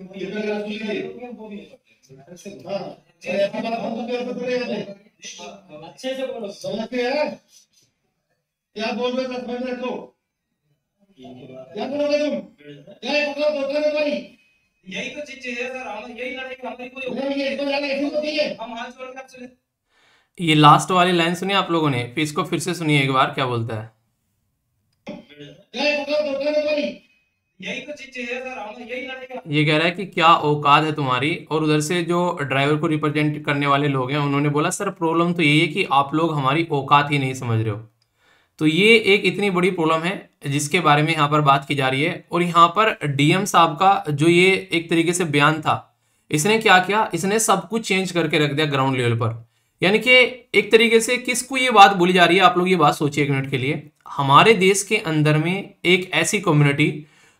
तो तो अच्छे से बोलो समझते हैं क्या बोल रहे समझ रखो क्या बोलोगे तुम क्या तो कर भाई यही तो चीज़ है सर हम यही पूरी नहीं ये है हम हाथ जोड़ के आपसे ये लास्ट वाली लाइन सुनी आप लोगों ने? फिर इसको फिर से सुनिए एक बार, क्या बोलता है? तो ये कह रहा है कि क्या औकात है तुम्हारी? और उधर से जो ड्राइवर को रिप्रेजेंट करने वाले लोग हैं, उन्होंने बोला, सर प्रॉब्लम तो यही है कि आप लोग हमारी औकात ही नहीं समझ रहे हो। तो ये एक इतनी बड़ी प्रॉब्लम है, जिसके बारे में यहाँ पर बात की जा रही है। और यहाँ पर डीएम साहब का जो ये एक तरीके से बयान था, इसने क्या किया? इसने सब कुछ चेंज करके रख दिया ग्राउंड लेवल पर। यानी कि एक तरीके से किसको ये बात बोली जा रही है? आप लोग ये बात सोचिए एक मिनट के लिए। हमारे देश के अंदर में एक ऐसी कम्युनिटी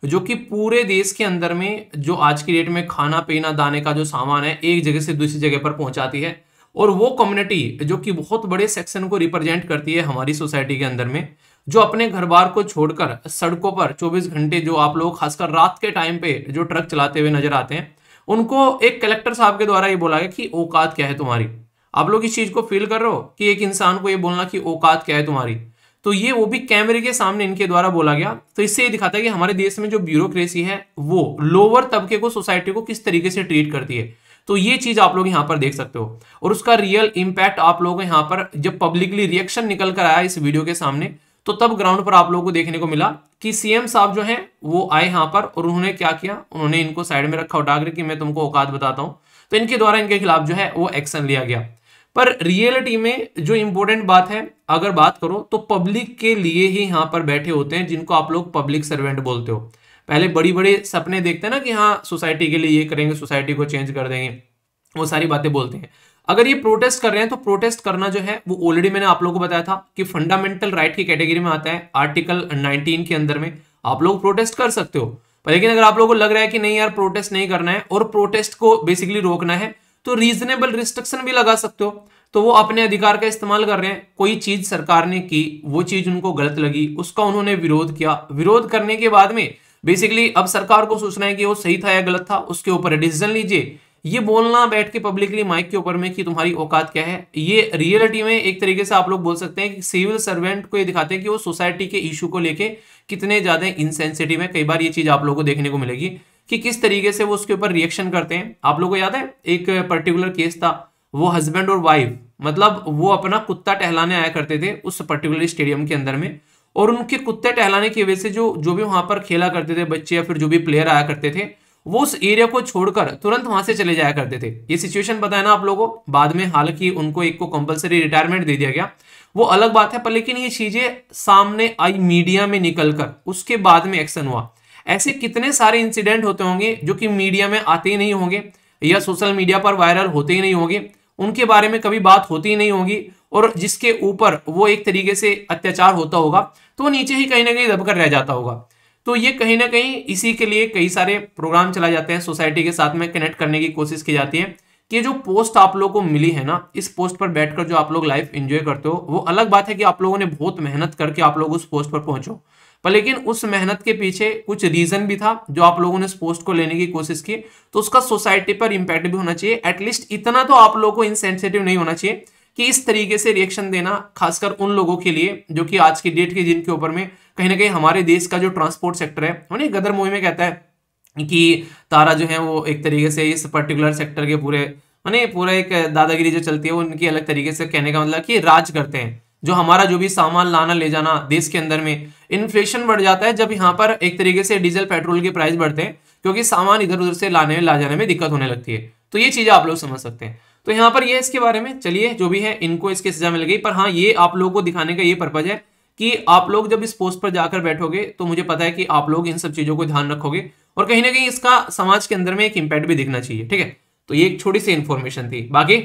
जो कि पूरे देश के अंदर में जो आज की डेट में खाना, पीना, दाने का जो सामान है, एक जगह से दूसरी जगह पर पहुंचाती है। और वो कम्युनिटी जो कि बहुत बड़े सेक्शन को रिप्रेजेंट करती है हमारी सोसाइटी के अंदर में, जो अपने घर बार को छोड़कर सड़कों पर 24 घंटे जो आप लोग, खासकर रात के टाइम पे जो ट्रक चलाते हुए नज़र आते हैं, उनको एक कलेक्टर साहब के द्वारा ये बोला गया कि औकात क्या है तुम्हारी? आप लोग इस चीज़ को फील कर रहे हो कि एक इंसान को ये बोलना कि औकात क्या है तुम्हारी? तो ये वो भी कैमरे के सामने इनके द्वारा बोला गया। तो इससे ये दिखाता है कि हमारे देश में जो ब्यूरोक्रेसी है, वो लोअर तबके को, सोसाइटी को किस तरीके से ट्रीट करती है। तो ये चीज़ आप लोग यहाँ पर देख सकते हो। और उसका रियल इंपैक्ट आप लोगों को यहाँ पर जब पब्लिकली रिएक्शन निकल कर आया इस वीडियो के सामने तो तब ग्राउंड पर आप लोगों को देखने को मिला कि सीएम साहब जो हैं, वो आए यहाँ पर और उन्होंने क्या किया? उन्होंने इनको साइड में रखा। उठा कर कि मैं तुमको औकात बताता हूँ। तो इनके द्वारा इनके खिलाफ जो है, वो एक्शन लिया गया। पर रियलिटी में जो इंपॉर्टेंट बात है, अगर बात करो तो पब्लिक के लिए ही यहाँ पर बैठे होते हैं, जिनको आप लोग पब्लिक सर्वेंट बोलते हो। पहले बड़ी बड़े सपने देखते हैं ना कि हाँ सोसाइटी के लिए ये करेंगे सोसाइटी को चेंज कर देंगे, वो सारी बातें बोलते हैं। अगर ये प्रोटेस्ट कर रहे हैं तो प्रोटेस्ट करना जो है, वो ऑलरेडी मैंने आप लोगों को बताया था कि फंडामेंटल राइट की कैटेगरी में आता है आर्टिकल 19 के अंदर में। आप लोग प्रोटेस्ट कर सकते हो, पर लेकिन अगर आप लोगों को लग रहा है कि नहीं यार प्रोटेस्ट नहीं करना है, और प्रोटेस्ट को बेसिकली रोकना है तो रीजनेबल रिस्ट्रिक्शन भी लगा सकते हो। तो वो अपने अधिकार का इस्तेमाल कर रहे हैं। कोई चीज़ सरकार ने की, वो चीज़ उनको गलत लगी, उसका उन्होंने विरोध किया। विरोध करने के बाद में बेसिकली अब सरकार को सोचना है कि वो सही था या गलत था, उसके ऊपर डिसीज़न लीजिए। ये बोलना बैठ के पब्लिकली माइक के ऊपर में कि तुम्हारी औकात क्या है। ये रियलिटी में एक तरीके से आप लोग बोल सकते हैं कि सिविल सर्वेंट को ये दिखाते हैं कि वो सोसाइटी के इशू को लेके कितने ज़्यादा इनसेंसिटिव है। कई बार ये चीज़ आप लोगों को देखने को मिलेगी। कि किस तरीके से वो उसके ऊपर रिएक्शन करते हैं। आप लोगों को याद है? एक पर्टिकुलर केस था, वो हस्बैंड और वाइफ मतलब वो अपना कुत्ता टहलाने आया करते थे उस पर्टिकुलर स्टेडियम के अंदर में। और उनके कुत्ते टहलाने की वजह से जो जो भी वहाँ पर खेला करते थे बच्चे या फिर जो भी प्लेयर आया करते थे, वो उस एरिया को छोड़कर तुरंत वहाँ से चले जाया करते थे। ये सिचुएशन बताया ना आप लोगों को? बाद में हालाँकि उनको एक को कंपलसरी रिटायरमेंट दे दिया गया। वो अलग बात है, पर लेकिन ये चीज़ें सामने आई मीडिया में निकलकर, उसके बाद में एक्शन हुआ। ऐसे कितने सारे इंसिडेंट होते होंगे जो कि मीडिया में आते ही नहीं होंगे या सोशल मीडिया पर वायरल होते ही नहीं होंगे, उनके बारे में कभी बात होती ही नहीं होगी और जिसके ऊपर वो एक तरीके से अत्याचार होता होगा तो नीचे ही कहीं ना कहीं दबकर रह जाता होगा। तो ये कहीं ना कहीं इसी के लिए कई सारे प्रोग्राम चलाए जाते हैं सोसाइटी के साथ में कनेक्ट करने की कोशिश की जाती है कि जो पोस्ट आप लोगों को मिली है ना, इस पोस्ट पर बैठकर जो आप लोग लाइफ एंजॉय करते हो, वो अलग बात है कि आप लोगों ने बहुत मेहनत करके आप लोग उस पोस्ट पर पहुंचो। पर लेकिन उस मेहनत के पीछे कुछ रीजन भी था जो आप लोगों ने इस पोस्ट को लेने की कोशिश की। तो उसका सोसाइटी पर इंपैक्ट भी होना चाहिए। एटलीस्ट इतना तो आप लोगों को इनसेंसिटिव नहीं होना चाहिए कि इस तरीके से रिएक्शन देना, खासकर उन लोगों के लिए, जो कि आज की डेट के जिनके ऊपर में कहीं ना कहीं हमारे देश का जो ट्रांसपोर्ट सेक्टर है, उन्हें गदर मूवी में कहता है कि तारा जो है वो एक तरीके से इस पर्टिकुलर सेक्टर के पूरे माने पूरा एक दादागिरी जो चलती है, वो उनकी अलग तरीके से कहने का मतलब कि राज करते हैं। जो हमारा जो भी सामान लाना, ले जाना देश के अंदर में इन्फ्लेशन बढ़ जाता है जब यहाँ पर एक तरीके से डीजल पेट्रोल के प्राइस बढ़ते हैं, क्योंकि सामान इधर उधर से लाने में ला जाने में दिक्कत होने लगती है। तो ये चीज़ें आप लोग समझ सकते हैं। तो यहाँ पर ये इसके बारे में, चलिए जो भी है, इनको इसकी सजा मिल गई। पर हाँ ये आप लोगों को दिखाने का ये पर्पज है कि आप लोग जब इस पोस्ट पर जाकर बैठोगे तो मुझे पता है कि आप लोग इन सब चीज़ों को ध्यान रखोगे और कहीं ना कहीं इसका समाज के अंदर में एक इम्पैक्ट भी दिखना चाहिए, ठीक है? तो ये एक छोटी सी इन्फॉर्मेशन थी। बाकी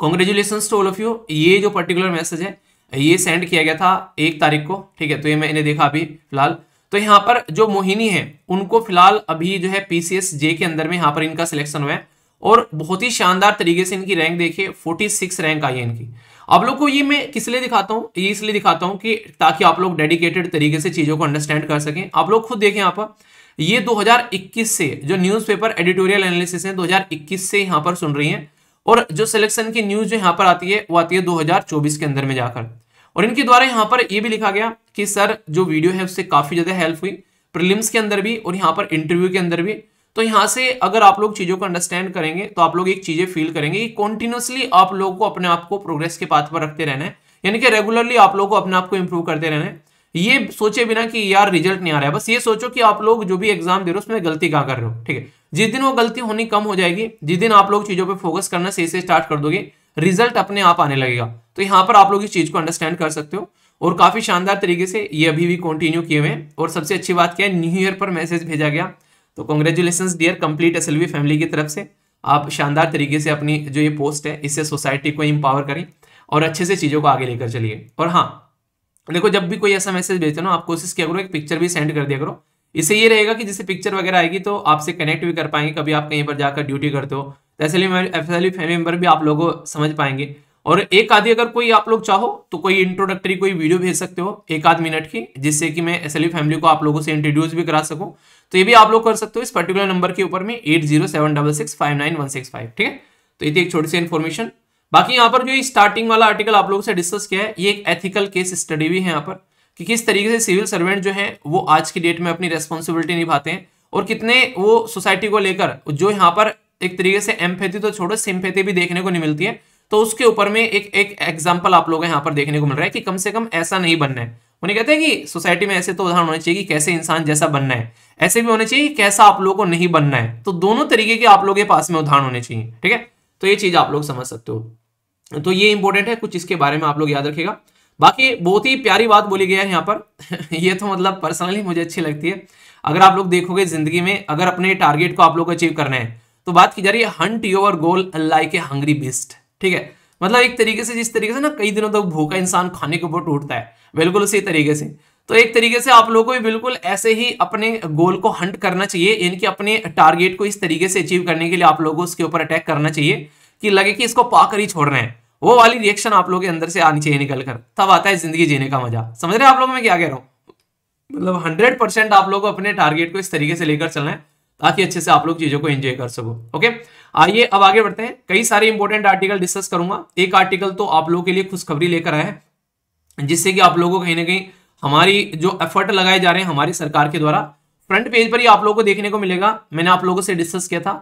congratulation to all of you ये जो पर्टिकुलर मैसेज है, ये सेंड किया गया था एक तारीख को, ठीक है? तो ये मैंने देखा अभी फ़िलहाल। तो यहाँ पर जो मोहिनी है, उनको फ़िलहाल अभी जो है पीसीएस जे के अंदर में यहाँ पर इनका सिलेक्शन हुआ है। और बहुत ही शानदार तरीके से इनकी रैंक देखिए 46 रैंक आई है इनकी। आप लोग को ये मैं किस लिए दिखाता हूँ? ये इसलिए दिखाता हूँ कि ताकि आप लोग डेडिकेटेड तरीके से चीज़ों को अंडरस्टैंड कर सकें। आप लोग खुद देखें यहाँ पर। ये 2021 से जो न्यूज़पेपर एडिटोरियल एनालिसिस है 2021 से यहाँ पर सुन रही हैं। और जो सिलेक्शन की न्यूज़ जो यहाँ पर आती है, वो आती है 2024 के अंदर में जाकर। और इनके द्वारा यहाँ पर ये भी लिखा गया कि, सर, जो वीडियो है, उससे काफ़ी ज़्यादा हेल्प हुई प्रिलिम्स के अंदर भी और यहाँ पर इंटरव्यू के अंदर भी। तो यहाँ से अगर आप लोग चीज़ों को अंडरस्टैंड करेंगे तो आप लोग एक चीज़ें फील करेंगे कि कॉन्टिन्यूसली आप लोगों को अपने आप को प्रोग्रेस के पाथ पर रखते रहना है। यानी कि रेगुलरली आप लोग को अपने आप को इंप्रूव करते रहना है। ये सोचे बिना कि यार रिज़ल्ट नहीं आ रहा है। बस ये सोचो कि आप लोग जो भी एग्ज़ाम दे रहे हो, उसमें गलती कहाँ कर रहे हो? ठीक है। जिस दिन वो गलती होनी कम हो जाएगी, जिस दिन आप लोग चीज़ों पर फोकस करना सही से स्टार्ट कर दोगे रिज़ल्ट अपने आप आने लगेगा। तो यहाँ पर आप लोग इस चीज़ को अंडरस्टैंड कर सकते हो और काफ़ी शानदार तरीके से ये अभी भी कंटिन्यू किए हुए हैं। और सबसे अच्छी बात क्या है न्यू ईयर पर मैसेज भेजा गया। तो congratulation dear complete SLV family की तरफ़ से। आप शानदार तरीके से अपनी जो ये पोस्ट है, इससे सोसाइटी को इंपावर करें और अच्छे से चीज़ों को आगे लेकर चलिए। और हाँ देखो जब भी कोई ऐसा मैसेज भेजते ना, आप कोशिश किया करो, एक पिक्चर भी सेंड कर दिया करो। इससे ये रहेगा कि जैसे पिक्चर वगैरह आएगी तो आपसे कनेक्ट भी कर पाएँगे, कभी आप कहीं पर जाकर ड्यूटी करते हो। तो ऐसे फैमिली मेंबर भी आप लोगों को समझ पाएँगे। और एक आधी अगर कोई आप लोग चाहो तो कोई इंट्रोडक्टरी कोई वीडियो भेज सकते हो, एक आध मिनट की, जिससे कि मैं एस फैमिली को आप लोगों से इंट्रोड्यूस भी करा सकूँ। तो ये भी आप लोग कर सकते हो, इस पर्टिकुलर नंबर के ऊपर में eight zero seven double six five nine one six five ठीक है? तो ये एक छोटी सी इन्फॉर्मेशन बाकी यहाँ पर जो स्टार्टिंग वाला आर्टिकल आप लोगों से डिस्कस किया है, ये एक एथिकल केस स्टडी भी है यहाँ पर। कि किस तरीके से सिविल सर्वेंट जो है, वो आज की डेट में अपनी रेस्पॉन्सिबिलिटी निभाते हैं और कितने वो सोसाइटी को लेकर, जो यहाँ पर एक तरीके से एम्पैथी तो छोड़ो सिंपैथी भी देखने को नहीं मिलती है तो उसके ऊपर में एक एक एग्ज़ाम्पल आप लोग यहाँ पर देखने को मिल रहा है कि कम से कम ऐसा नहीं बनना है। उन्हें कहते हैं कि सोसाइटी में ऐसे तो उदाहरण होने चाहिए कि कैसे इंसान जैसा बनना है। ऐसे भी होने चाहिए कि कैसा आप लोगों को नहीं बनना है। तो दोनों तरीके के आप लोगों के पास में उदाहरण होने चाहिए, ठीक है? तो ये चीज़ आप लोग समझ सकते हो। तो ये इंपॉर्टेंट है, कुछ इसके बारे में आप लोग याद रखिएगा। बाकी बहुत ही प्यारी बात बोली गई है यहाँ पर। ये तो मतलब पर्सनली मुझे अच्छी लगती है। अगर आप लोग देखोगे ज़िंदगी में, अगर अपने टारगेट को आप लोग अचीव करना है तो बात की जा रही है hunt your goal like a hungry beast ठीक है? मतलब एक तरीके से, जिस तरीके से ना कई दिनों तक तो भूखा इंसान खाने के ऊपर टूटता है, बिल्कुल उसी तरीके से। तो एक तरीके से आप लोगों को भी बिल्कुल ऐसे ही अपने गोल को हंट करना चाहिए इनके अपने टारगेट को इस तरीके से अचीव करने के लिए आप लोगों को उसके ऊपर अटैक करना चाहिए, कि लगे कि इसको पाकर ही छोड़ रहे हैं। वो वाली रिएक्शन आप लोगों के अंदर से आनी चाहिए निकल कर। तब आता है ज़िंदगी जीने का मज़ा। समझ रहे हैं आप लोग मैं क्या कह रहा हूँ? मतलब हंड्रेड परसेंट आप लोग अपने टारगेट को इस तरीके से लेकर चलना है, ताकि अच्छे से आप लोग चीज़ों को एंजॉय कर सको ओके आइए अब आगे बढ़ते हैं। कई सारे इंपॉर्टेंट आर्टिकल डिस्कस करूँगा। एक आर्टिकल तो आप लोगों के लिए खुशखबरी लेकर आया है, जिससे कि आप लोगों को कहीं ना कहीं हमारी जो एफर्ट लगाए जा रहे हैं हमारी सरकार के द्वारा फ्रंट पेज पर ही आप लोगों को देखने को मिलेगा। मैंने आप लोगों से डिस्कस किया था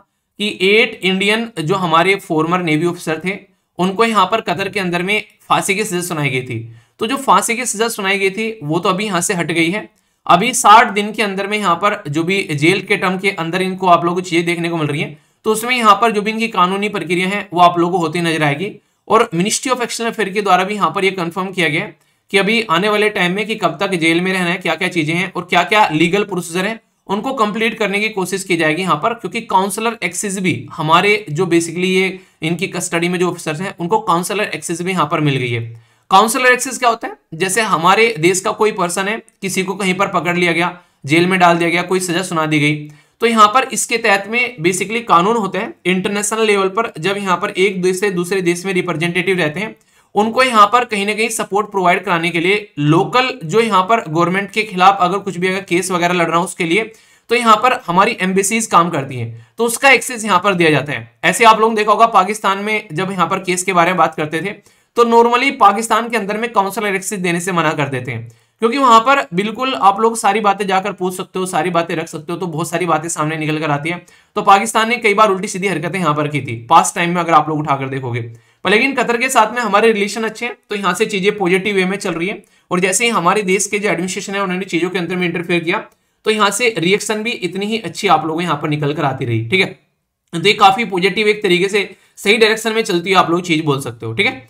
कि एट इंडियन जो हमारे फॉर्मर नेवी ऑफिसर थे उनको यहाँ पर कतर के अंदर में फांसी की सजा सुनाई गई थी। तो जो फांसी की सजा सुनाई गई थी, वो तो अभी यहाँ से हट गई है। अभी साठ दिन के अंदर में यहाँ पर जो भी जेल के टर्म के अंदर इनको आप लोगों को चीज़ें देखने को मिल रही है तो उसमें यहाँ पर जो भी इनकी कानूनी प्रक्रिया है, वो आप लोगों को होती नज़र आएगी। और मिनिस्ट्री ऑफ़ एक्सटर्नल अफेयर के द्वारा भी यहाँ पर यह कंफर्म किया गया कि अभी आने वाले टाइम में कि कब तक जेल में रहना है क्या क्या चीज़ें हैं और क्या क्या लीगल प्रोसीजर है, उनको कंप्लीट करने की कोशिश की जाएगी यहाँ पर, क्योंकि काउंसलर एक्सिस भी हमारे जो बेसिकली ये इनकी कस्टडी में जो ऑफिसर्स हैं, उनको काउंसलर एक्सेस भी यहाँ पर मिल गई है। काउंसलर एक्सेस क्या होता है? जैसे हमारे देश का कोई पर्सन है, किसी को कहीं पर पकड़ लिया गया, जेल में डाल दिया गया, कोई सजा सुना दी गई तो यहाँ पर इसके तहत में बेसिकली कानून होते हैं इंटरनेशनल लेवल पर जब यहाँ पर एक देश से दूसरे देश में रिप्रेजेंटेटिव रहते हैं, उनको यहाँ पर कहीं ना कहीं सपोर्ट प्रोवाइड कराने के लिए लोकल जो यहाँ पर गवर्नमेंट के खिलाफ अगर कुछ भी अगर केस वगैरह लड़ रहा हो उसके लिए तो यहाँ पर हमारी एम्बेसीज काम करती हैं। तो उसका एक्सेस यहाँ पर दिया जाता है। ऐसे आप लोग देखा होगा, पाकिस्तान में जब यहाँ पर केस के बारे में बात करते थे तो नॉर्मली पाकिस्तान के अंदर में काउंसलर एक्सेस देने से मना कर देते हैं। क्योंकि वहाँ पर बिल्कुल आप लोग सारी बातें जाकर पूछ सकते हो, सारी बातें रख सकते हो तो बहुत सारी बातें सामने निकल कर आती है। तो पाकिस्तान ने कई बार उल्टी सीधी हरकतें यहाँ पर की थी। पास्ट टाइम में अगर आप लोग उठाकर देखोगे। पर लेकिन कतर के साथ में हमारे रिलेशन अच्छे हैं तो यहाँ से चीज़ें पॉजिटिव वे में चल रही है। और जैसे ही हमारे देश के जो एडमिनिस्ट्रेशन है, उन्होंने चीज़ों के अंदर में इंटरफेयर किया तो यहाँ से रिएक्शन भी इतनी ही अच्छी आप लोगों यहाँ पर निकल कर आती रही, ठीक है? तो ये काफ़ी पॉजिटिव एक तरीके से सही डायरेक्शन में चलती है आप लोग चीज़ बोल सकते हो, ठीक है?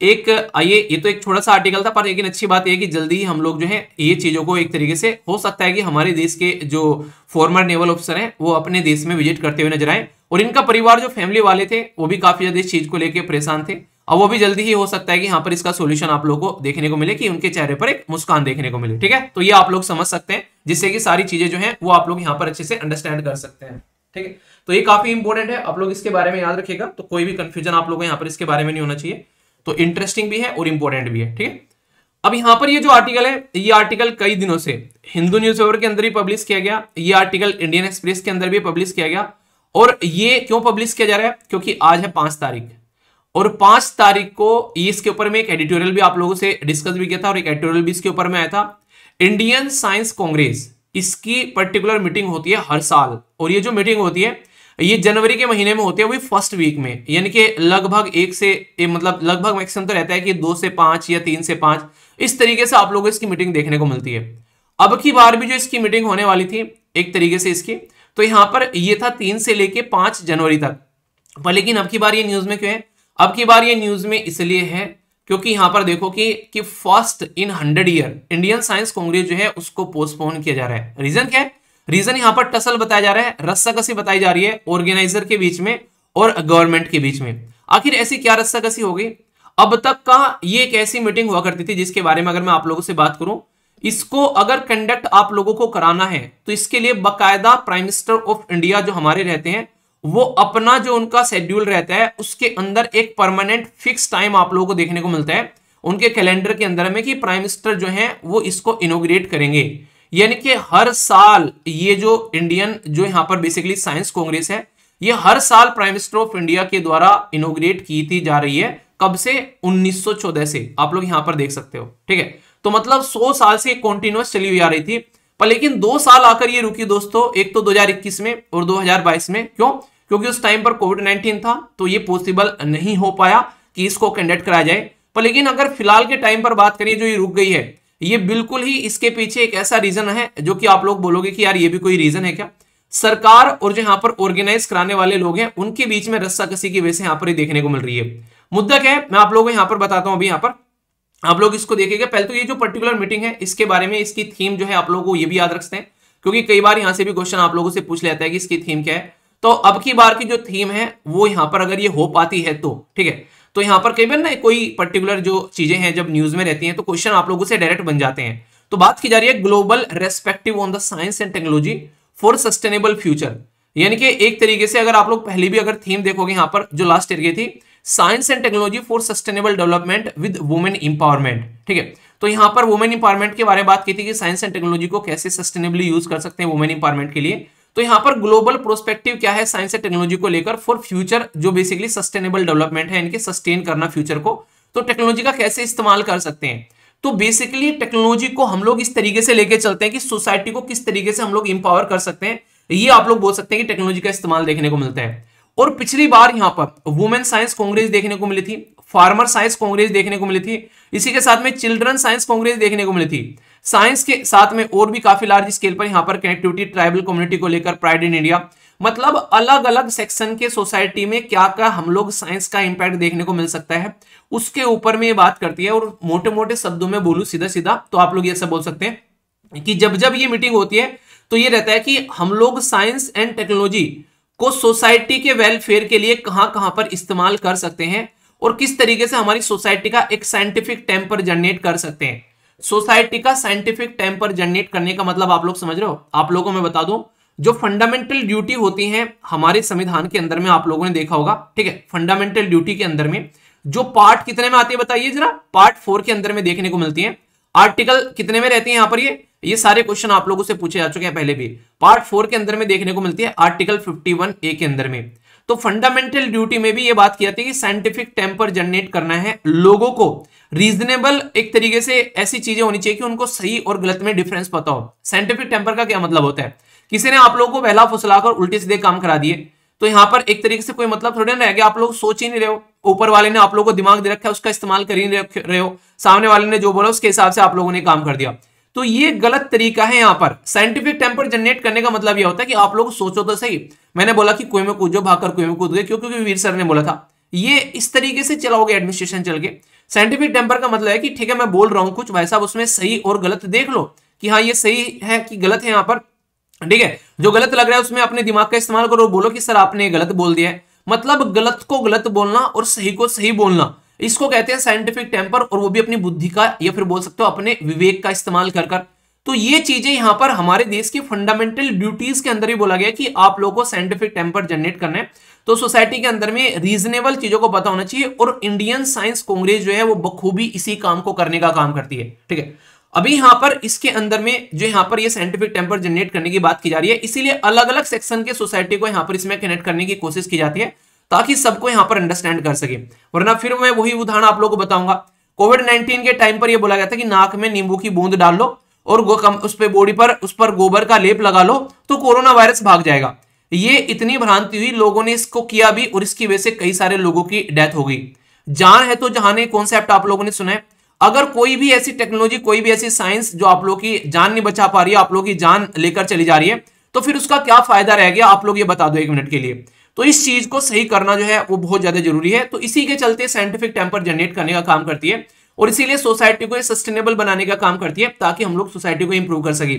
एक, आइए, ये तो एक छोटा सा आर्टिकल था, पर लेकिन अच्छी बात यह कि जल्दी ही हम लोग जो है, ये चीज़ों को एक तरीके से, हो सकता है कि हमारे देश के जो फॉर्मर नेवल ऑफिसर हैं, वो अपने देश में विज़िट करते हुए नज़र आए। और इनका परिवार जो फैमिली वाले थे, वो भी काफ़ी ज़्यादा इस चीज़ को लेकर परेशान थे। और वो भी जल्दी ही हो सकता है कि यहाँ पर इसका सोल्यूशन आप लोग को देखने को मिले, कि उनके चेहरे पर एक मुस्कान देखने को मिले, ठीक है? तो ये आप लोग समझ सकते हैं, जिससे कि सारी चीज़ें जो है, वो आप लोग यहाँ पर अच्छे से अंडरस्टैंड कर सकते हैं, ठीक है? तो ये काफ़ी इंपॉर्टेंट है, आप लोग इसके बारे में याद रखेगा तो कोई भी कंफ्यूजन आप लोगों को यहाँ पर इसके बारे में नहीं होना चाहिए तो इंटरेस्टिंग भी है और इंपॉर्टेंट भी है, ठीक है? अब यहाँ पर ये जो आर्टिकल है, ये आर्टिकल कई दिनों से हिंदू न्यूज़पेपर के अंदर भी पब्लिश किया गया, ये आर्टिकल इंडियन एक्सप्रेस के अंदर भी पब्लिश किया गया, और ये क्यों पब्लिश किया जा रहा है? क्योंकि आज है पाँच तारीख और पाँच तारीख को इसके ऊपर में एक एडिटोरियल भी आप लोगों से डिस्कस भी किया था और एक एडिटोरियल भी इसके ऊपर में आया था। इंडियन साइंस कांग्रेस इसकी पर्टिकुलर मीटिंग होती है हर साल। और ये जो मीटिंग होती है ये जनवरी के महीने में होती है वही फ़र्स्ट वीक में। यानी कि लगभग एक से ए, मतलब लगभग मैक्सिमम तो रहता है कि दो से पाँच या तीन से पाँच इस तरीके से आप लोगों इसकी मीटिंग देखने को मिलती है। अब की बार भी जो इसकी मीटिंग होने वाली थी एक तरीके से इसकी तो यहाँ पर ये था तीन से लेके पाँच जनवरी तक। पर लेकिन अब की बार ये न्यूज़ में क्यों है? अब की बार ये न्यूज़ में इसलिए है क्योंकि यहाँ पर देखो कि कि first in hundred year Indian Science Congress जो है उसको पोस्टपोन किया जा रहा है। रीजन क्या है? रीजन यहाँ पर टसल बताया जा रहा है, रस्साकसी बताई जा रही है ऑर्गेनाइजर के बीच में और गवर्नमेंट के बीच में। आखिर ऐसी क्या रस्साकसी हो गई? अब तक का ये एक ऐसी मीटिंग हुआ करती थी जिसके बारे में अगर मैं आप लोगों से बात करूँ, इसको अगर कंडक्ट आप लोगों को कराना है तो इसके लिए बकायदा प्राइम मिनिस्टर ऑफ़ इंडिया जो हमारे रहते हैं वो अपना जो उनका शेड्यूल रहता है, उसके अंदर एक परमानेंट फिक्स टाइम आप लोगों को देखने को मिलता है। उनके कैलेंडर के अंदर में कि प्राइम मिनिस्टर जो है, वो इसको इनोग्रेट करेंगे। यानी कि हर साल ये जो इंडियन जो यहाँ पर बेसिकली साइंस कांग्रेस है, ये हर साल प्राइम मिनिस्टर ऑफ़ इंडिया के द्वारा इनोग्रेट की थी जा रही है, कब से? 1914 से आप लोग यहाँ पर देख सकते हो। ठीक है? तो मतलब 100 साल से कॉन्टिन्यूस चली हुई आ रही थी। पर लेकिन दो साल आकर ये रुकी दोस्तों, एक तो 2021 में और 2022 में। क्यों? क्योंकि उस टाइम पर कोविड 19 था तो ये पॉसिबल नहीं हो पाया कि इसको कंडक्ट कराया जाए। पर लेकिन अगर फ़िलहाल के टाइम पर बात करिए जो ये रुक गई है, ये बिल्कुल ही इसके पीछे एक ऐसा रीजन है जो कि आप लोग बोलोगे कि यार ये भी कोई रीजन है क्या? सरकार और जो यहाँ पर ऑर्गेनाइज कराने वाले लोग हैं, उनके बीच में रस्सा कसी की वजह से यहाँ पर देखने को मिल रही है। मुद्दा क्या है? मैं आप लोगों को यहाँ पर बताता हूँ अभी यहाँ पर। आप लोग इसको देखेंगे पहले तो ये जो पर्टिकुलर मीटिंग है, इसके बारे में इसकी थीम जो है आप लोगों को ये भी याद रखते हैं। क्योंकि कई बार यहाँ से भी क्वेश्चन आप लोगों से पूछ लेता है कि इसकी थीम क्या है। तो अब की बार की जो थीम है, वो यहाँ पर अगर ये हो पाती है तो ठीक है? तो यहाँ पर कई बार ना कोई पर्टिकुलर जो चीज़ें हैं जब न्यूज़ में रहती हैं तो क्वेश्चन आप लोगों से डायरेक्ट बन जाते हैं। तो बात की जा रही है global respective on the science and technology for sustainable future यानी कि एक तरीके से अगर आप लोग पहले भी अगर थीम देखोगे यहाँ पर, जो लास्ट ईयर की थी science and technology for sustainable development with women empowerment ठीक है? तो यहाँ पर वुमेन इंपावरमेंट के बारे में बात की थी कि साइंस एंड टेक्नोलॉजी को कैसे सस्टेनेबली यूज़ कर सकते हैं वुमेन इंपावरमेंट के लिए। तो यहाँ पर ग्लोबल प्रोस्पेक्टिव क्या है? साइंस एंड टेक्नोलॉजी को लेकर फॉर फ्यूचर जो बेसिकली सस्टेनेबल डेवलपमेंट है, इनके सस्टेन करना फ्यूचर को। तो टेक्नोलॉजी का कैसे इस्तेमाल कर सकते हैं? तो बेसिकली टेक्नोलॉजी को हम लोग इस तरीके से लेके चलते हैं कि सोसाइटी को किस तरीके से हम लोग इंपावर कर सकते हैं। ये आप लोग बोल सकते हैं कि टेक्नोलॉजी का इस्तेमाल देखने को मिलता है। और पिछली बार यहाँ पर वुमेन साइंस कांग्रेस देखने को मिली थी फार्मर साइंस कांग्रेस देखने को मिली थी, इसी के साथ में चिल्ड्रन साइंस कांग्रेस देखने को मिली थी। साइंस के साथ में और भी काफ़ी लार्ज स्केल पर यहाँ पर कनेक्टिविटी ट्राइबल कम्युनिटी को लेकर प्राइड इन इंडिया मतलब अलग अलग सेक्शन के सोसाइटी में क्या क्या हम लोग साइंस का इंपैक्ट देखने को मिल सकता है, उसके ऊपर में ये बात करती है। और मोटे मोटे शब्दों में बोलू सीधा सीधा तो आप लोग ये सब बोल सकते हैं कि जब जब ये मीटिंग होती है तो ये रहता है कि हम लोग साइंस एंड टेक्नोलॉजी को सोसाइटी के वेलफेयर के लिए कहाँ कहाँ पर इस्तेमाल कर सकते हैं और किस तरीके से हमारी सोसाइटी का एक साइंटिफिक टेम्पर जनरेट कर सकते हैं। सोसाइटी का साइंटिफिक टेम्पर जनरेट करने का मतलब आप लोग समझ रहे हो? आप लोगों को मैं बता दूँ, जो फंडामेंटल ड्यूटी होती है हमारे संविधान के अंदर में आप लोगों ने देखा होगा, ठीक है? फंडामेंटल ड्यूटी के अंदर में जो पार्ट कितने में आती है बताइए जरा? पार्ट फोर के अंदर में देखने को मिलती है। आर्टिकल कितने में रहती है यहाँ पर? ये ये सारे क्वेश्चन आप लोगों से पूछे जा चुके हैं पहले भी। पार्ट फोर के अंदर में देखने को मिलती है आर्टिकल 51 ए के अंदर में। तो फंडामेंटल ड्यूटी में भी ये बात की जाती है कि साइंटिफिक टेम्पर जनरेट करना है लोगों को। रीजनेबल एक तरीके से ऐसी चीज़ें होनी चाहिए कि उनको सही और गलत में डिफरेंस पता हो। साइंटिफिक टेम्पर का क्या मतलब होता है? किसी ने आप लोगों को बहला फुसलाकर उल्टे सीधे काम करा दिए। तो यहाँ पर एक तरीके से कोई मतलब थोड़े ना रह गया। आप लोग सोच ही नहीं रहे हो। ऊपर वाले ने आप लोगों को दिमाग दे रखा है, उसका इस्तेमाल कर ही रहे हो। सामने वाले ने जो बोला, उसके हिसाब से आप लोगों ने काम कर दिया। तो ये गलत तरीका है यहाँ पर। साइंटिफिक टेम्पर जनरेट करने का मतलब यह होता है कि आप लोग सोचो तो सही। मैंने बोला कि कुएँ में कूदो, भागकर कुएँ में कूद गए क्यों क्योंकि वीर सर ने बोला था। ये इस तरीके से चलाओगे एडमिनिस्ट्रेशन चल के। साइंटिफिक टेम्पर का मतलब है कि ठीक है, मैं बोल रहा हूँ कुछ, भाई साहब, उसमें सही और गलत देख लो कि हाँ ये सही है कि गलत है यहाँ पर। ठीक है? जो गलत लग रहा है, उसमें अपने दिमाग का इस्तेमाल करो, बोलो कि, सर, आपने गलत बोल दिया है। मतलब गलत को गलत बोलना और सही को सही बोलना। इसको कहते हैं साइंटिफिक टेम्पर और वो भी अपनी बुद्धि का या फिर बोल सकते हो अपने विवेक का इस्तेमाल कर कर। तो ये चीज़ें यहाँ पर हमारे देश की फंडामेंटल ड्यूटीज़ के अंदर ही बोला गया कि आप लोगों को साइंटिफिक टेम्पर जनरेट करना है। तो सोसाइटी के अंदर में रीजनेबल चीज़ों को पता होना चाहिए और इंडियन साइंस कांग्रेस जो है वो बखूबी इसी काम को करने का काम करती है, ठीक है? अभी यहाँ पर इसके अंदर में जो यहाँ पर ये साइंटिफिक टेम्पर जनरेट करने की बात की जा रही है, इसीलिए अलग अलग सेक्शन के सोसाइटी को यहाँ पर इसमें कनेक्ट करने की कोशिश की जाती है, ताकि सबको यहाँ पर अंडरस्टैंड कर सके। वरना फिर मैं वही उदाहरण आप लोगों को बताऊँगा। कोविड नाइनटीन के टाइम पर यह बोला गया था कि नाक में नींबू की बूंद डाल लो और उस पर बॉडी पर, उस पर गोबर का लेप लगा लो तो कोरोना वायरस भाग जाएगा। ये इतनी भ्रांति हुई, लोगों ने इसको किया भी और इसकी वजह से कई सारे लोगों की डेथ हो गई। जान है तो जहाँ कॉन्सेप्ट आप लोगों ने सुना है? अगर कोई भी ऐसी टेक्नोलॉजी कोई भी ऐसी साइंस जो आप लोग की जान नहीं बचा पा रही है, आप लोग की जान लेकर चली जा रही है तो फिर उसका क्या फ़ायदा रह गया? आप लोग ये बता दो एक मिनट के लिए। तो इस चीज़ को सही करना जो है, वो बहुत ज़्यादा ज़रूरी है। तो इसी के चलते साइंटिफिक टेम्पर जनरेट करने का काम करती है और इसीलिए सोसाइटी को सस्टेनेबल बनाने का काम करती है ताकि हम लोग सोसाइटी को इंप्रूव कर सके।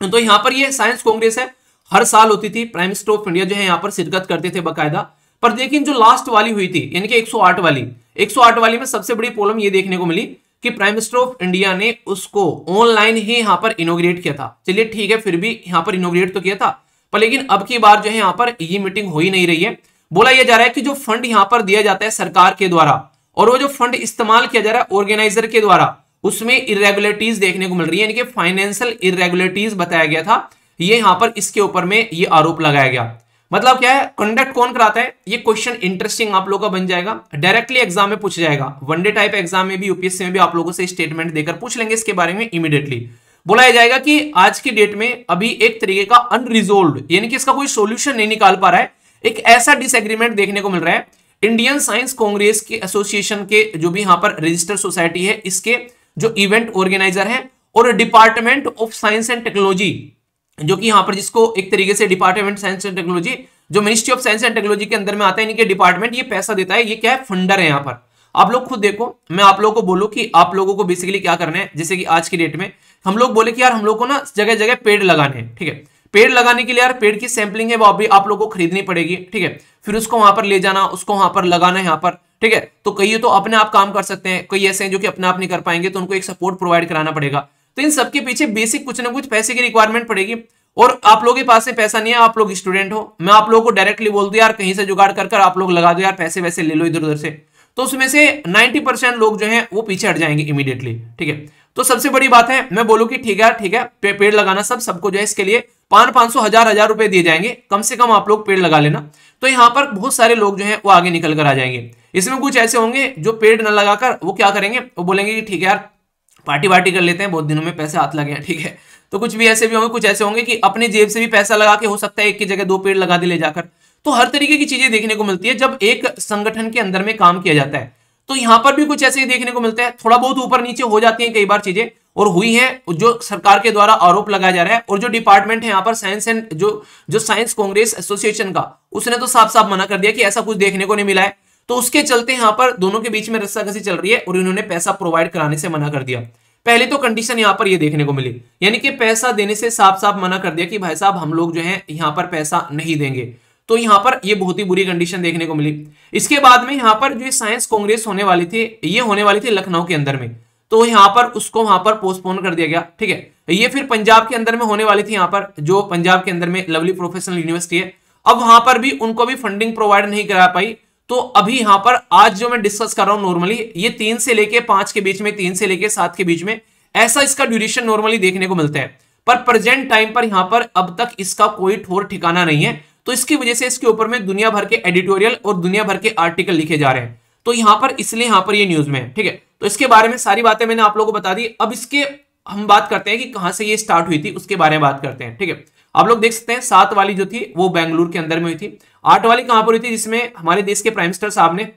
तो यहाँ पर ये साइंस कांग्रेस है, हर साल होती थी प्राइम मिनिस्टर ऑफ़ इंडिया जो है यहाँ पर शिरकत करते थे बकायदा। पर लेकिन जो लास्ट वाली हुई थी, यानी कि 108 वाली 108 वाली में सबसे बड़ी प्रॉब्लम ये देखने को मिली कि प्राइम मिनिस्टर ऑफ़ इंडिया ने उसको ऑनलाइन ही यहाँ पर इनोग्रेट किया था। चलिए ठीक है, फिर भी यहाँ पर इनोग्रेट तो किया था, पर लेकिन अब की बार जो है यहाँ पर ये मीटिंग हो ही नहीं रही है। बोला यह जा रहा है कि जो फंड यहाँ पर दिया जाता है सरकार के द्वारा, और वो जो फंड इस्तेमाल किया जा रहा है ऑर्गेनाइजर के द्वारा, उसमें इरेगुलरिटीज देखने को मिल रही है। यानी कि फाइनेंशियल इरेगुलरिटीज बताया गया था, ये यहाँ पर इसके ऊपर में ये आरोप लगाया गया। मतलब क्या है कंडक्ट कौन कराता है? ये क्वेश्चन इंटरेस्टिंग आप लोगों का बन जाएगा। डायरेक्टली एग्ज़ाम में पूछ जाएगा। वनडे टाइप एग्ज़ाम में भी यूपीएससी में भी आप लोगों से स्टेटमेंट देकर पूछ लेंगे इसके बारे में इमीडिएटली बोला जाएगा कि आज की डेट में अभी एक तरीके का अनरिजोल्व यानी कि इसका कोई सोल्यूशन नहीं निकाल पा रहा है। एक ऐसा डिसएग्रीमेंट देखने को मिल रहा है। इंडियन साइंस कांग्रेस के एसोसिएशन के जो भी यहाँ पर रजिस्टर सोसाइटी है, इसके जो इवेंट ऑर्गेनाइजर है, और department of science and technology जो कि यहाँ पर जिसको एक तरीके से डिपार्टमेंट साइंस एंड टेक्नोलॉजी जो ministry of science and technology के अंदर में आता है डिपार्टमेंट ये पैसा देता है, ये क्या है? फंडर है यहाँ पर। आप लोग खुद देखो, मैं आप लोगों को बोलूँ कि आप लोगों को बेसिकली क्या करना है, जैसे कि आज की डेट में, हम लोग बोले कि यार, हम लोग को ना जगह जगह पेड़ लगाने हैं, ठीक है? पेड़ लगाने के लिए यार, पेड़ की सैंपलिंग है, वो अभी आप लोगों को खरीदनी पड़ेगी, ठीक है? फिर उसको वहाँ पर ले जाना, उसको वहाँ पर लगाना है यहाँ पर, ठीक है? तो कई तो अपने आप काम कर सकते हैं, कई ऐसे हैं जो कि अपने आप नहीं कर पाएँगे तो उनको एक सपोर्ट प्रोवाइड कराना पड़ेगा। तो इन सबके पीछे बेसिक कुछ ना कुछ पैसे की रिक्वायरमेंट पड़ेगी। और आप लोगों के पास में पैसा नहीं है आप लोग स्टूडेंट हो। मैं आप लोगों को डायरेक्टली बोल दू यार कहीं से जुगाड़ कर कर आप लोग लगा दो यार पैसे वैसे ले लो इधर उधर से। तो उसमें से 90 परसेंट लोग जो हैं वो पीछे हट जाएँगे इमीडिएटली ठीक है? तो सबसे बड़ी बात है मैं बोलूँ कि ठीक है ठीक है पे, पेड़ लगाना सब सबको जो है इसके लिए पाँच पाँच सौ हज़ार हज़ार रुपए दिए जाएँगे। कम से कम आप लोग पेड़ लगा लेना। तो यहाँ पर बहुत सारे लोग जो है वो आगे निकल कर आ जाएँगे। इसमें कुछ ऐसे होंगे जो पेड़ न लगाकर वो क्या करेंगे? वो बोलेंगे कि ठीक है यार पार्टी वार्टी कर लेते हैं, बहुत दिनों में पैसे हाथ लगे हैं, ठीक है? तो कुछ भी ऐसे भी होंगे, कुछ ऐसे होंगे कि अपने जेब से भी पैसा लगा के हो सकता है एक की जगह दो पेड़ लगा दे ले जाकर। तो हर तरीके की चीज़ें देखने को मिलती है, जब एक संगठन के अंदर में काम किया जाता है। तो यहाँ पर भी कुछ ऐसे ही देखने को मिलता है, थोड़ा बहुत ऊपर नीचे हो जाती है कई बार चीज़ें, और हुई है जो सरकार के द्वारा आरोप लगाया जा रहा है, और जो डिपार्टमेंट है यहाँ पर, साइंस एंड जो जो साइंस कांग्रेस एसोसिएशन का, उसने तो साफ़ साफ़ मना कर दिया कि ऐसा कुछ देखने को नहीं मिला है। तो उसके चलते यहाँ पर दोनों के बीच में रस्सा चल रही है और इन्होंने पैसा प्रोवाइड कराने से मना कर दिया। पहले तो कंडीशन यहाँ पर ये देखने को मिली, यानी कि पैसा देने से साफ़ साफ़ मना कर दिया कि भाई साहब हम लोग जो है यहाँ पर पैसा नहीं देंगे। तो यहाँ पर ये बहुत ही बुरी कंडीशन देखने को मिली। इसके बाद में यहाँ पर जो साइंस कांग्रेस होने वाली थी, ये होने वाली थी लखनऊ के अंदर में। तो यहाँ पर उसको वहाँ पर पोस्टपोन कर दिया गया, ठीक है। ये फिर पंजाब के अंदर में होने वाली थी यहाँ पर, जो पंजाब के अंदर में लवली प्रोफेशनल यूनिवर्सिटी है। अब वहाँ पर भी उनको भी फंडिंग प्रोवाइड नहीं करा पाई। तो अभी यहाँ पर आज जो मैं डिस्कस कर रहा हूँ नॉर्मली ये तीन से लेके पाँच के बीच में, तीन से लेके सात के बीच में, ऐसा इसका ड्यूरेशन नॉर्मली देखने को मिलता है। पर प्रेजेंट टाइम पर यहाँ पर अब तक इसका कोई ठोर ठिकाना नहीं है। तो इसकी वजह से इसके ऊपर में दुनिया भर के एडिटोरियल और दुनिया भर के आर्टिकल लिखे जा रहे हैं। तो यहाँ पर इसलिए यहाँ पर ये न्यूज़ में है, ठीक है? तो इसके बारे में सारी बातें मैंने आप लोगों को बता दी। अब इसके हम बात करते हैं कि कहाँ से ये स्टार्ट हुई थी, उसके बारे में बात करते हैं, ठीक है? आप लोग देख सकते हैं, सात वाली जो थी, वो बेंगलुरु के अंदर में हुई थी। आठ वाली कहाँ पर हुई थी? जिसमें हमारे देश के प्राइम मिनिस्टर साहब ने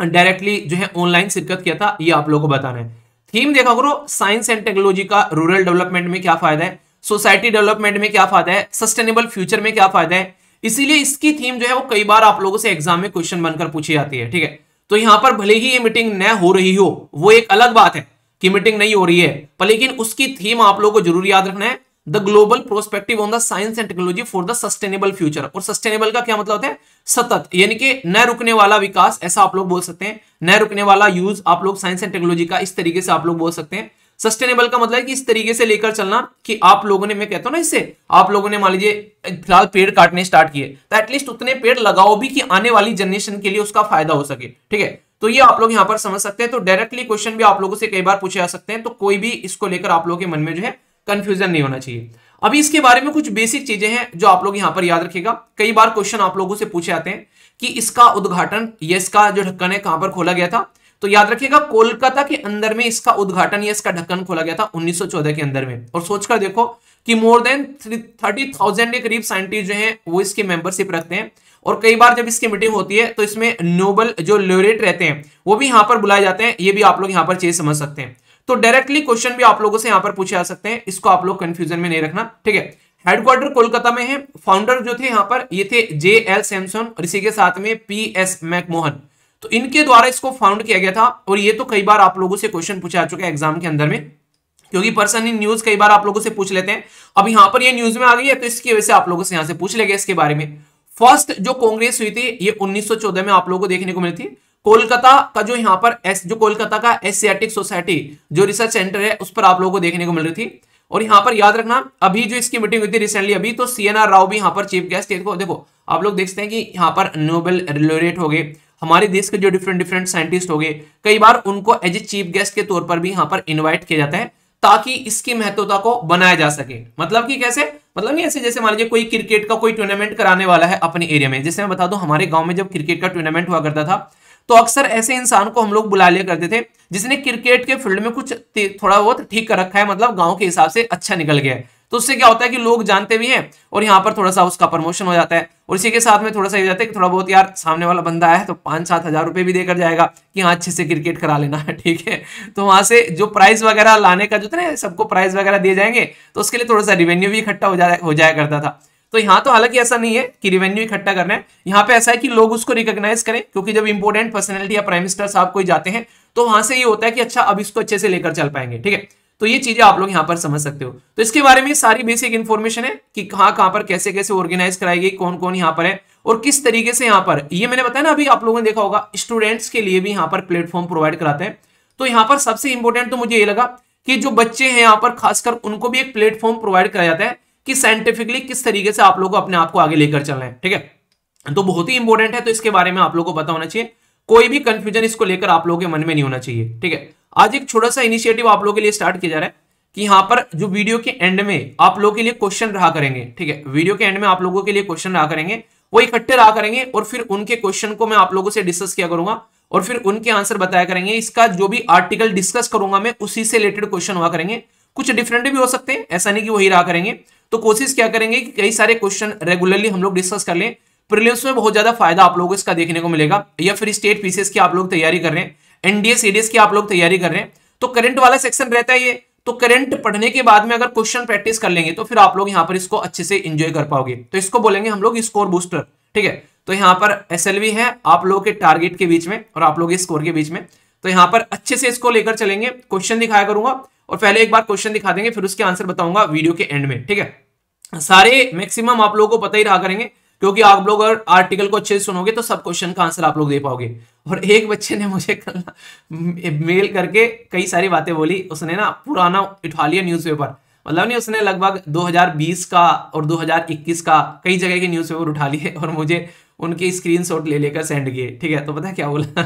डायरेक्टली जो है ऑनलाइन शिरकत किया था, ये आप लोगों को बताना है। थीम देखा करो साइंस एंड टेक्नोलॉजी का रूरल डेवलपमेंट में क्या फ़ायदा है? सोसाइटी डेवलपमेंट में क्या फ़ायदा है? सस्टेनेबल फ्यूचर में क्या फ़ायदा है? इसीलिए इसकी थीम जो है वो कई बार आप लोगों से एग्ज़ाम में क्वेश्चन बनकर पूछी जाती है, ठीक है? तो यहाँ पर भले ही ये मीटिंग न हो रही हो, वो एक अलग बात है कि मीटिंग नहीं हो रही है, पर लेकिन उसकी थीम आप लोगों को ज़रूर याद रखना है। The global prospective on the science and technology for the sustainable future. और सस्टेनेबल का क्या मतलब होता है? सतत, यानी कि न रुकने वाला विकास, ऐसा आप लोग बोल सकते हैं। न रुकने वाला यूज़ आप लोग साइंस एंड टेक्नोलॉजी का इस तरीके से आप लोग बोल सकते हैं। सस्टेनेबल का मतलब है कि इस तरीके से लेकर चलना कि आप लोगों ने, मैं कहता हूँ ना इससे, आप लोगों ने मान लीजिए, फ़िलहाल पेड़ काटने स्टार्ट किए तो एटलीस्ट उतने पेड़ लगाओ भी कि आने वाली जनरेशन के लिए उसका फ़ायदा हो सके, ठीक है? तो ये आप लोग यहाँ पर समझ सकते हैं। तो डायरेक्टली क्वेश्चन भी आप लोगों से कई बार पूछे जा सकते हैं। तो कोई भी इसको लेकर आप लोगों के मन में जो है कंफ्यूजन नहीं होना चाहिए। अभी इसके बारे में कुछ बेसिक चीज़ें हैं जो आप लोग यहाँ पर याद रखेगा कई बार क्वेश्चन आप लोगों से पूछे जाते हैं कि इसका उद्घाटन, या इसका जो ढक्कन है, कहाँ पर खोला गया था? तो याद रखिएगा, कोलकाता के अंदर में इसका उद्घाटन, या इसका ढक्कन खोला गया था 1914 के अंदर में। और सोचकर देखो कि मोर देन थर्टी थाउज़ेंड के करीब साइंटिस्ट जो हैं, वो इसके मेंबरशिप रखते हैं। और कई बार जब इसकी मीटिंग होती है तो इसमें नोबल जो लोरेट रहते हैं, वो भी यहाँ पर बुलाए जाते हैं। ये भी आप लोग यहाँ पर चीज़ समझ सकते हैं। तो डायरेक्टली क्वेश्चन भी आप लोगों से यहाँ पर पूछे जा सकते हैं। इसको आप लोग कंफ्यूजन में नहीं रखना, ठीक है? हेडक्वार्टर कोलकाता में है। फाउंडर जो थे यहाँ पर, ये थे जे एल सैमसन और इसी के साथ में पी एस मैकमोहन तो इनके द्वारा इसको फाउंड किया गया था, और ये तो कई बार आप लोगों से क्वेश्चन पूछा जा चुका है एग्ज़ाम के अंदर में, क्योंकि पर्सन इन न्यूज़ कई बार आप लोगों से पूछ लेते हैं। अब यहाँ पर ये न्यूज़ में आ गई है तो इसकी वजह से आप लोगों से यहाँ से पूछ लेंगे इसके बारे में। फ़र्स्ट जो कांग्रेस हुई थी, ये 1914 में आप लोगों को देखने को मिली थी। कोलकाता का जो यहाँ पर एस जो कोलकाता का एशियाटिक सोसाइटी जो रिसर्च सेंटर है, उस पर आप लोगों को देखने को मिल रही थी। और यहाँ पर याद रखना, अभी जो इसकी मीटिंग हुई थी रिसेंटली अभी तो सीएनआर राव भी यहाँ पर चीफ गेस्ट देखो देखो, आप लोग देखते हैं कि यहाँ पर नोबेल लोरेट हो गए, हमारे देश के जो डिफरेंट डिफरेंट साइंटिस्ट हो गए, कई बार उनको एज ए चीफ गेस्ट के तौर पर भी यहाँ पर इन्वाइट किया जाता है, ताकि इसकी महत्वता को बनाया जा सके। मतलब कि कैसे? मतलब नहीं ऐसे जैसे मान लीजिए कोई क्रिकेट का कोई टूर्नामेंट कराने वाला है अपने एरिया में। जैसे मैं बता दूँ, हमारे गाँव में जब क्रिकेट का टूर्नामेंट हुआ करता था तो अक्सर ऐसे इंसान को हम लोग बुला लिया करते थे, जिसने क्रिकेट के फ़ील्ड में कुछ थोड़ा बहुत ठीक कर रखा है मतलब गाँव के हिसाब से अच्छा निकल गया है। तो उससे क्या होता है कि लोग जानते भी हैं और यहाँ पर थोड़ा सा उसका प्रमोशन हो जाता है और इसी के साथ में थोड़ा सा ये जाता है कि थोड़ा बहुत यार सामने वाला बंदा आया है तो पाँच सात हज़ार रुपए भी देकर जाएगा कि हाँ अच्छे से क्रिकेट करा लेना है ठीक है। तो वहाँ से जो प्राइज वगैरह लाने का जो था ना, सबको प्राइज वगैरह दिए जाएँगे तो उसके लिए थोड़ा सा रिवेन्यू भी इकट्ठा हो हो जाया करता था। तो यहाँ तो हालाँकि ऐसा नहीं है कि रिवेन्यू इकट्ठा करना है। यहाँ पे ऐसा है कि लोग उसको रिकॉग्नाइज करें, क्योंकि जब इंपोर्टेंट पर्सनैलिटी या प्राइम मिनिस्टर साहब कोई जाते हैं तो वहाँ से ये होता है कि अच्छा अब इसको अच्छे से लेकर चल पाएँगे, ठीक है? तो ये चीज़ें आप लोग यहाँ पर समझ सकते हो। तो इसके बारे में सारी बेसिक इन्फॉर्मेशन है कि कहाँ कहाँ पर, कैसे कैसे ऑर्गेनाइज कराई गई कौन कौन यहाँ पर है और किस तरीके से यहाँ पर। ये मैंने बताया ना, अभी आप लोगों ने देखा होगा स्टूडेंट्स के लिए भी यहाँ पर प्लेटफॉर्म प्रोवाइड कराते हैं। तो यहाँ पर सबसे इंपॉर्टेंट तो मुझे ये लगा कि जो बच्चे हैं यहाँ पर, खासकर उनको भी एक प्लेटफॉर्म प्रोवाइड कराया जाता है। कि साइंटिफिकली किस तरीके से आप लोग अपने आप को आगे लेकर चलना है, ठीक है? तो बहुत ही इंपॉर्टेंट है तो इसके बारे में आप लोग को पता होना चाहिए। कोई भी कंफ्यूजन इसको लेकर आप लोगों के मन में नहीं होना चाहिए, ठीक है? आज एक छोटा सा इनिशिएटिव आप लोगों के लिए स्टार्ट किया जा रहा है कि यहाँ पर जो वीडियो के एंड में आप लोगों के लिए क्वेश्चन रहा करेंगे, ठीक है? वीडियो के एंड में आप लोगों के लिए क्वेश्चन रहा करेंगे, वो इकट्ठे रहा करेंगे और फिर उनके क्वेश्चन को मैं आप लोगों से डिस्कस किया करूँगा और फिर उनके आंसर बताया करेंगे। इसका जो भी आर्टिकल डिस्कस करूँगा मैं, उसी से रिलेटेड क्वेश्चन हुआ करेंगे। कुछ डिफरेंट भी हो सकते हैं, ऐसा नहीं कि वही रहा करेंगे। तो कोशिश क्या करेंगे कि कई सारे क्वेश्चन रेगुलरली हम लोग डिस्कस कर लें। प्रिलियम्स में बहुत ज़्यादा फ़ायदा आप लोगों को इसका देखने को मिलेगा। या फिर स्टेट पीसीएस की आप लोग तैयारी कर रहे हैं। एनडीए सीडीएस की आप लोग तैयारी कर रहे हैं। तो करंट वाला सेक्शन रहता है ये। तो करंट पढ़ने के बाद में अगर क्वेश्चन प्रैक्टिस कर लेंगे तो फिर आप लोग यहाँ पर इसको अच्छे से इंजॉय कर पाओगे। तो इसको बोलेंगे हम लोग स्कोर बूस्टर ठीक है? तो यहाँ पर एसएलवी है आप लोगों के टारगेट के बीच में और आप लोग स्कोर के बीच में। तो यहाँ पर अच्छे से इसको लेकर चलेंगे। क्वेश्चन दिखाया करूँगा। और पहले एक बार क्वेश्चन दिखा देंगे, फिर उसके आंसर बताऊँगा वीडियो के एंड में, ठीक है? सारे मैक्सिमम आप लोगों को पता ही रहा करेंगे, क्योंकि आप लोग अगर आर्टिकल को अच्छे से सुनोगे तो सब क्वेश्चन का आंसर आप लोग दे पाओगे। और एक बच्चे ने मुझे कल मेल करके कई सारी बातें बोली, उसने ना पुराना उठा लिया न्यूज़पेपर मतलब नहीं, उसने लगभग 2020 का और 2021 का कई जगह के न्यूज़पेपर उठा लिए और मुझे उनके स्क्रीनशॉट ले लेकर सेंड किए, ठीक है? तो पता क्या बोला?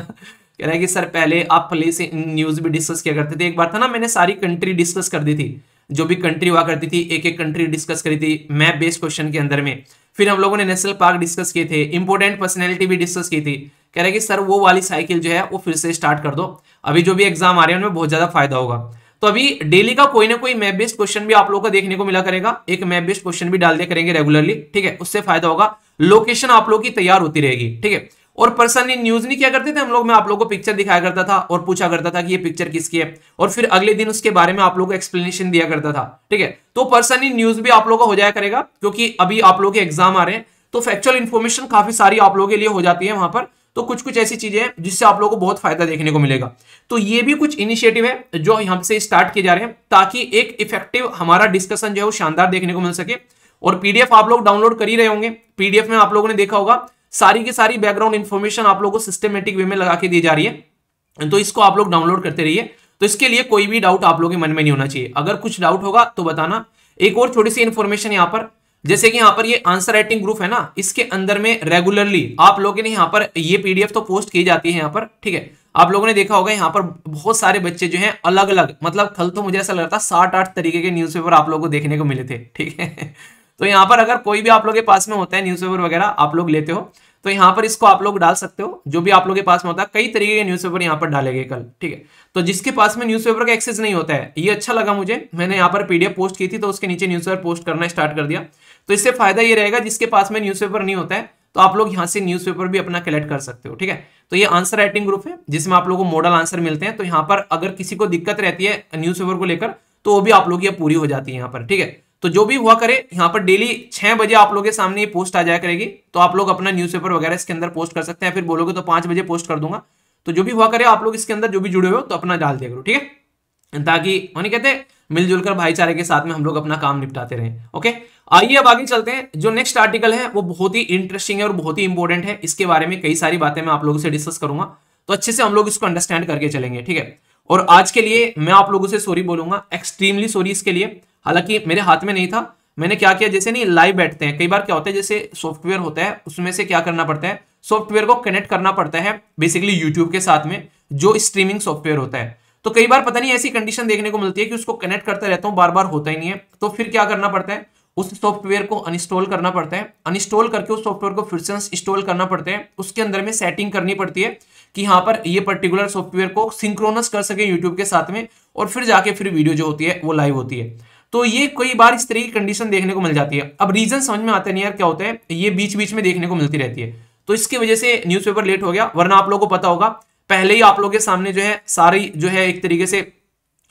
कह रहा है कि, सर, पहले आप पहले से न्यूज़ भी डिस्कस किया करते थे। एक बार था ना, मैंने सारी कंट्री डिस्कस कर दी थी। जो भी कंट्री हुआ करती थी एक एक कंट्री डिस्कस करी थी मैप बेस्ड क्वेश्चन के अंदर में। फिर हम लोगों ने नेशनल पार्क डिस्कस किए थे इंपोर्टेंट पर्सनैलिटी भी डिस्कस की थी। कह रहे कि, सर, वो वाली साइकिल जो है, वो फिर से स्टार्ट कर दो। अभी जो भी एग्ज़ाम आ रहे हैं, उनमें बहुत ज़्यादा फ़ायदा होगा। तो अभी डेली का कोई ना कोई मैप बेस्ड क्वेश्चन भी आप लोगों को देखने को मिला करेगा। एक मैप बेस्ड क्वेश्चन भी डाल दिया करेंगे रेगुलरली ठीक है? उससे फ़ायदा होगा। लोकेशन आप लोग की तैयार होती रहेगी, ठीक है? और पर्सन इन न्यूज़ नहीं क्या करते थे, हम लोग, मैं आप लोगों को पिक्चर दिखाया करता था और पूछा करता था कि ये पिक्चर किसकी है। और फिर अगले दिन उसके बारे में आप लोगों को एक्सप्लेनेशन दिया करता था, ठीक है? तो पर्सन इन न्यूज़ भी आप लोगों का हो जाया करेगा, क्योंकि अभी आप लोग के एग्ज़ाम आ रहे हैं तो फैक्चुअल इन्फॉर्मेशन काफ़ी सारी आप लोगों के लिए हो जाती है वहाँ पर। तो कुछ कुछ ऐसी चीज़ें हैं जिससे आप लोगों को बहुत फ़ायदा देखने को मिलेगा। तो ये भी कुछ इनिशिएटिव है जो यहाँ से स्टार्ट किए जा रहे हैं, ताकि एक इफ़ेक्टिव हमारा डिस्कशन जो है वो शानदार देखने को मिल सके। और पीडीएफ आप लोग डाउनलोड कर ही रहे होंगे। पीडीएफ में आप लोगों ने देखा होगा सारी की सारी बैकग्राउंड इन्फॉर्मेशन आप लोगों को सिस्टमेटिक वे में लगा के दी जा रही है। तो इसको आप लोग डाउनलोड करते रहिए। तो इसके लिए कोई भी डाउट आप लोगों के मन में नहीं होना चाहिए। अगर कुछ डाउट होगा तो बताना। एक और छोटी सी इन्फॉर्मेशन यहाँ पर। जैसे कि यहाँ पर ये आंसर राइटिंग ग्रुप है ना, इसके अंदर में रेगुलरली आप लोगों ने यहाँ पर ये पीडीएफ तो पोस्ट की जाती है यहाँ पर, ठीक है? आप लोगों ने देखा होगा यहाँ पर बहुत सारे बच्चे जो हैं अलग अलग मतलब कल तो मुझे ऐसा लगता साठ आठ तरीके के न्यूज़पेपर आप लोगों को देखने को मिले थे, ठीक है? तो यहाँ पर अगर कोई भी आप लोग के पास में होता है न्यूज़पेपर वगैरह, आप लोग लेते हो तो यहाँ पर इसको आप लोग डाल सकते हो। जो भी आप लोग के पास में होता है, कई तरीके के न्यूज़पेपर यहाँ पर डाले कल, ठीक है? तो जिसके पास में न्यूज़पेपर का एक्सेस नहीं होता है, ये अच्छा लगा मुझे। मैंने यहाँ पर पीडीएफ पोस्ट की थी तो उसके नीचे न्यूज़पेपर पोस्ट करना स्टार्ट कर दिया। तो इससे फ़ायदा ये रहेगा, जिसके पास में न्यूज़पेपर नहीं होता है तो आप लोग यहाँ से न्यूज़पेपर भी अपना कलेक्ट कर सकते हो, ठीक है? तो ये आंसर राइटिंग ग्रुप है, जिसमें आप लोगों को मॉडल आंसर मिलते हैं। तो यहाँ पर अगर किसी को दिक्कत रहती है न्यूज़पेपर को लेकर तो वो भी आप लोग की पूरी हो जाती है यहाँ पर, ठीक है? तो जो भी हुआ करे, यहाँ पर डेली छह बजे आप लोगों के सामने ये पोस्ट आ जाया करेगी। तो आप लोग अपना न्यूज़पेपर वगैरह इसके अंदर पोस्ट कर सकते हैं। फिर बोलोगे तो पाँच बजे पोस्ट कर दूँगा। तो जो भी हुआ करे, आप लोग इसके अंदर जो भी जुड़े हो तो अपना डाल दिया करो, ठीक है? ताकि उन्हें कहते मिलजुल कर भाईचारे के साथ में हम लोग अपना काम निपटाते रहे, ओके? आइए अब आगे चलते हैं। जो नेक्स्ट आर्टिकल है, वो बहुत ही इंटरेस्टिंग है और बहुत ही इंपॉर्टेंट है। इसके बारे में कई सारी बातें मैं आप लोगों से डिस्कस करूँगा। तो अच्छे से हम लोग इसको अंडरस्टैंड करके चलेंगे, ठीक है? और आज के लिए मैं आप लोगों से सॉरी बोलूँगा एक्सट्रीमली सॉरी इसके लिए। हालाँकि मेरे हाथ में नहीं था। मैंने क्या किया, जैसे नहीं लाइव बैठते हैं। कई बार क्या होता है, जैसे सॉफ्टवेयर होता है, उसमें से क्या करना पड़ता है? सॉफ्टवेयर को कनेक्ट करना पड़ता है बेसिकली यूट्यूब के साथ में, जो स्ट्रीमिंग सॉफ्टवेयर होता है। तो कई बार पता नहीं, ऐसी कंडीशन देखने को मिलती है कि उसको कनेक्ट करता रहता हूँ बार बार होता ही नहीं है। तो फिर क्या करना पड़ता है? उस सॉफ्टवेयर को अनइंस्टॉल करना पड़ता है। अनइंस्टॉल करके उस सॉफ्टवेयर को फिर से इंस्टॉल करना पड़ता है। उसके अंदर में सेटिंग करनी पड़ती है कि यहाँ पर ये पर्टिकुलर सॉफ्टवेयर को सिंक्रोनस कर सके यूट्यूब के साथ में और फिर जाके फिर वीडियो जो होती है, वो लाइव होती है। तो ये कई बार इस तरह की कंडीशन देखने को मिल जाती है। अब रीजन समझ में आते नहीं यार, क्या होता है? ये बीच बीच में देखने को मिलती रहती है। तो इसकी वजह से न्यूज़पेपर लेट हो गया, वरना आप लोगों को पता होगा, पहले ही आप लोगों के सामने जो है, सारी जो है एक तरीके से,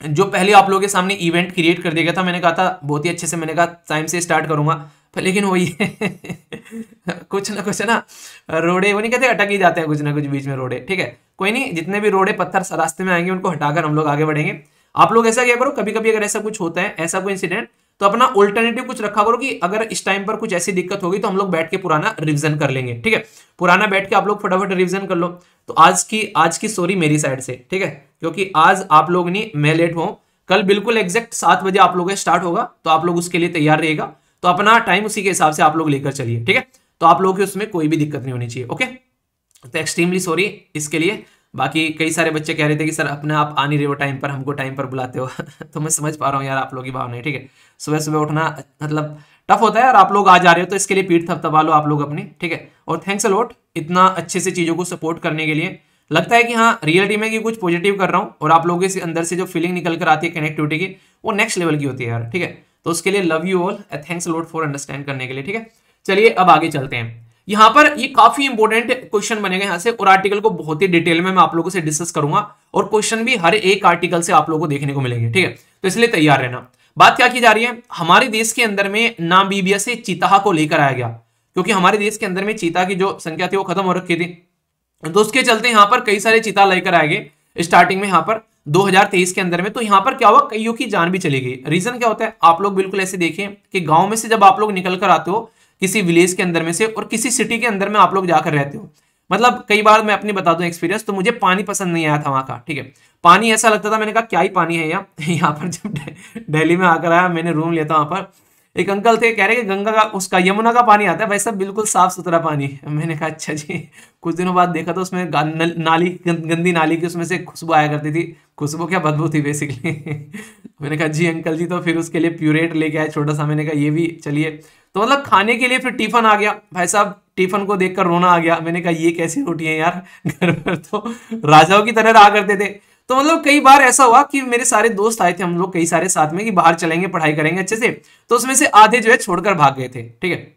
जो पहले आप लोगों के सामने इवेंट क्रिएट कर दिया गया था, मैंने कहा था, बहुत ही अच्छे से मैंने कहा टाइम से स्टार्ट करूँगा। लेकिन वही कुछ ना कुछ ना, रोडे, वो नहीं कहते अटक ही जाते हैं, कुछ ना कुछ बीच में रोडे, ठीक है? कोई नहीं, जितने भी रोडे पत्थर रास्ते में आएँगे, उनको हटाकर हम लोग आगे बढ़ेंगे। आप लोग ऐसा क्या करो कभी कभी अगर ऐसा कुछ होता है, ऐसा कोई इंसिडेंट तो अपना ऑल्टरनेटिव कुछ रखा करो कि अगर इस टाइम पर कुछ ऐसी दिक्कत होगी तो हम लोग बैठ के पुराना रिवीजन कर लेंगे, ठीक है? पुराना बैठ के आप लोग फटाफट रिवीजन कर लो। तो आज की आज की स्टोरी मेरी साइड से, ठीक है? क्योंकि आज आप लोग नहीं, मैं लेट हूँ। कल बिल्कुल एग्जैक्ट सात बजे आप लोगों स्टार्ट होगा तो आप लोग उसके लिए तैयार रहेगा तो अपना टाइम उसी के हिसाब से आप लोग लेकर चलिए, ठीक है? तो आप लोगों की उसमें कोई भी दिक्कत नहीं होनी चाहिए, ओके? तो एक्सट्रीमली सॉरी इसके लिए। बाकी कई सारे बच्चे कह रहे थे कि, सर, अपने आप आ नहीं रहे हो टाइम पर, हमको टाइम पर बुलाते हो। तो मैं समझ पा रहा हूँ यार आप लोग की भावना है ठीक है? सुबह सुबह उठना मतलब टफ होता है और आप लोग आ जा रहे हो तो इसके लिए पीठ थपथपा लो आप लोग अपनी, ठीक है? और थैंक्स अलोट इतना अच्छे से चीज़ों को सपोर्ट करने के लिए। लगता है कि हाँ रियलिटी में कि कुछ पॉजिटिव कर रहा हूँ और आप लोगों के अंदर से जो फीलिंग निकल कर आती है कनेक्टिविटी की, वो नेक्स्ट लेवल की होती है यार, ठीक है? तो उसके लिए love you all thanks lot for understand करने के लिए, ठीक है? चलिए, अब आगे चलते हैं। यहाँ पर ये काफ़ी इंपॉर्टेंट क्वेश्चन बनेगा यहाँ से, और आर्टिकल को बहुत ही डिटेल में मैं आप लोगों से डिस्कस करूँगा, और क्वेश्चन भी हर एक आर्टिकल से आप लोगों को देखने को मिलेंगे, ठीक है? तो इसलिए तैयार रहना। बात क्या की जा रही है? हमारे देश के अंदर में नामीबिया से चीता को लेकर आया गया, क्योंकि हमारे देश के अंदर में चीता की जो संख्या थी वो खत्म हो रखी थी। तो उसके चलते यहाँ पर कई सारे चीता लेकर आए गए स्टार्टिंग में यहाँ पर। 2023 के अंदर में तो यहाँ पर क्या हुआ? कईयों की जान भी चली गई। रीजन क्या होता है? आप लोग बिल्कुल ऐसे देखें कि गाँव में से जब आप लोग निकल कर आते हो किसी विलेज के अंदर में से और किसी सिटी के अंदर में आप लोग जाकर रहते हो। मतलब कई बार मैं अपनी बता दूँ एक्सपीरियंस तो मुझे पानी पसंद नहीं आया था वहाँ का, ठीक है? पानी ऐसा लगता था, मैंने कहा, क्या ही पानी है यहाँ यहाँ पर जब दिल्ली में आकर आया, मैंने रूम लिया था वहाँ पर। एक अंकल थे, कह रहे कि गंगा का, उसका यमुना का पानी आता है। भाई साहब, बिल्कुल साफ़ सुथरा पानी मैंने कहा अच्छा जी। कुछ दिनों बाद देखा तो उसमें नाली गंदी नाली की उसमें से खुशबू आया करती थी। खुशबू क्या बदबू थी बेसिकली मैंने कहा, जी अंकल जी तो फिर उसके लिए प्यूरेट लेके आए छोटा सा। मैंने कहा, ये भी चलिए। तो मतलब खाने के लिए फिर टिफन आ गया। भाई साहब टिफन को देखकर रोना आ गया। मैंने कहा, ये कैसी रोटी है यार? घर पर तो राजाओं की तरह रहा करते थे। तो मतलब कई बार ऐसा हुआ कि मेरे सारे दोस्त आए थे हम लोग कई सारे साथ में कि बाहर चलेंगे, पढ़ाई करेंगे अच्छे से तो उसमें से आधे जो है छोड़कर भाग गए थे, ठीक है?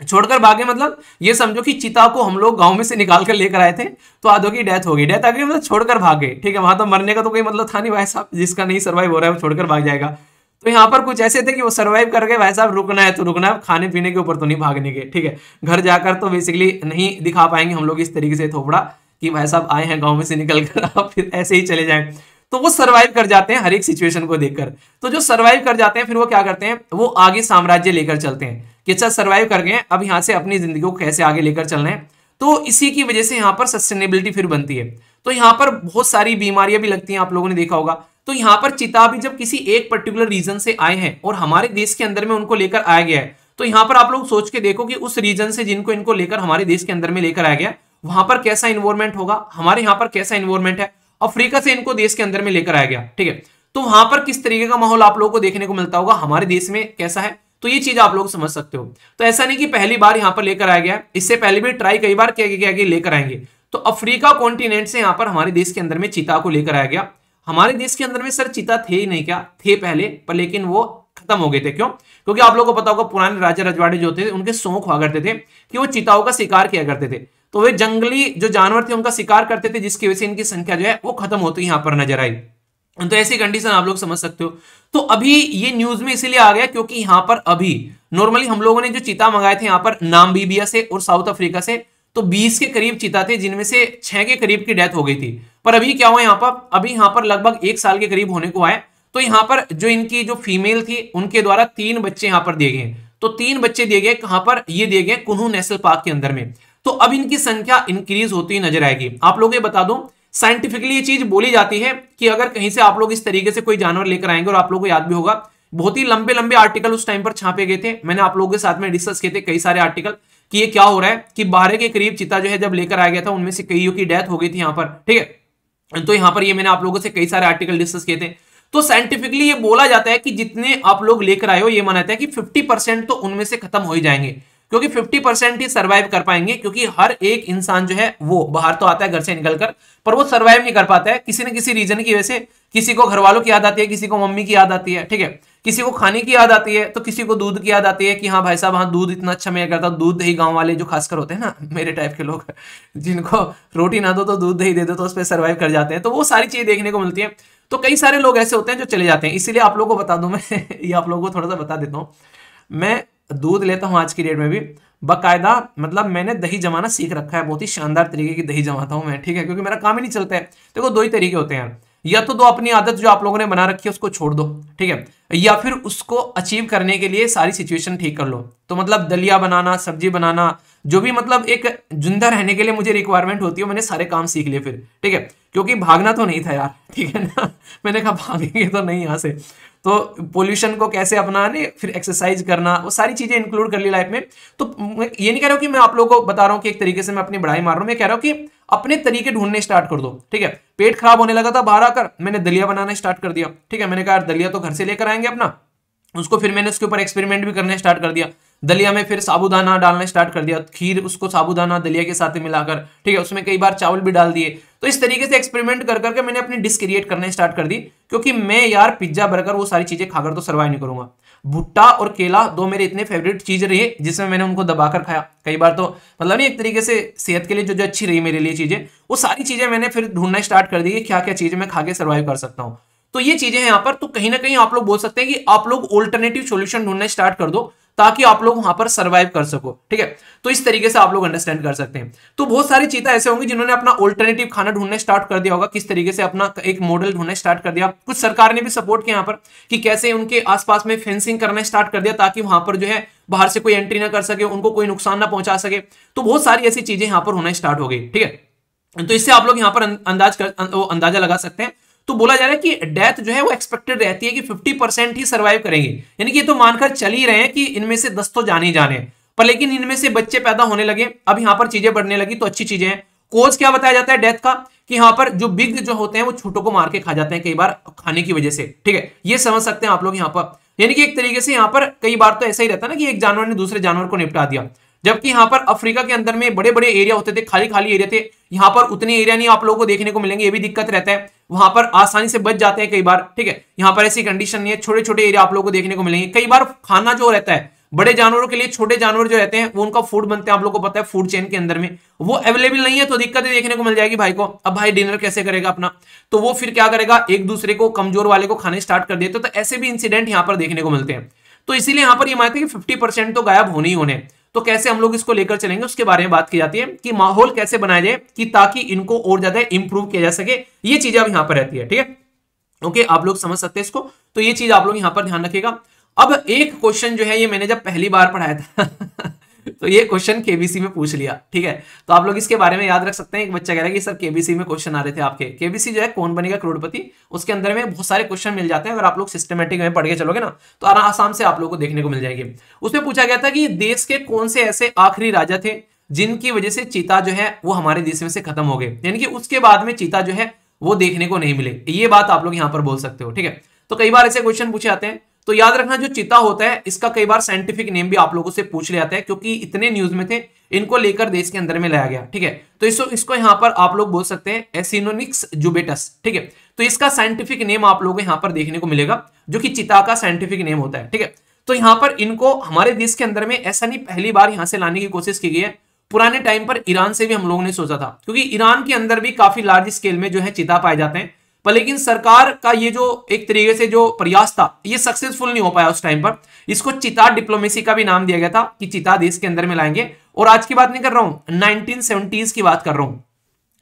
छोड़कर भागे मतलब ये समझो कि चिता को हम लोग गाँव में से निकाल कर लेकर आए थे तो आधो की डेथ हो गई। डेथ आ गई मतलब छोड़कर भाग गए, ठीक है? वहाँ तो मरने का तो कोई मतलब था नहीं भाई साहब, जिसका नहीं सर्वाइव हो रहा है वो छोड़कर भाग जाएगा। तो यहाँ पर कुछ ऐसे थे कि वो सर्वाइव कर गए, भाई साहब रुकना है तो रुकना है खाने पीने के ऊपर तो नहीं भागने के, ठीक है? घर जाकर तो बेसिकली नहीं दिखा पाएँगे हम लोग इस तरीके से थोपड़ा कि भाई साहब, आए हैं, गाँव में से निकल कर, आप फिर ऐसे ही चले जाए। तो वो सर्वाइव कर जाते हैं हर एक सिचुएशन को देखकर। तो जो सर्वाइव कर जाते हैं, फिर वो क्या करते हैं? वो आगे साम्राज्य लेकर चलते हैं कि अच्छा सर्वाइव कर गए अब यहाँ से अपनी ज़िंदगी को कैसे आगे लेकर चलना है? तो इसी की वजह से यहाँ पर सस्टेनेबिलिटी फिर बनती है। तो यहाँ पर बहुत सारी बीमारियाँ भी लगती हैं, आप लोगों ने देखा होगा। तो यहाँ पर चिता भी जब किसी एक पर्टिकुलर रीजन से आए हैं और हमारे देश के अंदर में उनको लेकर आया गया है तो यहाँ पर आप लोग सोच के देखो कि उस रीजन से जिनको इनको लेकर हमारे देश के अंदर में लेकर आया गया वहाँ पर कैसा इन्वॉर्मेंट होगा? हमारे यहाँ पर कैसा इन्वॉर्मेंट है? अफ्रीका से इनको देश के अंदर में लेकर आया गया, ठीक है? तो वहाँ पर किस तरीके का माहौल आप लोगों को देखने को मिलता होगा? हमारे देश में कैसा है? तो ये चीज़ आप लोग समझ सकते हो। तो ऐसा नहीं कि पहली बार यहाँ पर लेकर आया गया, इससे पहले भी ट्राई कई बार किया गया कि लेकर आएँगे। तो अफ्रीका कॉन्टिनेंट से यहाँ पर हमारे देश के अंदर में चीता को लेकर आया गया। हमारे देश के अंदर में सर चीता थे ही नहीं क्या? थे पहले, पर लेकिन वो खत्म हो गए थे। क्यों? क्योंकि आप लोगों को पता होगा, पुराने राजा रजवाड़े जो थे, उनके शौक हुआ करते थे कि वो चिताओं का शिकार किया करते थे। तो वे जंगली, जो जानवर थे, उनका शिकार करते थे, जिसकी वजह से इनकी संख्या जो है, वो खत्म होती यहाँ पर नज़र आई। तो ऐसी कंडीशन आप लोग समझ सकते हो। तो अभी ये न्यूज़ में इसीलिए आ गया क्योंकि यहाँ पर अभी नॉर्मली हम लोगों ने जो चीता मंगाए थे यहाँ पर नामबीबिया से और साउथ अफ्रीका से तो 20 के करीब चीता थे, जिनमें से छह के करीब की डेथ हो गई थी। पर अभी क्या हुआ यहाँ पर? अभी यहाँ पर लगभग एक साल के करीब होने को आए तो यहाँ पर जो इनकी जो फीमेल थी, उनके द्वारा तीन बच्चे यहाँ पर दिए गए तो तीन बच्चे दिए गए, कहाँ पर? ये दिए गए कुनू नेशनल पार्क के अंदर में। तो अब इनकी संख्या इंक्रीज होती नज़र आएगी। आप लोग ये बता दो साइंटिफिकली ये चीज़ बोली जाती है कि अगर कहीं से आप लोग इस तरीके से कोई जानवर लेकर आएँगे और आप लोगों को याद भी होगा, बहुत ही लंबे लंबे आर्टिकल उस टाइम पर छापे गए थे। मैंने आप लोगों के साथ में डिस्कस किए थे कई सारे आर्टिकल कि ये क्या हो रहा है कि बारह के करीब चिता जो है जब लेकर आया गया था, उनमें से कईयों की डेथ हो गई थी यहाँ पर, ठीक है? तो यहाँ पर ये मैंने आप लोगों से कई सारे आर्टिकल डिस्कस किए थे। तो साइंटिफिकली ये बोला जाता है कि जितने आप लोग लेकर आए हो, ये मानता है कि 50 परसेंट तो उनमें से खत्म हो ही जाएँगे। क्योंकि 50 परसेंट ही सर्वाइव कर पाएँगे, क्योंकि हर एक इंसान जो है, वो बाहर तो आता है, घर से निकलकर, पर वो सर्वाइव नहीं कर पाता है। किसी न किसी रीजन की वजह से किसी को घर वालों की याद आती है, किसी को मम्मी की याद आती है, ठीक है? किसी को खाने की याद आती है तो किसी को दूध की याद आती है कि हाँ भाई साहब हाँ दूध इतना अच्छा मैं करता दूध दही गाँव वाले जो खासकर होते हैं ना, मेरे टाइप के लोग, जिनको रोटी ना दो तो दूध दही दे दो तो उस पर सर्वाइव कर जाते हैं तो वो सारी चीज़ें देखने को मिलती है। तो कई सारे लोग ऐसे होते हैं जो चले जाते हैं, इसीलिए आप लोगों को बता दूँ मैं, ये आप लोगों को थोड़ा सा बता देता हूँ। मैं दूध लेता हूँ आज की डेट में भी। बाकायदा मतलब मैंने दही जमाना सीख रखा है, बहुत ही शानदार तरीके की दही जमाता हूँ मैं, ठीक है? क्योंकि मेरा काम ही नहीं चलता है। देखो, दो ही तरीके होते हैं या तो दो अपनी आदत जो आप लोगों ने बना रखी है, उसको छोड़ दो, ठीक है? या फिर उसको अचीव करने के लिए सारी सिचुएशन ठीक कर लो। तो मतलब दलिया बनाना, सब्ज़ी बनाना, जो भी मतलब एक ज़िंदा रहने के लिए मुझे रिक्वायरमेंट होती है, मैंने सारे काम सीख लिए फिर, ठीक है? क्योंकि भागना तो नहीं था यार, ठीक है ना? मैंने कहा, भागेंगे तो नहीं यहाँ से। तो पोल्यूशन को कैसे अपनाने, फिर एक्सरसाइज करना, वो सारी चीज़ें इंक्लूड कर ली लाइफ में। तो ये नहीं कह रहा हूँ कि मैं आप लोगों को बता रहा हूँ कि एक तरीके से मैं अपनी बढ़ाई मार रहा हूँ, मैं कह रहा हूँ कि अपने तरीके ढूँढने स्टार्ट कर दो, ठीक है? पेट खराब होने लगा था, बाहर आकर मैंने दलिया बनाना स्टार्ट कर दिया, ठीक है? मैंने कहा दलिया तो घर से लेकर आएँगे अपना। उसको फिर मैंने उसके ऊपर एक्सपेरिमेंट भी करने स्टार्ट कर दिया। दलिया में फिर साबुदाना डालना स्टार्ट कर दिया, खीर उसको साबुदाना दलिया के साथ मिलाकर, ठीक है, उसमें कई बार चावल भी डाल दिए। तो इस तरीके से एक्सपेरिमेंट कर करके मैंने अपनी डिश क्रिएट करना स्टार्ट कर दी, क्योंकि मैं यार पिज्जा बर्गर वो सारी चीज़ें खाकर तो सर्वाइव नहीं करूँगा। भुट्टा और केला दो मेरे इतने फेवरेट चीज़ रही, जिसमें मैंने उनको दबाकर खाया। कई बार तो मतलब नहीं, एक तरीके से सेहत के लिए जो जो अच्छी रही मेरे लिए चीज़ें, वो सारी चीज़ें मैंने फिर ढूंढना स्टार्ट कर दी कि क्या क्या चीज़ें मैं खा के सर्वाइव कर सकता हूँ। तो ये चीज़ें हैं यहाँ पर तो कहीं ना कहीं आप लोग बोल सकते हैं कि आप लोग ऑल्टरनेटिव सोल्यूशन ढूंढना स्टार्ट कर दो। ताकि आप लोग वहाँ पर सर्वाइव कर सको, ठीक है? तो इस तरीके से आप लोग अंडरस्टैंड कर सकते हैं। तो बहुत सारी चीज़ें ऐसे होंगी जिन्होंने अपना ऑल्टरनेटिव खाना ढूँढने स्टार्ट कर दिया होगा, किस तरीके से अपना एक मॉडल ढूँढने स्टार्ट कर दिया। कुछ सरकार ने भी सपोर्ट किया यहाँ पर कि कैसे उनके आसपास में फेंसिंग करना स्टार्ट कर दिया ताकि वहाँ पर जो है बाहर से कोई एंट्री ना कर सके, उनको कोई नुकसान ना पहुँचा सके। तो बहुत सारी ऐसी चीज़ें यहाँ पर होना स्टार्ट हो गई, ठीक है? तो इससे आप लोग यहाँ पर अंदाज कर अंदाज़ा लगा सकते हैं। तो बोला जा रहा है कि डेथ जो है वो एक्सपेक्टेड रहती है कि 50 परसेंट ही सर्वाइव करेंगे। यानी कि ये तो मानकर चल ही रहे हैं कि इनमें से दस तो जाने ही जाने पर लेकिन इनमें से बच्चे पैदा होने लगे। अब यहाँ पर चीज़ें बढ़ने लगी तो अच्छी चीज़ें हैं। कोज क्या बताया जाता है डेथ का? कि यहाँ पर जो बिग जो होते हैं वो छोटों को मार के खा जाते हैं कई बार खाने की वजह से। ठीक है? ये समझ सकते हैं आप लोग यहाँ पर। यानी कि एक तरीके से यहाँ पर कई बार तो ऐसा ही रहता है ना कि एक जानवर ने दूसरे जानवर को निपटा दिया। जबकि यहाँ पर अफ्रीका के अंदर में बड़े बड़े एरिया होते थे खाली खाली एरिया थे। यहाँ पर उतने एरिया नहीं, आप लोगों को देखने को मिलेंगे, ये भी दिक्कत रहता है। वहाँ पर आसानी से बच जाते हैं कई बार, ठीक है? यहाँ पर ऐसी कंडीशन नहीं है छोटे छोटे एरिया आप लोगों को देखने को मिलेंगे। कई बार खाना जो रहता है, बड़े जानवरों के लिए छोटे जानवर जो रहते हैं, वो उनका फ़ूड बनते हैं, आप लोगों को पता है फ़ूड चेन के अंदर में। वो अवेलेबल नहीं है तो दिक्कत देखने को मिल जाएगी भाई को। अब भाई डिनर कैसे करेगा अपना? तो वो फिर क्या करेगा? एक दूसरे को कमज़ोर वाले को खाने स्टार्ट कर देते तो ऐसे भी इंसिडेंट यहाँ पर देखने को मिलते हैं। तो इसीलिए यहाँ पर ये मानते हैं कि फिफ्टी तो गायब होने ही होने तो कैसे हम लोग इसको लेकर चलेंगे? उसके बारे में बात की जाती है कि माहौल कैसे बनाया जाए कि ताकि इनको और ज़्यादा इंप्रूव किया जा सके। ये चीज़ अब यहाँ पर रहती है, ठीक है? ओके आप लोग समझ सकते हैं इसको। तो ये चीज़ आप लोग यहाँ पर ध्यान रखिएगा। अब एक क्वेश्चन जो है, ये मैंने जब पहली बार पढ़ाया था तो ये क्वेश्चन केबीसी में पूछ लिया, ठीक है? तो आप लोग इसके बारे में याद रख सकते हैं। एक बच्चा कह रहा है कि, सर केबीसी में क्वेश्चन आ रहे थे आपके। केबीसी जो है, कौन बनेगा करोड़पति? उसके अंदर में बहुत सारे क्वेश्चन मिल जाते हैं, अगर आप लोग सिस्टमेटिक में पढ़ के चलोगे ना तो आसाम से आप लोग को देखने को मिल जाएगी। उसमें पूछा गया था कि देश के कौन से ऐसे आखिरी राजा थे, जिनकी वजह से चीता जो है, वो हमारे देश में से खत्म हो गए? यानी कि उसके बाद में चीता जो है, वो देखने को नहीं मिले। ये बात आप लोग यहाँ पर बोल सकते हो, ठीक है? तो कई बार ऐसे क्वेश्चन पूछे जाते हैं तो याद रखना, जो चिता होता है, इसका कई बार साइंटिफिक नेम भी आप लोगों से पूछ लिया जाता है, क्योंकि इतने न्यूज़ में थे, इनको लेकर देश के अंदर में लाया गया, ठीक है? तो इसको इसको यहाँ पर आप लोग बोल सकते हैं एसिनोनिक्स जुबेटस ठीक है? तो इसका साइंटिफिक नेम आप लोगों को यहाँ पर देखने को मिलेगा, जो कि चिता का साइंटिफिक नेम होता है, ठीक है? तो यहाँ पर इनको, हमारे देश के अंदर में ऐसा नहीं, पहली बार यहाँ से लाने की कोशिश की गई है। पुराने टाइम पर ईरान से भी हम लोगों ने सोचा था, क्योंकि ईरान के अंदर भी काफ़ी लार्ज स्केल में जो है चिता पाए जाते हैं। पर लेकिन सरकार का ये जो एक तरीके से जो प्रयास था, ये सक्सेसफुल नहीं हो पाया उस टाइम पर। इसको चिता डिप्लोमेसी का भी नाम दिया गया था कि चिता देश के अंदर में लाएँगे। और आज की बात नहीं कर रहा हूँ नाइनटीन की बात कर रहा हूँ।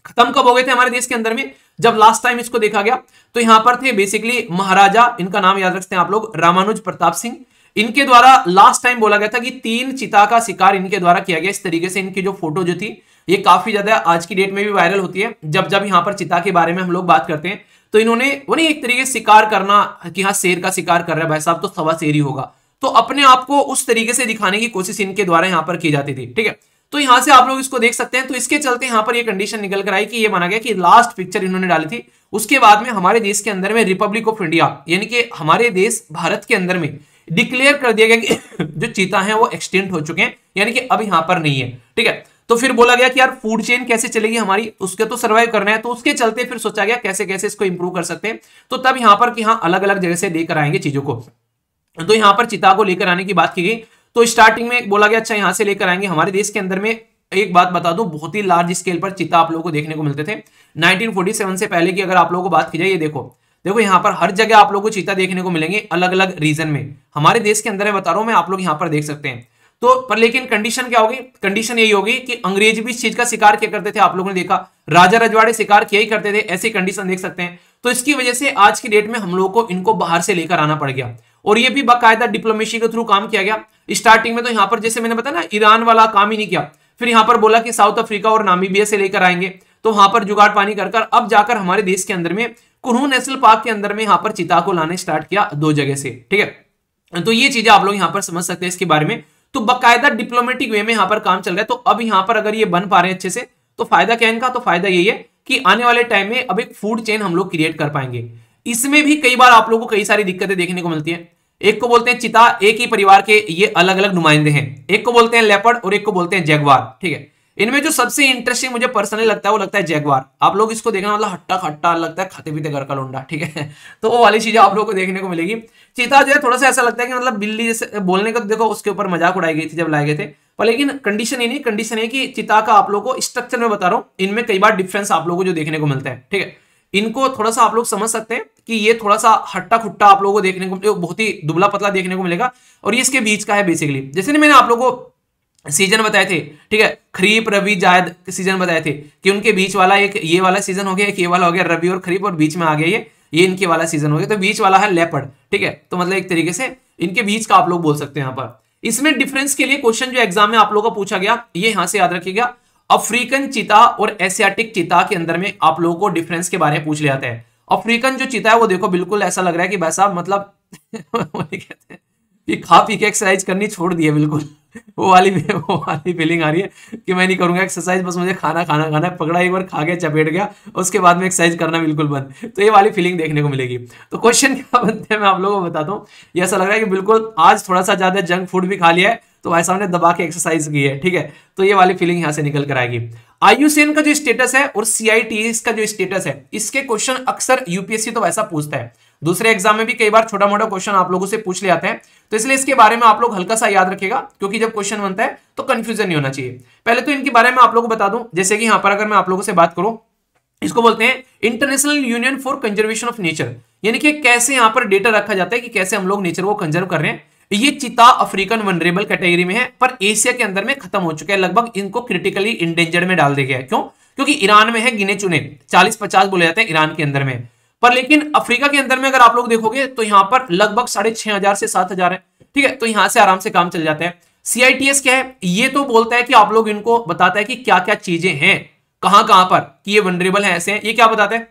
खत्म कब हो गए थे हमारे देश के अंदर में? जब लास्ट टाइम इसको देखा गया तो यहाँ पर थे बेसिकली महाराजा, इनका नाम याद रखते हैं आप लोग, रामानुज प्रताप सिंह। इनके द्वारा लास्ट टाइम बोला गया था कि तीन चिता का शिकार इनके द्वारा किया गया। इस तरीके से इनकी जो फ़ोटो जो थी ये काफ़ी ज़्यादा आज की डेट में भी वायरल होती है। जब जब यहाँ पर चिता के बारे में हम लोग बात करते हैं तो इन्होंने, वो नहीं, एक तरीके से शिकार करना कि हाँ शेर का शिकार कर रहा है भाई साहब तो सवा शेर ही होगा। तो अपने आप को उस तरीके से दिखाने की कोशिश इनके द्वारा यहाँ पर की जाती थी, ठीक है? तो यहाँ से आप लोग इसको देख सकते हैं। तो इसके चलते यहाँ पर ये कंडीशन निकल कर आई कि ये माना गया कि लास्ट पिक्चर इन्होंने डाली थी। उसके बाद में हमारे देश के अंदर में रिपब्लिक ऑफ़ इंडिया यानी कि हमारे देश भारत के अंदर में डिक्लेयर कर दिया गया कि जो चीता है, वो एक्सटेंट हो चुके हैं, यानी कि अब यहाँ पर नहीं है, ठीक है? तो फिर बोला गया कि यार फ़ूड चेन कैसे चलेगी हमारी? उसके तो सर्वाइव करना है तो उसके चलते फिर सोचा गया कैसे कैसे इसको इंप्रूव कर सकते हैं। तो तब यहाँ पर कि हाँ अलग अलग जगह से लेकर आएँगे चीज़ों को। तो यहाँ पर चिता को लेकर आने की बात की गई। तो स्टार्टिंग में बोला गया अच्छा यहाँ से लेकर आएँगे हमारे देश के अंदर में। एक बात बता दो, बहुत ही लार्ज स्केल पर चिता आप लोगों को देखने को मिलते थे। 1947 से पहले की अगर आप लोगों को बात की जाए, ये देखो। देखो, यहाँ पर हर जगह आप लोगों को चीता देखने को मिलेंगे अलग अलग रीजन में। हमारे देश के अंदर मैं बता रहा हूँ, मैं आप लोग यहाँ पर देख सकते हैं। तो पर लेकिन कंडीशन क्या होगी? कंडीशन यही होगी कि अंग्रेज़ भी इस चीज़ का शिकार क्या करते थे? आप लोगों ने देखा। राजा रजवाड़े शिकार किया ही करते थे? ऐसी कंडीशन देख सकते हैं। तो इसकी वजह से आज की डेट में हम लोग को इनको बाहर से लेकर आना पड़ गया। और ये भी बाकायदा डिप्लोमेसी के थ्रू काम किया गया। स्टार्टिंग में तो यहाँ पर जैसे मैंने बताया ना, ईरान वाला काम ही नहीं किया। फिर यहाँ पर बोला कि साउथ अफ्रीका और नामीबिया से लेकर आएँगे। तो वहाँ पर जुगाड़ पानी कर कर अब जाकर हमारे देश के अंदर में कुनू नेशनल पार्क के अंदर में यहाँ पर चिता को लाने स्टार्ट किया दो जगह से। ठीक है? तो ये चीज़ें आप लोग यहाँ पर समझ सकते हैं इसके बारे में। तो बाकायदा डिप्लोमेटिक वे में यहाँ पर काम चल रहा है। तो अब यहाँ पर अगर ये बन पा रहे हैं अच्छे से तो फ़ायदा क्या इनका? तो फ़ायदा यही है कि आने वाले टाइम में अब एक फ़ूड चेन हम लोग क्रिएट कर पाएँगे। इसमें भी कई बार आप लोगों को कई सारी दिक्कतें देखने को मिलती है। एक को बोलते हैं चिता, एक ही परिवार के ये अलग अलग नुमाइंदे हैं। एक को बोलते हैं लेपर्ड और एक को बोलते हैं जगवार, ठीक है? इनमें जो सबसे इंटरेस्टिंग मुझे पर्सनली लगता है, वो लगता है जैगवार आप लोग इसको देखना मतलब हट्टा खट्टा लगता है, खाते पीते घर का लोंडा, ठीक है? तो वो वाली चीज़ें आप लोग को देखने को मिलेगी। चीता जो है, थोड़ा सा ऐसा लगता है कि मतलब बिल्ली जैसे, बोलने का देखो, उसके ऊपर मज़ाक उड़ाई गई थी जब लाए गए थे। पर लेकिन कंडीशन ये नहीं कंडीशन है कि चिता का आप लोग को स्ट्रक्चर में बता रहा हूँ, इनमें कई बार डिफरेंस आप लोगों को जो देखने को मिलता है, ठीक है? इनको थोड़ा सा आप लोग समझ सकते हैं कि ये थोड़ा सा हट्टा खुट्टा आप लोगों को देखने को बहुत ही दुबला पतला देखने को मिलेगा, और ये इसके बीच का है बेसिकली जैसे मैंने आप लोगों को सीज़न बताए थे, ठीक है? खरीफ, रबी, जायद सीज़न बताए थे कि उनके बीच वाला एक ये वाला सीज़न हो गया, एक ये वाला हो गया, रबी और खरीफ, और बीच में आ गया ये ये इनके वाला सीज़न हो गया। तो बीच वाला है लेपर्ड ठीक है? तो मतलब एक तरीके से इनके बीच का आप लोग बोल सकते हैं यहाँ पर। इसमें डिफरेंस के लिए क्वेश्चन जो एग्ज़ाम में आप लोगों को पूछा गया, ये यहाँ से याद रखिएगा, अफ्रीकन चिता और एशियाटिक चिता के अंदर में आप लोगों को डिफरेंस के बारे में पूछ लिया जाता है। अफ्रीकन जो चिता है वो देखो, बिल्कुल ऐसा लग रहा है कि भाई साहब मतलब कहते हैं, कि खा पी के एक्सरसाइज करनी छोड़ दी है, बिल्कुल। वो वाली वो वाली फीलिंग आ रही है कि मैं नहीं करूँगा एक्सरसाइज बस मुझे खाना खाना खाना पकड़ा एक बार, खा के चपेट गया, उसके बाद में एक्सरसाइज करना बिल्कुल बंद। तो ये वाली फीलिंग देखने को मिलेगी। तो क्वेश्चन क्या बनते हैं, मैं आप लोगों को बताता हूँ। ये ऐसा लग रहा है कि बिल्कुल आज थोड़ा सा ज़्यादा जंक फ़ूड भी खा लिया है तो भाई साहब ने दबा के एक्सरसाइज की है, ठीक है? तो ये वाली फीलिंग यहाँ से निकल कर आएगी। आयुसेन का जो स्टेटस है और सीआईटी का जो स्टेटस है, इसके क्वेश्चन अक्सर यूपीएससी तो वैसा पूछता है। दूसरे एग्ज़ाम में भी कई बार छोटा मोटा क्वेश्चन आप लोगों से पूछ ले आते हैं। तो इसलिए इसके बारे में आप लोग हल्का सा याद रखेगा क्योंकि जब क्वेश्चन बनता है तो कंफ्यूजन नहीं होना चाहिए। पहले तो इनके बारे में आप लोगों को बता दूँ। जैसे कि यहाँ पर अगर मैं आप लोगों से बात करूँ, इसको बोलते हैं International Union for Conservation of Nature यानी कि कैसे यहाँ पर डेटा रखा जाता है कि कैसे हम लोग नेचर को कंजर्व कर रहे हैं। ये चिता अफ्रीकन वनरेबल कैटेगरी में है, पर एशिया के अंदर में खत्म हो चुका है। लगभग इनको क्रिटिकली इंडेंजर्ड में डाल दिया गया है। क्यों? क्योंकि ईरान में है गिने चुने। चालीस पचास बोले जाते हैं ईरान के अंदर में। पर लेकिन अफ्रीका के अंदर में अगर आप लोग देखोगे तो यहाँ पर लगभग साढ़े छह हज़ार से सात हज़ार है, ठीक है? तो यहाँ से आराम से काम चल जाता है। सीआईटीएस क्या है? ये तो बोलता है कि आप लोग इनको बताता है कि क्या क्या चीज़ें हैं कहाँ कहाँ पर, कि ये वनरेबल है ऐसे हैं। ये क्या बताते हैं?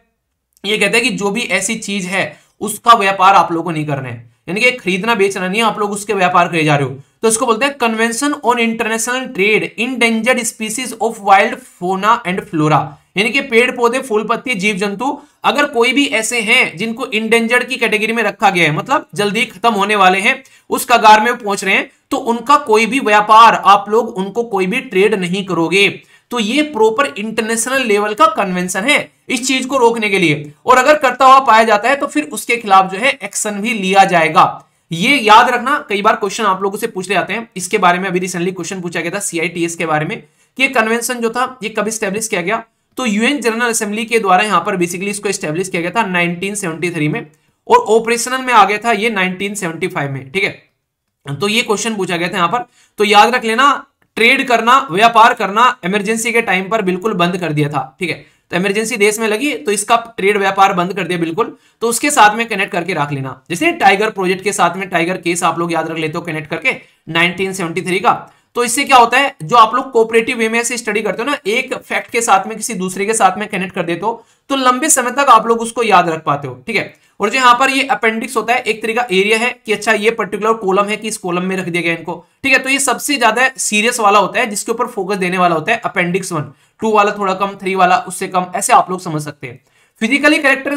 ये कहता है कि जो भी ऐसी चीज़ है, उसका व्यापार आप लोगों को नहीं करना है। यानी कि खरीदना, बेचना नहीं आप लोग उसके व्यापार करे जा रहे हो। तो इसको बोलते हैं Convention on International Trade in Endangered Species of Wild Fauna and Flora यानी कि पेड़, पौधे, फूल, पत्ती जीव जंतु अगर कोई भी ऐसे हैं जिनको इंडेंजर्ड की कैटेगरी में रखा गया है मतलब जल्दी खत्म होने वाले हैं, उस कगार में पहुँच रहे हैं तो उनका कोई भी व्यापार, आप लोग उनको कोई भी ट्रेड नहीं करोगे। तो ये प्रॉपर इंटरनेशनल लेवल का कन्वेंशन है इस चीज़ को रोकने के लिए। और अगर करता हुआ पाया जाता है तो फिर उसके खिलाफ जो है एक्शन भी लिया जाएगा। ये याद रखना, कई बार क्वेश्चन आप लोगों से पूछ ले जाते हैं। इसके बारे में अभी रिसेंटली क्वेश्चन पूछा गया था सीआईटीएस के बारे में, कि कन्वेंशन जो था, ये कब स्टेब्लिश किया गया? तो यूएन जनरल असेंबली के द्वारा यहाँ पर बेसिकली इसको स्टेब्लिश किया गया था 1973 में। और ऑपरेशनल में आ गया था ये 1975 में, ठीक है? तो ये क्वेश्चन पूछा गया था यहाँ पर। तो याद रख लेना ट्रेड करना, व्यापार करना इमरजेंसी के टाइम पर बिल्कुल बंद कर दिया था, ठीक है? तो इमरजेंसी देश में लगी तो इसका ट्रेड व्यापार बंद कर दिया बिल्कुल। तो उसके साथ में कनेक्ट करके रख लेना। जैसे टाइगर प्रोजेक्ट के साथ में टाइगर केस आप लोग याद रख लेते हो कनेक्ट करके 1973 का। तो इससे क्या होता है, जो आप लोग कोऑपरेटिव वे में से स्टडी करते हो ना, एक फैक्ट के साथ में किसी दूसरे के साथ में कनेक्ट कर देते हो तो लंबे समय तक आप लोग उसको याद रख पाते हो, ठीक है? और जो यहाँ पर ये अपेंडिक्स होता है, एक तरीका एरिया है कि अच्छा ये पर्टिकुलर कॉलम है कि इस कॉलम में रख दिया गया इनको। ठीक है तो ये सबसे ज़्यादा सीरियस वाला होता है, जिसके ऊपर फोकस देने वाला होता है अपेंडिक्स वन टू वाला थोड़ा कम थ्री वाला उससे कम, ऐसे आप लोग समझ सकते हैं। फिजिकली करेक्टर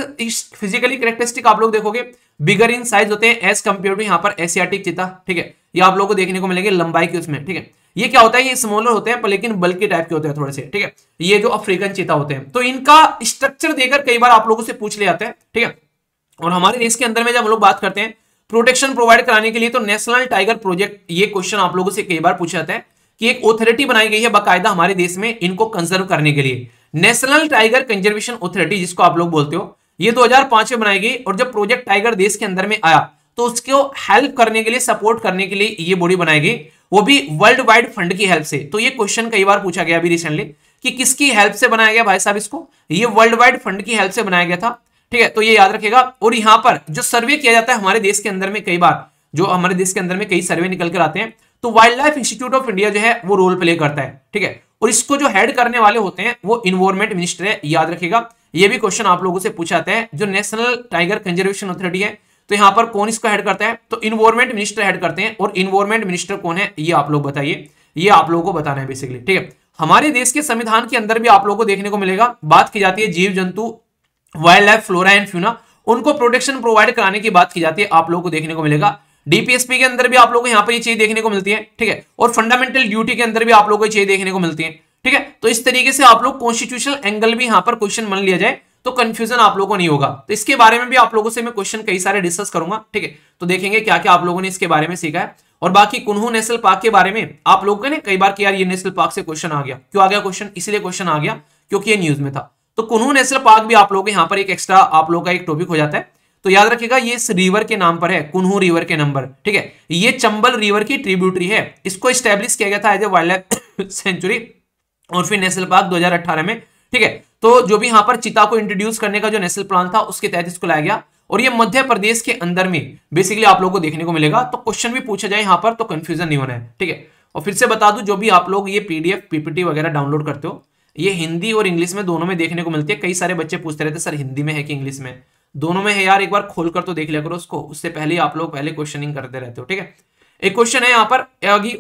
फिजिकली करेक्टरिस्टिक आप लोग देखोगे बिगर इन साइज़ होते हैं एज कंपेयर टू यहाँ पर एशियाटिक चिता, ठीक है? ये आप लोगों को देखने को मिलेंगे लंबाई की उसमें, ठीक है? ये क्या होता है, ये स्मॉलर होते हैं, पर लेकिन बल्कि टाइप के होते हैं थोड़े से, ठीक है? ये जो अफ्रीकन चीता होते हैं। तो इनका स्ट्रक्चर देकर कई बार आप लोगों से पूछ ले जाते हैं, ठीक है? और हमारे देश के अंदर में जब हम लोग बात करते हैं प्रोटेक्शन प्रोवाइड कराने के लिए तो नेशनल टाइगर प्रोजेक्ट ये क्वेश्चन आप लोगों से कई बार पूछा जाता है कि एक ऑथोरिटी बनाई गई है बाकायदा हमारे देश में इनको कंजर्व करने के लिए। नेशनल टाइगर कंजर्वेशन ऑथोरिटी जिसको आप लोग बोलते हो, ये 2005 में बनाई गई और जब प्रोजेक्ट टाइगर देश के अंदर में आया तो उसको हेल्प करने के लिए सपोर्ट करने के लिए ये बॉडी बनाई गई। वो भी वर्ल्ड वाइड फंड की हेल्प से। तो ये क्वेश्चन कई बार पूछा गया अभी रिसेंटली कि किसकी हेल्प से बनाया गया भाई साहब इसको? ये वर्ल्ड वाइड फंड की हेल्प से बनाया गया था। ठीक है? तो ये याद रखेगा और यहाँ पर जो सर्वे किया जाता है हमारे देश के अंदर में कई बार, जो हमारे देश के अंदर में कई सर्वे निकल कर आते हैं तो wild life institute of India जो है, वो रोल प्ले करता है, ठीक है? और इसको जो हेड करने वाले होते हैं, वो इन्वायरमेंट मिनिस्टर है, याद रखेगा ये भी क्वेश्चन आप लोगों से पूछा जाता है, जो नेशनल टाइगर कंजर्वेशन अथॉरिटी है तो यहाँ पर कौन इसको हेड करता है? तो इन्वायरमेंट मिनिस्टर हेड करते हैं, और इन्वायरमेंट मिनिस्टर कौन है, ये आप लोग बताइए। ये आप लोगों को बताना है बेसिकली ठीक है? हमारे देश के संविधान के अंदर भी आप लोगों को देखने को मिलेगा। बात की जाती है जीव जंतु wild life flora and fauna, उनको प्रोटेक्शन प्रोवाइड कराने की बात की जाती है, आप लोगों को देखने को मिलेगा। डीपीएसपी के अंदर भी आप लोगों को यहाँ पर चीज़ देखने को मिलती है, ठीक है? और फंडामेंटल ड्यूटी के अंदर भी आप लोगों को चीज़ देखने को मिलती है, ठीक है? तो इस तरीके से आप लोग कॉन्स्टिट्यूशनल एंगल भी यहाँ पर क्वेश्चन मान लिया जाए तो कंफ्यूजन आप लोगों को नहीं होगा। तो इसके बारे में भी आप लोगों से मैं क्वेश्चन कई सारे डिस्कस करूँगा, ठीक है? तो देखेंगे क्या क्या आप लोगों ने इसके बारे में सीखा है। और बाकी कुनहू नेशनल पार्क के बारे में आप लोगों ने कई बार किया ये नेशनल पार्क से क्वेश्चन आ गया। क्यों आ गया क्वेश्चन इसलिए क्वेश्चन आ गया, क्योंकि ये न्यूज़ में था। तो कुनू नेशनल पार्क भी आप लोग यहाँ पर एक एक्स्ट्रा आप लोग का एक टॉपिक हो जाता है। तो याद रखिएगा, ये इस रिवर के नाम पर है, कुनहू रिवर के नंबर ठीक है? ये चंबल रिवर की ट्रिब्यूटरी है। इसको स्टैब्लिश किया गया था as a wild life sanctuary और फिर नेशनल पार्क 2018 में, ठीक है? तो जो भी यहाँ पर चिता को इंट्रोड्यूस करने का जो नेशनल प्लान था, उसके तहत इसको लाया गया। और ये मध्य प्रदेश के अंदर में बेसिकली आप लोगों को देखने को मिलेगा। तो क्वेश्चन भी पूछा जाए यहाँ पर तो कंफ्यूजन नहीं होना है, ठीक है? और फिर से बता दू, जो भी आप लोग ये पीडीएफ पीपीटी वगैरह डाउनलोड करते हो ये हिंदी और इंग्लिश में दोनों में देखने को मिलती है। कई सारे बच्चे पूछते रहते सर, हिंदी में है कि इंग्लिश में? दोनों में है यार, एक बार खोल कर तो देख लिया करो उसको। उससे पहले आप लोग पहले क्वेश्चनिंग करते रहते हो, ठीक है? एक क्वेश्चन है यहाँ पर।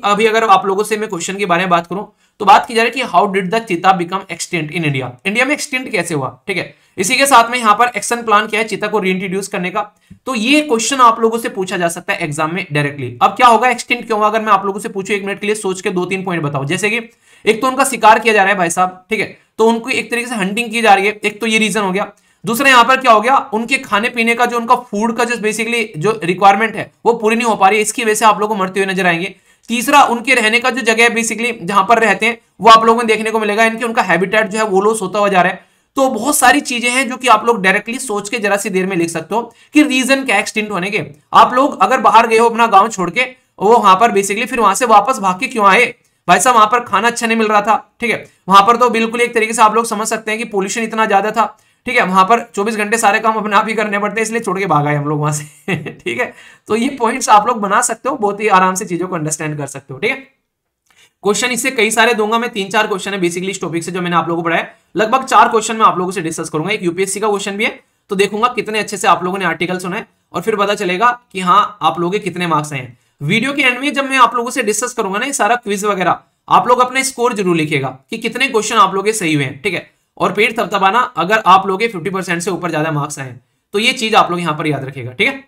अभी अगर आप लोगों से मैं क्वेश्चन के बारे में बात करूँ तो बात की जा रही है कि how did the cheetah become extinct in India India में एक्सटेंट कैसे हुआ, ठीक है? इसी के साथ में यहाँ पर एक्शन प्लान क्या है चीता को रीइंट्रोड्यूस करने का। तो ये क्वेश्चन आप लोगों से पूछा जा सकता है एग्ज़ाम में डायरेक्टली अब क्या होगा? एक्सटेंट क्यों होगा? अगर मैं आप लोगों से पूछू एक मिनट के लिए, सोच के दो तीन पॉइंट बताओ। जैसे कि एक तो उनका शिकार किया जा रहा है भाई साहब, ठीक है? तो उनको एक तरीके से हंटिंग की जा रही है। एक तो ये रीजन हो गया। दूसरा यहाँ पर क्या हो गया? उनके खाने पीने का जो उनका फ़ूड का जो बेसिकली जो रिक्वायरमेंट है, वो पूरी नहीं हो पा रही है। इसकी वजह से आप लोग को मरते हुए नज़र आएँगे। तीसरा, उनके रहने का जो जगह है बेसिकली जहाँ पर रहते हैं, वो आप लोगों को देखने को मिलेगा। इनके उनका हैबिटेट जो है, वो लोस होता हुआ जा रहा है। तो बहुत सारी चीज़ें हैं जो कि आप लोग डायरेक्टली सोच के जरा सी देर में लिख सकते हो कि रीजन क्या एक्सटेंट होने के। आप लोग अगर बाहर गए हो अपना गाँव छोड़ के, वो वहाँ पर बेसिकली फिर वहाँ से वापस भाग के क्यों आए? भाई साहब, वहाँ पर खाना अच्छा नहीं मिल रहा था, ठीक है? वहाँ पर तो बिल्कुल एक तरीके से आप लोग समझ सकते हैं कि पोल्यूशन इतना ज़्यादा था, ठीक है? वहाँ पर 24 घंटे सारे काम अपने आप ही करने पड़ते हैं, इसलिए छोड़ के भागा है हम लोग वहाँ से, ठीक है? तो ये पॉइंट्स आप लोग बना सकते हो, बहुत ही आराम से चीज़ों को अंडरस्टैंड कर सकते हो, ठीक है? क्वेश्चन इससे कई सारे दूँगा, मैं तीन चार क्वेश्चन है बेसिकली इस टॉपिक से जो मैंने आप लोगों को पढ़ाया लगभग चार क्वेश्चन मैं आप लोगों से डिस्कस करूँगा। एक यूपीएससी का क्वेश्चन भी है तो देखूँगा कितने अच्छे से आप लोगों ने आर्टिकल सुना है और फिर पता चलेगा कि हाँ आप लोगों के कितने मार्क्स आए हैं। वीडियो के एंड में जब मैं आप लोगों से डिस्कस करूँगा ना, ये सारा क्विज वगैरह, आप लोग अपने स्कोर ज़रूर लिखेगा कि कितने क्वेश्चन आप लोग सही हुए हैं, ठीक है? और पेड़ थपथपाना, अगर आप लोग फिफ्टी से ऊपर ज़्यादा मार्क्स आए तो ये चीज़ आप लोग यहाँ पर याद रखेगा ठीक है?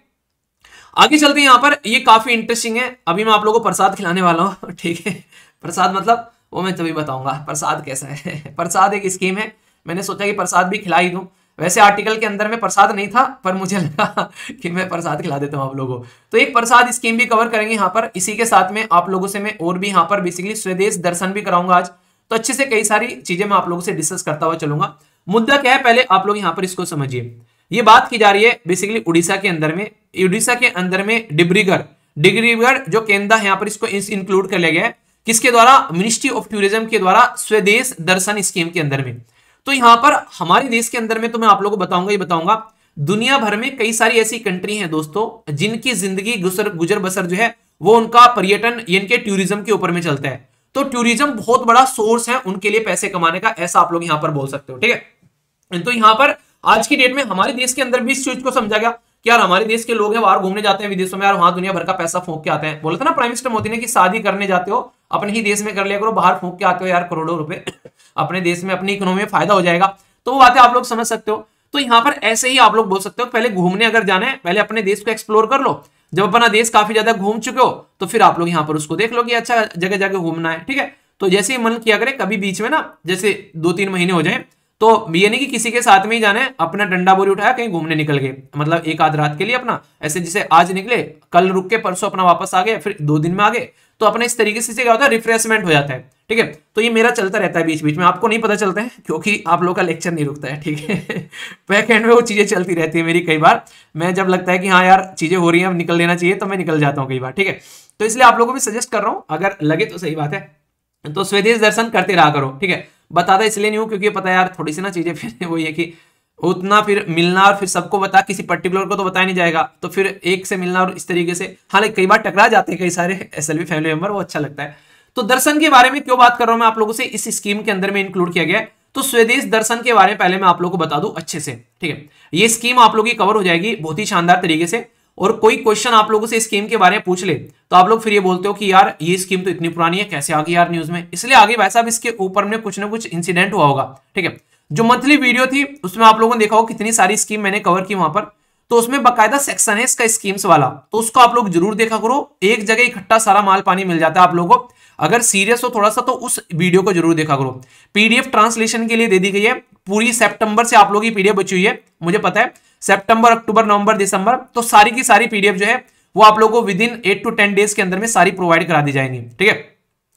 आगे चलते हैं यहाँ पर, ये काफ़ी इंटरेस्टिंग है। अभी मैं आप लोगों को प्रसाद खिलाने वाला हूँ, ठीक है? प्रसाद मतलब वो मैं तभी बताऊँगा, प्रसाद कैसा है। प्रसाद एक स्कीम है। मैंने सोचा कि प्रसाद भी खिला ही दूँ। वैसे आर्टिकल के अंदर में प्रसाद नहीं था, पर मुझे लगा कि मैं प्रसाद खिला देता हूँ आप लोगों तो एक प्रसाद स्कीम भी कवर करेंगे यहाँ पर। इसी के साथ में आप लोगों से मैं और भी यहाँ पर बेसिकली स्वदेश दर्शन भी कराऊँगा आज। तो अच्छे से कई सारी चीज़ें मैं आप लोगों से डिस्कस करता हुआ चलूँगा। मुद्दा क्या है? पहले आप लोग यहाँ पर इसको समझिए। ये बात की जा रही है बेसिकली उड़ीसा के अंदर में। उड़ीसा के अंदर में डिब्रीगढ़। डिब्रीगढ़ जो केंद्र है, यहाँ पर इसको इंक्लूड कर लिया गया है। किसके द्वारा? मिनिस्ट्री ऑफ़ टूरिज़्म के द्वारा स्वदेश दर्शन स्कीम के अंदर में। तो यहाँ पर हमारे देश के अंदर में तो मैं आप लोगों को बताऊँगा, ये बताऊँगा। दुनिया भर में कई सारी ऐसी कंट्री हैं दोस्तों, जिनकी ज़िंदगी गुजर गुजर बसर जो है, वो उनका पर्यटन, यानी टूरिज़्म के ऊपर में चलता है। तो टूरिज़्म बहुत बड़ा सोर्स है उनके लिए पैसे कमाने का, ऐसा आप लोग यहाँ पर बोल सकते हो, ठीक है? तो यहाँ पर आज की डेट में हमारे देश के अंदर भी इस चीज़ को समझा गया। कि यार हमारे देश के लोग हैं बाहर घूमने जाते हैं विदेशों में यार वहाँ दुनिया भर का पैसा फूक के आते हैं। बोलते था ना प्राइम मिनिस्टर मोदी ने कि शादी करने जाते हो, अपने ही देश में कर लिया करो, बाहर फूक के आते हो यार करोड़ों रुपए। अपने देश में, अपनी इकोनॉमी में फ़ायदा हो जाएगा। तो वो बातें आप लोग समझ सकते हो। तो यहाँ पर ऐसे ही आप लोग बोल सकते हो, पहले घूमने अगर जाना है, पहले अपने देश को एक्सप्लोर कर लो। जब अपना देश काफ़ी ज़्यादा घूम चुके हो तो फिर आप लोग यहाँ पर उसको देख लो कि अच्छा जगह जगह घूमना है, ठीक है? तो जैसे ही मन किया करे, कभी बीच में ना, जैसे दो तीन महीने हो जाए तो ये नहीं कि किसी के साथ में ही जाना है, अपना डंडा बोरी उठाया, कहीं घूमने निकल गए। मतलब एक आध रात के लिए अपना, ऐसे जैसे आज निकले, कल रुक के परसों अपना वापस आ गए, फिर दो दिन में आ गए तो अपने इस तरीके से क्या होता है रिफ्रेशमेंट हो जाता है, ठीक है? तो ये मेरा चलता रहता है बीच बीच में, आपको नहीं पता चलता है, क्योंकि आप लोग का लेक्चर नहीं रुकता है, ठीक है? बैक एंड में वो चीज़ें चलती रहती है मेरी कई बार, मैं जब लगता है कि हाँ यार, चीज़ें हो रही हैं निकल लेना चाहिए तो मैं निकल जाता हूँ कई बार, ठीक है? तो इसलिए आप लोगों को भी सजेस्ट कर रहा हूँ, अगर लगे तो सही बात है तो स्वदेश दर्शन करते रहा करो, ठीक है? बताता इसलिए नहीं हूँ, क्योंकि पता यार, थोड़ी सी ना चीज़ें फिर वो ये कि उतना फिर मिलना और फिर सबको बता, किसी पर्टिकुलर को तो बताया नहीं जाएगा तो फिर एक से मिलना और इस तरीके से हालाँकि कई बार टकरा जाते हैं कई सारे एस फैमिली मेंबर वो अच्छा लगता है। तो दर्शन के बारे में क्यों बात कर रहा हूँ मैं आप लोगों से, इस स्कीम के अंदर में इंक्लूड किया गया तो स्वदेश दर्शन के बारे में पहले मैं आप लोगों को बता दूँ अच्छे से, ठीक है? ये स्कीम आप लोगों की कवर हो जाएगी बहुत ही शानदार तरीके से। और कोई क्वेश्चन आप लोगों से स्कीम के बारे में पूछ ले तो आप लोग फिर ये बोलते हो कि यार, ये स्कीम तो इतनी पुरानी है, कैसे आ गई यार न्यूज़ में? इसलिए आगे वैसा भी इसके ऊपर में कुछ ना कुछ इंसिडेंट हुआ होगा, ठीक है? जो मंथली वीडियो थी, उसमें आप लोगों ने देखा हो कितनी सारी स्कीम मैंने कवर की वहाँ पर। तो उसमें बकायदा सेक्शन है इसका स्कीम्स वाला तो उसको आप लोग ज़रूर देखा करो, एक जगह इकट्ठा सारा माल पानी मिल जाता है आप लोगों को। अगर सीरियस हो थोड़ा सा तो उस वीडियो को ज़रूर देखा करो। पीडीएफ ट्रांसलेशन के लिए दे दी गई है, पूरी सितंबर से आप लोगों की पीडीएफ बची हुई है, मुझे पता है। सितंबर, अक्टूबर, नवंबर, दिसंबर तो सारी की सारी पीडीएफ जो है, वो आप लोगों को within eight to ten days के अंदर में सारी प्रोवाइड करा दी जाएँगी, ठीक है?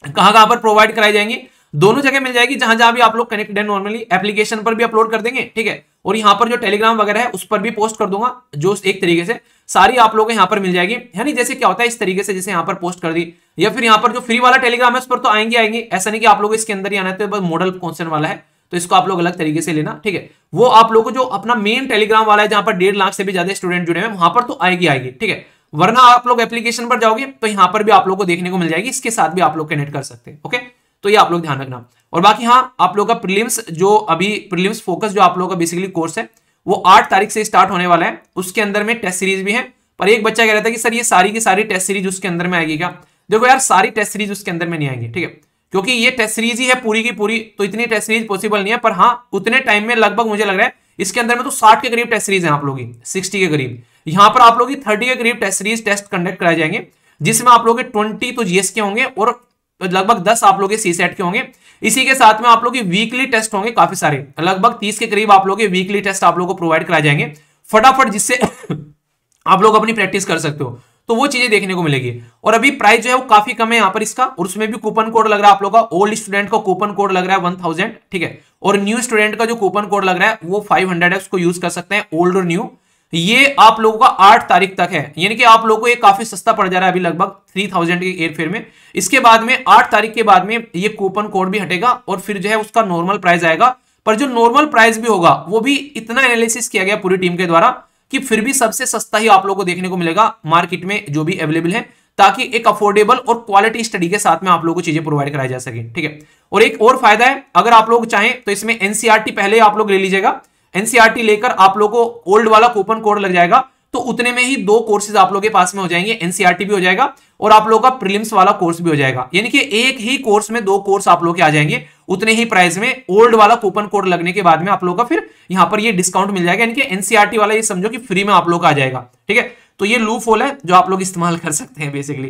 कहाँ कहाँ पर प्रोवाइड कराई जाएँगी? दोनों जगह मिल जाएगी, जहाँ जहाँ भी आप लोग कनेक्टेड है नॉर्मली एप्लीकेशन पर भी अपलोड कर देंगे, ठीक है? और यहाँ पर जो टेलीग्राम वगैरह है, उस पर भी पोस्ट कर दूँगा, जो एक तरीके से सारी आप लोगों को यहाँ पर मिल जाएगी। यानी जैसे क्या होता है, इस तरीके से जैसे यहाँ पर पोस्ट कर दी, या फिर यहाँ पर जो फ्री वाला टेलीग्राम है, उस पर तो आएँगे आएँगे। ऐसा नहीं कि आप लोग इसके अंदर ही आना है तो मॉडल क्वेश्चन वाला है। तो इसको आप लोग अलग तरीके से लेना, ठीक है? वो आप लोगों को जो अपना मेन टेलीग्राम वाला है, जहाँ पर डेढ़ लाख से भी ज़्यादा स्टूडेंट जुड़े हैं, वहाँ पर तो आएगी आएगी, ठीक है? वरना आप लोग एप्लीकेशन पर जाओगे तो यहाँ पर भी आप लोग को देखने को मिल जाएगी, इसके साथ भी आप लोग कनेक्ट कर सकते हैं, ओके? तो ये आप लोग ध्यान रखना। और बाकी हाँ आप लोग का प्रिलिम्स जो अभी प्रिलिम्स फोकस जो आप लोग का बेसिकली कोर्स है, वो आठ तारीख से स्टार्ट होने वाला है, उसके अंदर में टेस्ट सीरीज़ भी है। पर एक बच्चा कह रहा था कि, सर, ये सारी की सारी टेस्ट सीरीज़ उसके अंदर में आएगी क्या? देखो यार, सारी टेस्ट सीरीज़ उसके अंदर में नहीं आएँगी, ठीक है? क्योंकि ये टेस्ट सीरीज़ ही है पूरी की पूरी तो इतनी टेस्ट सीरीज़ पॉसिबल नहीं है, पर हाँ उतने टाइम में लगभग मुझे लग रहा है, इसके अंदर में तो साठ के करीब टेस्ट सीरीज़ है आप लोग की सिक्सटी के करीब। यहाँ पर आप लोग की थर्टी के करीब टेस्ट सीरीज़ टेस्ट कंडक्ट कराए जाएँगे, जिसमें आप लोग ट्वेंटी तो जीएस के होंगे और लगभग दस आप लोग सी सेट के होंगे। इसी के साथ में आप लोग वीकली टेस्ट होंगे काफ़ी सारे, लगभग तीस के करीब आप लोग वीकली टेस्ट आप लोग को प्रोवाइड कराए जाएँगे। फटाफट जिससे आप लोग अपनी प्रैक्टिस कर सकते हो। तो वो चीज़ें देखने को मिलेगी। और अभी प्राइस जो है वो काफ़ी कम है यहाँ पर इसका, और उसमें भी कूपन कोड लग रहा है आप लोग का। ओल्ड स्टूडेंट का कूपन कोड लग रहा है वन थाउज़ेंड ठीक है? और न्यू स्टूडेंट का जो कूपन कोड लग रहा है, वो फाइव हंड्रेड है, उसको यूज़ कर सकते हैं ओल्ड और न्यू ये आप लोगों का आठ तारीख तक है। यानी कि आप लोगों को ये काफ़ी सस्ता पड़ जा रहा है अभी लगभग थ्री थाउज़ेंड के एयरफेयर में। इसके बाद में, आठ तारीख के बाद में ये कूपन कोड भी हटेगा, और फिर जो है उसका नॉर्मल प्राइस आएगा। पर जो नॉर्मल प्राइस भी होगा, वो भी इतना एनालिसिस किया गया पूरी टीम के द्वारा कि फिर भी सबसे सस्ता ही आप लोगों को देखने को मिलेगा मार्केट में जो भी अवेलेबल है, ताकि एक अफोर्डेबल और क्वालिटी स्टडी के साथ में आप लोगों को चीज़ें प्रोवाइड कराई जा सके, ठीक है? और एक और फ़ायदा है, अगर आप लोग चाहें तो इसमें एनसीआरटी पहले आप लोग ले लीजिएगा। एनसीआरटी लेकर आप लोग को ओल्ड वाला कूपन कोड लग जाएगा तो उतने में ही दो कोर्सेज आप लोग के पास में हो जाएँगे एनसीआरटी भी हो जाएगा। और आप लोग का प्रीलिम्स वाला कोर्स भी हो जाएगा। यानी कि एक ही कोर्स में दो कोर्स आप लोग के आ जाएँगे। उतने ही प्राइस में ओल्ड वाला कूपन कोड लगने के बाद में आप लोग का फिर यहाँ पर ये डिस्काउंट मिल जाएगा। यानी कि एनसीआरटी वाला ये समझो कि फ्री में आप लोग का आ जाएगा। ठीक है? तो ये लूप होल है जो आप लोग इस्तेमाल कर सकते हैं बेसिकली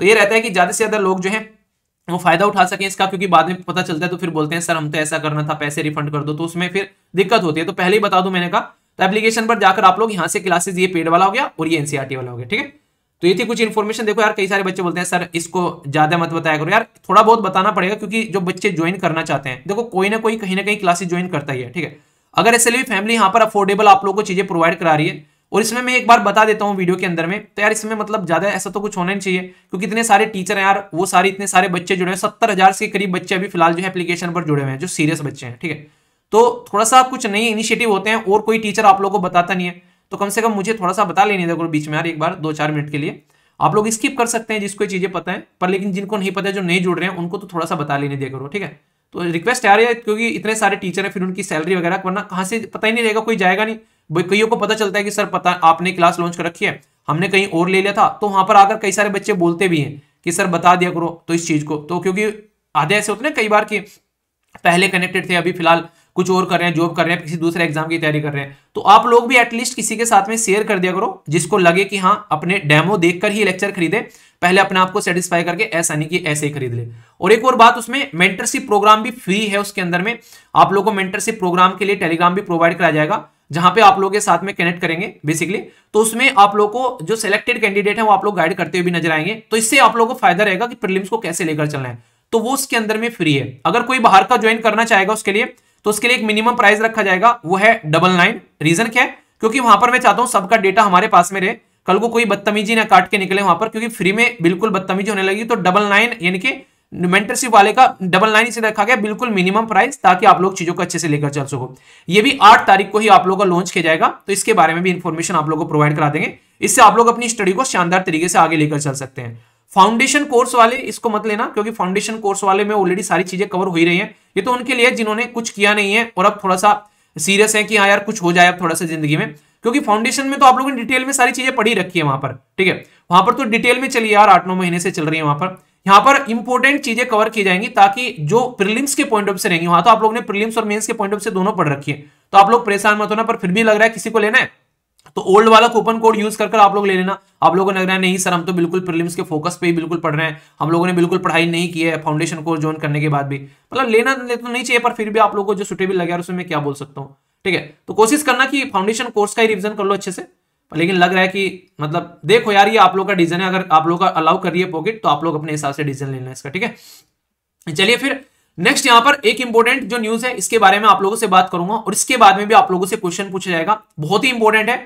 तो ये रहता है कि ज़्यादा से ज़्यादा लोग जो है, वो फ़ायदा उठा सके इसका, क्योंकि बाद में पता चलता है तो फिर बोलते हैं, सर, हम तो ऐसा करना था, पैसे रिफंड कर दो। तो उसमें फिर दिक्कत होती है। तो पहले ही बता दू मैंने कहा तो एप्लीकेशन पर जाकर आप लोग यहाँ से क्लासेस ये पेड वाला हो गया और ये एनसीआरटी वाला हो गया। ठीक है? तो ये थी कुछ इन्फॉर्मेशन देखो यार, कई सारे बच्चे बोलते हैं, सर, इसको ज़्यादा मत बताया करो। यार, थोड़ा बहुत बताना पड़ेगा, क्योंकि जो बच्चे ज्वाइन करना चाहते हैं, देखो, कोई ना कोई, कहीं ना कहीं क्लासेस ज्वाइन करता ही है, ठीक है? अगर एस फैमिली यहाँ पर अफोर्डेबल आप लोग को चीज़ें प्रोवाइड करा रही है, और इसमें मैं एक बार बता देता हूँ वीडियो के अंदर में तो यार, इसमें मतलब ज़्यादा ऐसा तो कुछ होना नहीं चाहिए, क्योंकि इतने सारे टीचर हैं यार, वो सारे, इतने सारे बच्चे जुड़े हैं, सत्तर हज़ार के करीब बच्चे अभी फ़िलहाल जो है एप्लीकेशन पर जुड़े हुए हैं, जो सीरियस बच्चे हैं, ठीक है? तो थोड़ा सा कुछ नए इनिशिएटिव होते हैं, और कोई टीचर आप लोग को बताता नहीं है। तो कम से कम मुझे थोड़ा सा बता लेने देखो बीच में यार एक बार, दो चार मिनट के लिए। आप लोग स्किप कर सकते हैं जिसको चीज़ें पता है, पर लेकिन जिनको नहीं पता है, जो नहीं जुड़ रहे हैं, उनको तो थोड़ा सा बता लेने दिया करो, ठीक है? तो रिक्वेस्ट आ रही है, क्योंकि इतने सारे टीचर हैं, फिर उनकी सैलरी वगैरह, वरना कहाँ से, पता ही नहीं रहेगा, कोई जाएगा नहीं। कईयों को पता चलता है कि, सर, पता, आपने क्लास लॉन्च कर रखी है, हमने कहीं और ले लिया था। तो वहाँ पर आकर कई सारे बच्चे बोलते भी हैं कि, सर, बता दिया करो। तो इस चीज़ को तो क्योंकि आधे ऐसे होते हैं कई बार कि पहले कनेक्टेड थे, अभी फ़िलहाल कुछ और कर रहे हैं जॉब कर रहे हैं, किसी दूसरे एग्ज़ाम की तैयारी कर रहे हैं। तो आप लोग भी एटलीस्ट किसी के साथ में शेयर कर दिया करो, जिसको लगे कि हाँ अपने डेमो देखकर ही लेक्चर खरीदे, पहले अपने आप को सेटिस्फाई करके ऐसा नहीं कि ऐसे ही खरीद ले। और एक और बात उसमें मेंटरशिप प्रोग्राम भी फ्री है उसके अंदर में। आप लोगों को मेंटरशिप प्रोग्राम के लिए टेलीग्राम भी प्रोवाइड कराया जाएगा, जहाँ पे आप लोगों के साथ में कनेक्ट करेंगे बेसिकली तो उसमें आप लोग को जो सिलेक्टेड कैंडिडेट है, वो आप लोग गाइड करते हुए भी नज़र आएँगे। तो इससे आप लोगों को फ़ायदा रहेगा कि प्रीलिम्स को कैसे लेकर चलना है। तो वो उसके अंदर में फ्री है। अगर कोई बाहर का ज्वाइन करना चाहेगा उसके लिए तो उसके लिए एक मिनिमम प्राइस रखा जाएगा, वो है डबल नाइन रीजन क्या है? क्योंकि वहाँ पर मैं चाहता हूँ सबका डेटा हमारे पास में रहे। कल को कोई बदतमीजी ना काट के निकले वहाँ पर, क्योंकि फ्री में बिल्कुल बदतमीजी होने लगी। तो डबल नाइन यानी कि मेंटरशिप वाले का डबल नाइन से रखा गया, बिल्कुल मिनिमम प्राइस ताकि आप लोग चीज़ों को अच्छे से लेकर चल सको। ये भी आठ तारीख को ही आप लोगों का लॉन्च किया जाएगा। तो इसके बारे में भी इंफॉर्मेशन आप लोग को प्रोवाइड करा देंगे। इससे आप लोग अपनी स्टडी को शानदार तरीके से आगे लेकर चल सकते हैं। फाउंडेशन कोर्स वाले, इसको मत लेना, क्योंकि फाउंडेशन कोर्स वाले में ऑलरेडी सारी चीज़ें कवर हो ही रही हैं। ये तो उनके लिए, जिन्होंने कुछ किया नहीं है, और अब थोड़ा सा सीरियस है कि हाँ यार, कुछ हो जाए अब थोड़ा सा ज़िंदगी में। क्योंकि फाउंडेशन में तो आप लोगों ने डिटेल में सारी चीज़ें पढ़ी रखी है वहाँ पर, ठीक है? वहाँ पर तो डिटेल में चलिए यार, आठ नौ महीने से चल रही है वहाँ पर। यहाँ पर इंपॉर्टेंट चीज़ें कवर की जाएँगी, ताकि जो प्रीलिम्स के पॉइंट ऑफ़ से रहेंगी, वहाँ तो आप लोगों ने प्रीलिम्स और मेंस के पॉइंट ऑफ़ से दोनों पढ़ रखी है। तो आप लोग परेशान मत होना, पर फिर भी लग रहा है किसी को लेना है? तो ओल्ड वाला कूपन कोड यूज़ कर आप लोग ले लेना। आप लोगों ने लग रहा है, नहीं सर, हम तो बिल्कुल प्रीलिम्स के फोकस पे ही बिल्कुल पढ़ रहे हैं। हम लोगों ने बिल्कुल पढ़ाई नहीं की है फाउंडेशन कोर्स ज्वाइन करने के बाद भी। मतलब लेना तो नहीं चाहिए, पर फिर भी आप लोगों को जो सुटेबल लगे उसमें मैं क्या बोल सकता हूँ? ठीक है तो कोशिश करना कि फाउंडेशन कोर्स का ही रिविजन कर लो अच्छे से। लेकिन लग रहा है कि मतलब देखो यार, ये आप लोग का डिसीज़न है, अगर आप लोग का अलाउ कर रही है पॉकेट तो आप लोग अपने हिसाब से डिसीज़न लेना इसका, ठीक है? चलिए फिर नेक्स्ट यहाँ पर एक इंपॉर्टेंट जो न्यूज़ है, इसके बारे में आप लोगों से बात करूँगा, और इसके बाद में भी आप लोगों से क्वेश्चन पूछा जाएगा। बहुत ही इंपॉर्टेंट है।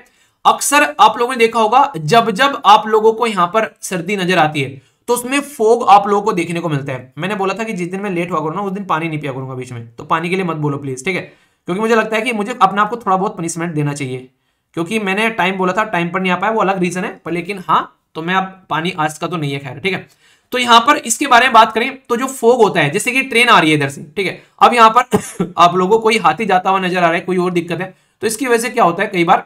अक्सर आप लोगों ने देखा होगा, जब जब आप लोगों को यहाँ पर सर्दी नज़र आती है तो उसमें फोग आप लोगों को देखने को मिलता है। मैंने बोला था कि जिस दिन मैं लेट हुआ करूँगा उस दिन पानी नहीं पिया करूँगा बीच में। तो पानी के लिए मत बोलो प्लीज़ ठीक है? क्योंकि मुझे लगता है कि मुझे अपने आप को थोड़ा बहुत पनिशमेंट देना चाहिए। क्योंकि मैंने टाइम बोला था टाइम पर नहीं आ पाया, वो अलग रीजन है, पर लेकिन हाँ तो मैं अब पानी आज का तो नहीं है, खैर, ठीक है? तो यहाँ पर इसके बारे में बात करें तो जो फोग होता है, जैसे कि ट्रेन आ रही है इधर से, ठीक है? अब यहाँ पर आप लोगों को कोई हाथी जाता हुआ नज़र आ रहा है, कोई और दिक्कत है तो इसकी वजह से क्या होता है, कई बार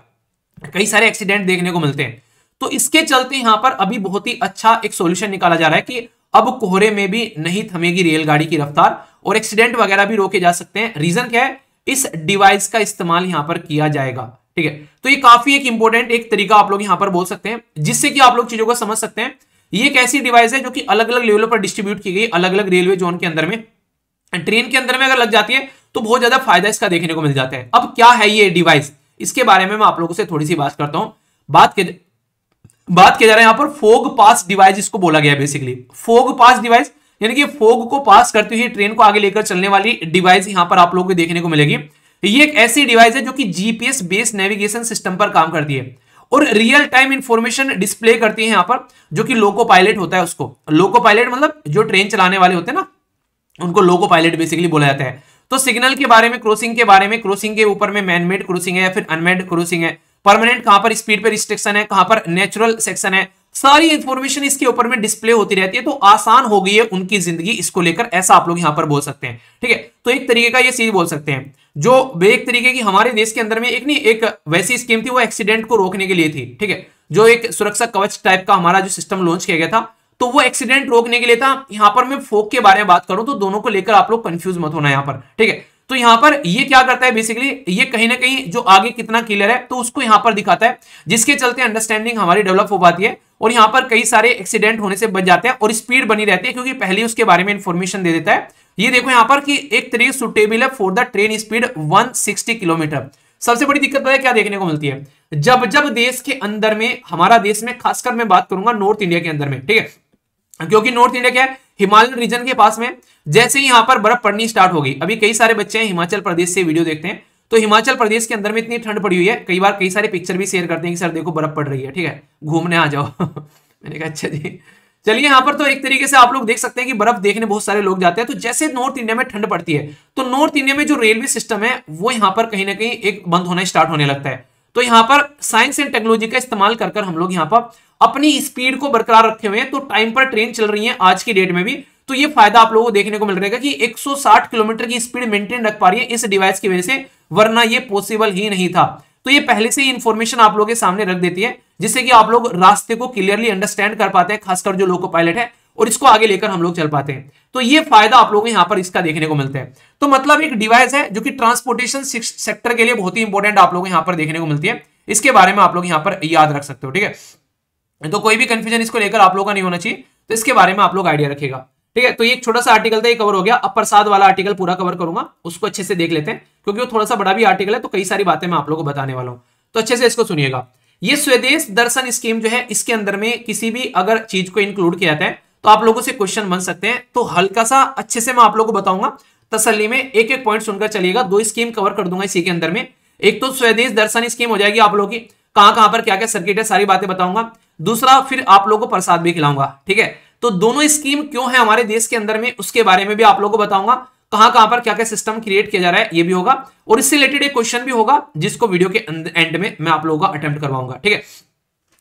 कई सारे एक्सीडेंट देखने को मिलते हैं। तो इसके चलते यहाँ पर अभी बहुत ही अच्छा एक सोल्यूशन निकाला जा रहा है कि अब कोहरे में भी नहीं थमेगी रेलगाड़ी की रफ्तार और एक्सीडेंट वगैरह भी रोके जा सकते हैं। रीजन क्या है? इस डिवाइस का इस्तेमाल यहाँ पर किया जाएगा। ठीक है? तो ये काफ़ी एक इंपॉर्टेंट एक तरीका आप लोग यहाँ पर बोल सकते हैं, जिससे कि आप लोग चीज़ों को समझ सकते हैं। ये एक ऐसी डिवाइस है जो कि अलग अलग लेवलों पर डिस्ट्रीब्यूट की गई अलग अलग रेलवे जोन के अंदर में। ट्रेन के अंदर में अगर लग जाती है तो बहुत ज़्यादा फ़ायदा इसका देखने को मिल जाता है। अब क्या है ये डिवाइस इसके बारे में मैं आप लोगों से थोड़ी सी बात करता हूँ। बात के बात किया जा रहा है यहाँ पर फोग पास डिवाइस इसको बोला गया बेसिकली फोग पास डिवाइस, यानी कि फोग को पास करती हुई ट्रेन को आगे लेकर चलने वाली डिवाइस यहाँ पर आप लोगों को देखने को मिलेगी। ये एक ऐसी डिवाइस है जो कि जीपीएस बेस्ड नेविगेशन सिस्टम पर काम करती है और रियल टाइम इंफॉर्मेशन डिस्प्ले करती है यहाँ पर, जो कि लोको पायलट होता है उसको। लोको पायलट मतलब जो ट्रेन चलाने वाले होते हैं ना, उनको लोको पायलट बेसिकली बोला जाता है। तो सिग्नल के बारे में, क्रॉसिंग के बारे में, क्रॉसिंग के ऊपर में मैनमेड क्रॉसिंग है या फिर अनमेड क्रॉसिंग है? परमानेंट कहाँ पर स्पीड पे रिस्ट्रिक्शन है? कहाँ पर नेचुरल सेक्शन है? सारी इंफॉर्मेशन इसके ऊपर में डिस्प्ले होती रहती है तो आसान हो गई है उनकी ज़िंदगी इसको लेकर, ऐसा आप लोग यहाँ पर बोल सकते हैं। ठीक है? तो एक तरीके का ये चीज़ बोल सकते हैं। जो एक तरीके की हमारे देश के अंदर में एक नहीं, एक वैसी स्कीम थी, वो एक्सीडेंट को रोकने के लिए थी। ठीक है? जो एक सुरक्षा कवच टाइप का हमारा जो सिस्टम लॉन्च किया गया था तो वो एक्सीडेंट रोकने के लिए था। यहाँ पर मैं फोक के बारे में बात करूँ तो दोनों को लेकर आप लोग कंफ्यूज मत होना यहाँ पर, ठीक है? तो यहाँ पर ये क्या करता है बेसिकली ये कहीं ना कहीं जो आगे कितना क्लियर है तो उसको यहाँ पर दिखाता है, जिसके चलते अंडरस्टैंडिंग हमारी डेवलप हो पाती है और यहाँ पर कई सारे एक्सीडेंट होने से बच जाते हैं और स्पीड बनी रहती है क्योंकि पहले उसके बारे में इंफॉर्मेशन दे देता है। ये देखो यहाँ पर कि एक तरीके सुटेबल है for the train speed 160 kilometre सबसे बड़ी दिक्कत है, क्या देखने को मिलती है? जब जब देश के अंदर में, हमारा देश में, खासकर मैं बात करूँगा नॉर्थ इंडिया के अंदर में, ठीक है? क्योंकि नॉर्थ इंडिया क्या है, हिमालयन रीजन के पास में जैसे ही यहाँ पर बर्फ़ पड़नी स्टार्ट होगी। अभी कई सारे बच्चे हैं, हिमाचल प्रदेश से वीडियो देखते हैं। तो हिमाचल प्रदेश के अंदर में इतनी ठंड पड़ी हुई है, कई बार कई सारे पिक्चर भी शेयर करते हैं कि, सर, देखो, बर्फ़ पड़ रही है, ठीक है, घूमने आ जाओ। मैंने कहा अच्छा जी। चलिए, यहाँ पर तो एक तरीके से आप लोग देख सकते हैं कि बर्फ़ देखने बहुत सारे लोग जाते हैं। तो जैसे नॉर्थ इंडिया में ठंड पड़ती है तो नॉर्थ इंडिया में जो रेलवे सिस्टम है, वो यहाँ पर कहीं ना कहीं एक बंद होना स्टार्ट होने लगता है। तो यहाँ पर साइंस एंड टेक्नोलॉजी का इस्तेमाल कर हम लोग यहाँ पर अपनी स्पीड को बरकरार रखे हुए हैं। तो टाइम पर ट्रेन चल रही है आज की डेट में भी। तो ये फ़ायदा आप लोगों को देखने को मिल रहेगा कि 160 किलोमीटर की स्पीड मेंटेन रख पा रही है इस डिवाइस की वजह से, वरना ये पॉसिबल ही नहीं था। तो ये पहले से ही इंफॉर्मेशन आप लोगों के सामने रख देती है, जिससे कि आप लोग रास्ते को क्लियरली अंडरस्टैंड कर पाते हैं, खासकर जो लोको पायलट है, और इसको आगे लेकर हम लोग चल पाते हैं। तो ये फ़ायदा आप लोगों को यहाँ पर इसका देखने को मिलता है। तो मतलब एक डिवाइस है जो कि ट्रांसपोर्टेशन सेक्टर के लिए बहुत ही इंपॉर्टेंट आप लोगों को यहाँ पर देखने को मिलती है। इसके बारे में आप लोग यहाँ पर याद रख सकते हो, ठीक है? तो कोई भी कंफ्यूजन इसको लेकर आप लोगों का नहीं होना चाहिए। तो इसके बारे में आप लोग आइडिया रखेगा ठीक है? तो एक छोटा सा आर्टिकल था, ये कवर हो गया। अब प्रसाद वाला आर्टिकल पूरा कवर करूँगा। उसको अच्छे से देख लेते हैं, क्योंकि वो थोड़ा सा बड़ा भी आर्टिकल है तो कई सारी बातें मैं आप लोगों को बताने वाला हूँ। तो अच्छे से इसको सुनिएगा। ये स्वदेश दर्शन स्कीम जो है, इसके अंदर में किसी भी अगर चीज़ को इंक्लूड किया जाता है तो आप लोगों से क्वेश्चन बन सकते हैं। तो हल्का सा अच्छे से मैं आप लोगों को बताऊँगा। तसली में एक एक पॉइंट सुनकर चलिएगा। दो स्कीम कवर कर दूँगा इसी के अंदर में। एक तो स्वदेश दर्शन स्कीम हो जाएगी आप लोगों की। कहाँ कहाँ पर क्या क्या सर्किट है, सारी बातें बताऊँगा। दूसरा, फिर आप लोगों को प्रसाद भी खिलाऊँगा, ठीक है? तो दोनों स्कीम क्यों है हमारे देश के अंदर में, उसके बारे में भी आप लोगों को बताऊँगा कहाँ कहाँ पर क्या क्या सिस्टम क्रिएट किया जा रहा है, ये भी होगा, और इससे रिलेटेड एक क्वेश्चन भी होगा, जिसको वीडियो के एंड में मैं आप लोगों का अटेम्प्ट करवाऊँगा, ठीक है?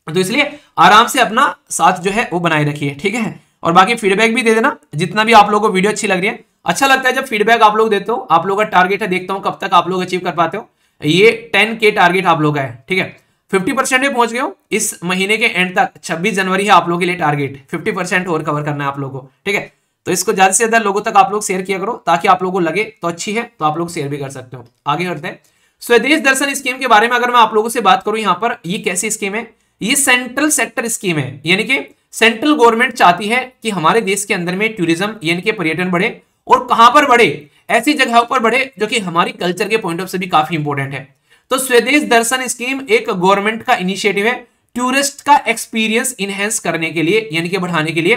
तो इसलिए आराम से अपना साथ जो है, वो बनाए रखिए, ठीक है? और बाकी फीडबैक भी दे देना, जितना भी आप लोगों को वीडियो अच्छी लग रही है। अच्छा लगता है जब फीडबैक आप लोग देते हो, आप लोग का टारगेट है, देखता हूँ कब तक आप लोग अचीव कर पाते हो। ये टेन के टारगेट आप लोग का है, ठीक है? फिफ्टी परसेंट में पहुँच गए हो। इस महीने के एंड तक, छब्बीस जनवरी है आप लोगों के लिए टारगेट फिफ्टी परसेंट और कवर करना है आप लोगों को, ठीक है? तो इसको ज़्यादा से ज़्यादा लोगों तक आप लोग शेयर किया करो, ताकि आप लोगों को लगे तो अच्छी है तो आप लोग शेयर भी कर सकते हो। आगे बढ़ते हैं। स्वदेश दर्शन स्कीम के बारे में अगर मैं आप लोगों से बात करूँ यहाँ पर, ये कैसी स्कीम है? ये सेंट्रल सेक्टर स्कीम है, यानी कि सेंट्रल गवर्नमेंट चाहती है कि हमारे देश के अंदर में टूरिज़्म यानी कि पर्यटन बढ़े, और कहाँ पर बढ़े? ऐसी जगहों पर बढ़े जो कि हमारी कल्चर के पॉइंट ऑफ़ से भी काफ़ी इंपोर्टेंट है। तो स्वदेश दर्शन स्कीम एक गवर्नमेंट का इनिशिएटिव है टूरिस्ट का एक्सपीरियंस इनहेंस करने के लिए, यानी कि बढ़ाने के लिए।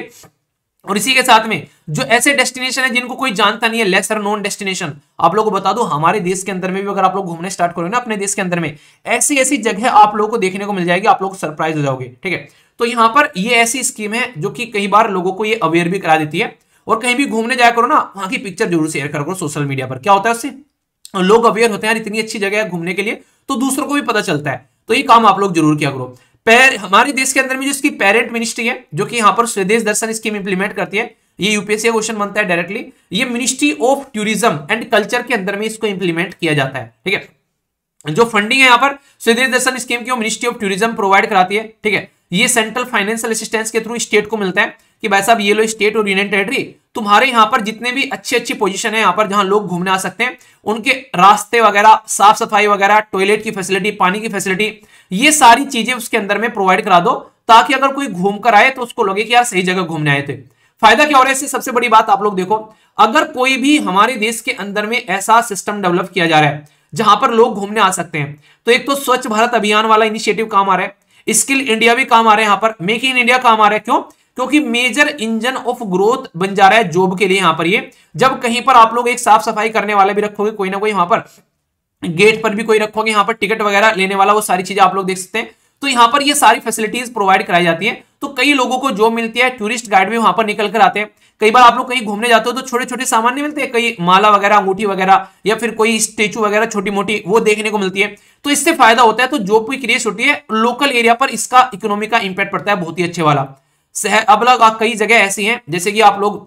और इसी के साथ में, जो ऐसे डेस्टिनेशन है जिनको कोई जानता नहीं है लेसर नोन डेस्टिनेशन आप लोगों को बता दो, हमारे देश के अंदर में भी अगर आप लोग घूमने स्टार्ट करोगे ना, अपने देश के अंदर में ऐसी ऐसी जगह आप लोगों को देखने को मिल जाएगी, आप लोग सरप्राइज़ हो जाओगे, ठीक है? तो यहाँ पर ये ऐसी स्कीम है जो कि कई बार लोगों को ये अवेयर भी करा देती है। और कहीं भी घूमने जाया करो ना, वहाँ की पिक्चर ज़रूर शेयर करो सोशल मीडिया पर। क्या होता है उससे? लोग अवेयर होते हैं, यार, इतनी अच्छी जगह है घूमने के लिए तो दूसरों को भी पता चलता है। तो ये काम आप लोग ज़रूर किया करो। पैर, हमारे देश के अंदर में जो इसकी पेरेंट मिनिस्ट्री है, जो कि यहाँ पर स्वदेश दर्शन स्कीम इंप्लीमेंट करती है, ये यूपीएससी क्वेश्चन बनता है डायरेक्टली ये ministry of tourism and culture के अंदर में इसको इंप्लीमेंट किया जाता है, ठीक है? जो फंडिंग है यहाँ पर, स्वदेश दर्शन स्कीम की मिनिस्ट्री ऑफ़ टूरिज़्म प्रोवाइड कराती है, ठीक है? ये सेंट्रल फाइनेंशियल असिस्टेंस के थ्रू स्टेट को मिलता है। कि भाई साहब, ये लो स्टेट और यूनियन टेरिटरी तुम्हारे यहाँ पर जितने भी अच्छी अच्छी पोजीशन है यहाँ पर जहाँ लोग घूमने आ सकते हैं, उनके रास्ते वगैरह साफ़ सफ़ाई वगैरह टॉयलेट की फैसिलिटी पानी की फैसिलिटी ये सारी चीज़ें उसके अंदर में प्रोवाइड करा दो, ताकि अगर कोई घूम कर आए तो उसको लगे कि यार सही जगह घूमने आए थे। फ़ायदा क्या हो रहा है इससे? सबसे बड़ी बात आप लोग देखो, अगर कोई भी हमारे देश के अंदर में ऐसा सिस्टम डेवलप किया जा रहा है, जहाँ पर लोग घूमने आ सकते हैं तो एक तो स्वच्छ भारत अभियान वाला इनिशिएटिव काम आ रहा है स्किल इंडिया भी काम आ रहा है यहाँ पर मेक इन इंडिया काम आ रहा है, क्यों? क्योंकि मेजर इंजन ऑफ़ ग्रोथ बन जा रहा है जॉब के लिए यहाँ पर ये। जब कहीं पर आप लोग एक साफ़ सफ़ाई करने वाला भी रखोगे, कोई ना कोई यहाँ पर गेट पर भी कोई रखोगे, यहाँ पर टिकट वगैरह लेने वाला, वो सारी चीज़ें आप लोग देख सकते हैं। तो यहाँ पर ये सारी फैसिलिटीज़ प्रोवाइड कराई जाती है। तो कई लोगों को जॉब मिलती है टूरिस्ट गाइड भी वहाँ पर निकल कर आते हैं। कई बार आप लोग कहीं घूमने जाते हो तो छोटे छोटे सामान नहीं मिलते, कई माला वगैरह, अंगूठी वगैरह, या फिर कोई स्टेचू वगैरह छोटी मोटी वो देखने को मिलती है। तो इससे फ़ायदा होता है तो जॉब की क्रिएट होती है। लोकल एरिया पर इसका इकोनॉमी का इंपैक्ट पड़ता है, बहुत ही अच्छे वाला। अब लोग कई जगह ऐसी हैं, जैसे कि आप लोग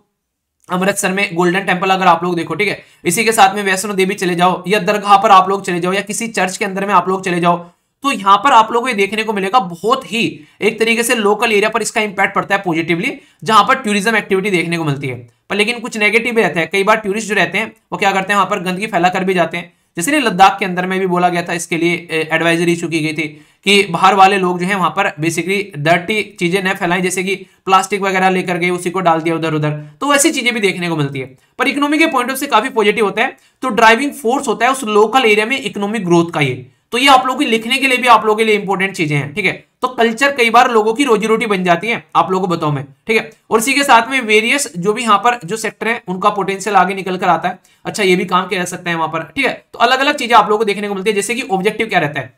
अमृतसर में गोल्डन टेंपल अगर आप लोग देखो, ठीक है? इसी के साथ में वैष्णो देवी चले जाओ, या दरगाह पर आप लोग चले जाओ, या किसी चर्च के अंदर में आप लोग चले जाओ तो यहाँ पर आप लोगों को ये देखने को मिलेगा बहुत ही एक तरीके से लोकल एरिया पर इसका इंपैक्ट पड़ता है पॉजिटिवली जहाँ पर टूरिज़्म एक्टिविटी देखने को मिलती है। पर लेकिन कुछ नेगेटिव भी रहते हैं। कई बार टूरिस्ट जो रहते हैं, वो क्या करते हैं, वहाँ पर गंदगी फैला कर भी जाते हैं। जैसे नहीं, लद्दाख के अंदर में भी बोला गया था, इसके लिए एडवाइजरी इशू की गई थी कि बाहर वाले लोग जो है, वहाँ पर बेसिकली डर्टी चीज़ें न फैलाएँ, जैसे कि प्लास्टिक वगैरह लेकर गए, उसी को डाल दिया उधर उधर तो ऐसी चीज़ें भी देखने को मिलती है। पर इकोनॉमी के पॉइंट ऑफ़ से काफ़ी पॉजिटिव होता है। तो ड्राइविंग फोर्स होता है उस लोकल एरिया में इकोनॉमिक ग्रोथ का ये। तो ये आप लोग लिखने के लिए भी आप लोगों के लिए इंपॉर्टेंट चीज़ें हैं, ठीक है? तो कल्चर कई बार लोगों की रोजी रोटी बन जाती है। आप लोगों को बताओ मैं, ठीक है? और इसी के साथ में वेरियस जो भी यहाँ पर जो सेक्टर है, उनका पोटेंशियल आगे निकल कर आता है। अच्छा ये भी काम किया जा सकता है वहाँ पर, ठीक है? तो अलग अलग चीज़ें आप लोगों को देखने को मिलती है, जैसे कि ऑब्जेक्टिव क्या रहता है।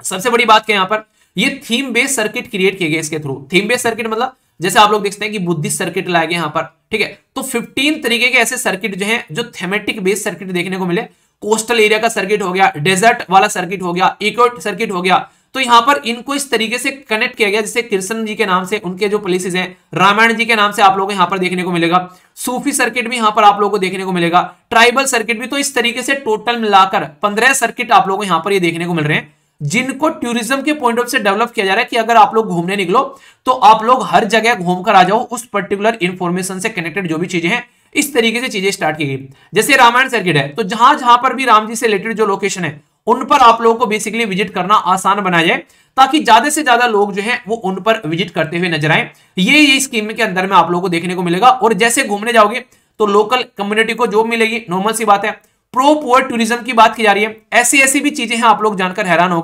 सबसे बड़ी बात क्या यहाँ पर? ये थीम बेस्ड सर्किट क्रिएट किए गए इसके थ्रू थीम बेस्ड सर्किट मतलब जैसे आप लोग देखते हैं कि बुद्धिस्ट सर्किट लाए गए यहाँ पर, ठीक है? तो 15 तरीके के ऐसे सर्किट जो हैं, जो थेमेटिक बेस्ड सर्किट देखने को मिले। कोस्टल एरिया का सर्किट हो गया डेजर्ट वाला सर्किट हो गया इको सर्किट हो गया तो यहाँ पर इनको इस तरीके से कनेक्ट किया गया, जैसे कृष्ण जी के नाम से, उनके जो प्लेसेस हैं रामायण जी के नाम से आप लोगों को यहाँ पर देखने को मिलेगा। सूफी सर्किट भी यहाँ पर आप लोगों को देखने को मिलेगा। ट्राइबल सर्किट भी तो इस तरीके से टोटल मिलाकर पंद्रह सर्किट आप लोगों को यहाँ पर ये देखने को मिल रहे हैं। जिनको टूरिज़्म के पॉइंट ऑफ़ से डेवलप किया जा रहा है कि अगर आप लोग घूमने निकलो तो आप लोग हर जगह घूमकर आ जाओ, उस पर्टिकुलर इंफॉर्मेशन से कनेक्टेड जो भी चीज़ें हैं, इस तरीके से चीज़ें स्टार्ट की गई। जैसे रामायण सर्किट है तो जहाँ जहाँ पर भी राम जी से रिलेटेड जो लोकेशन है उन पर आप लोगों को बेसिकली विज़िट करना आसान बनाया जाए, ताकि ज़्यादा से ज़्यादा लोग जो है, वो उन पर विज़िट करते हुए नज़र आए। ये ये स्कीम के अंदर में आप लोगों को देखने को मिलेगा। और जैसे घूमने जाओगे तो लोकल कम्युनिटी को जॉब मिलेगी। नॉर्मल सी बात है। प्रो पुअर टूरिज़्म की बात की जा रही है। ऐसी ऐसी भी चीज़ें हैं, आप लोग जानकर हैरान हो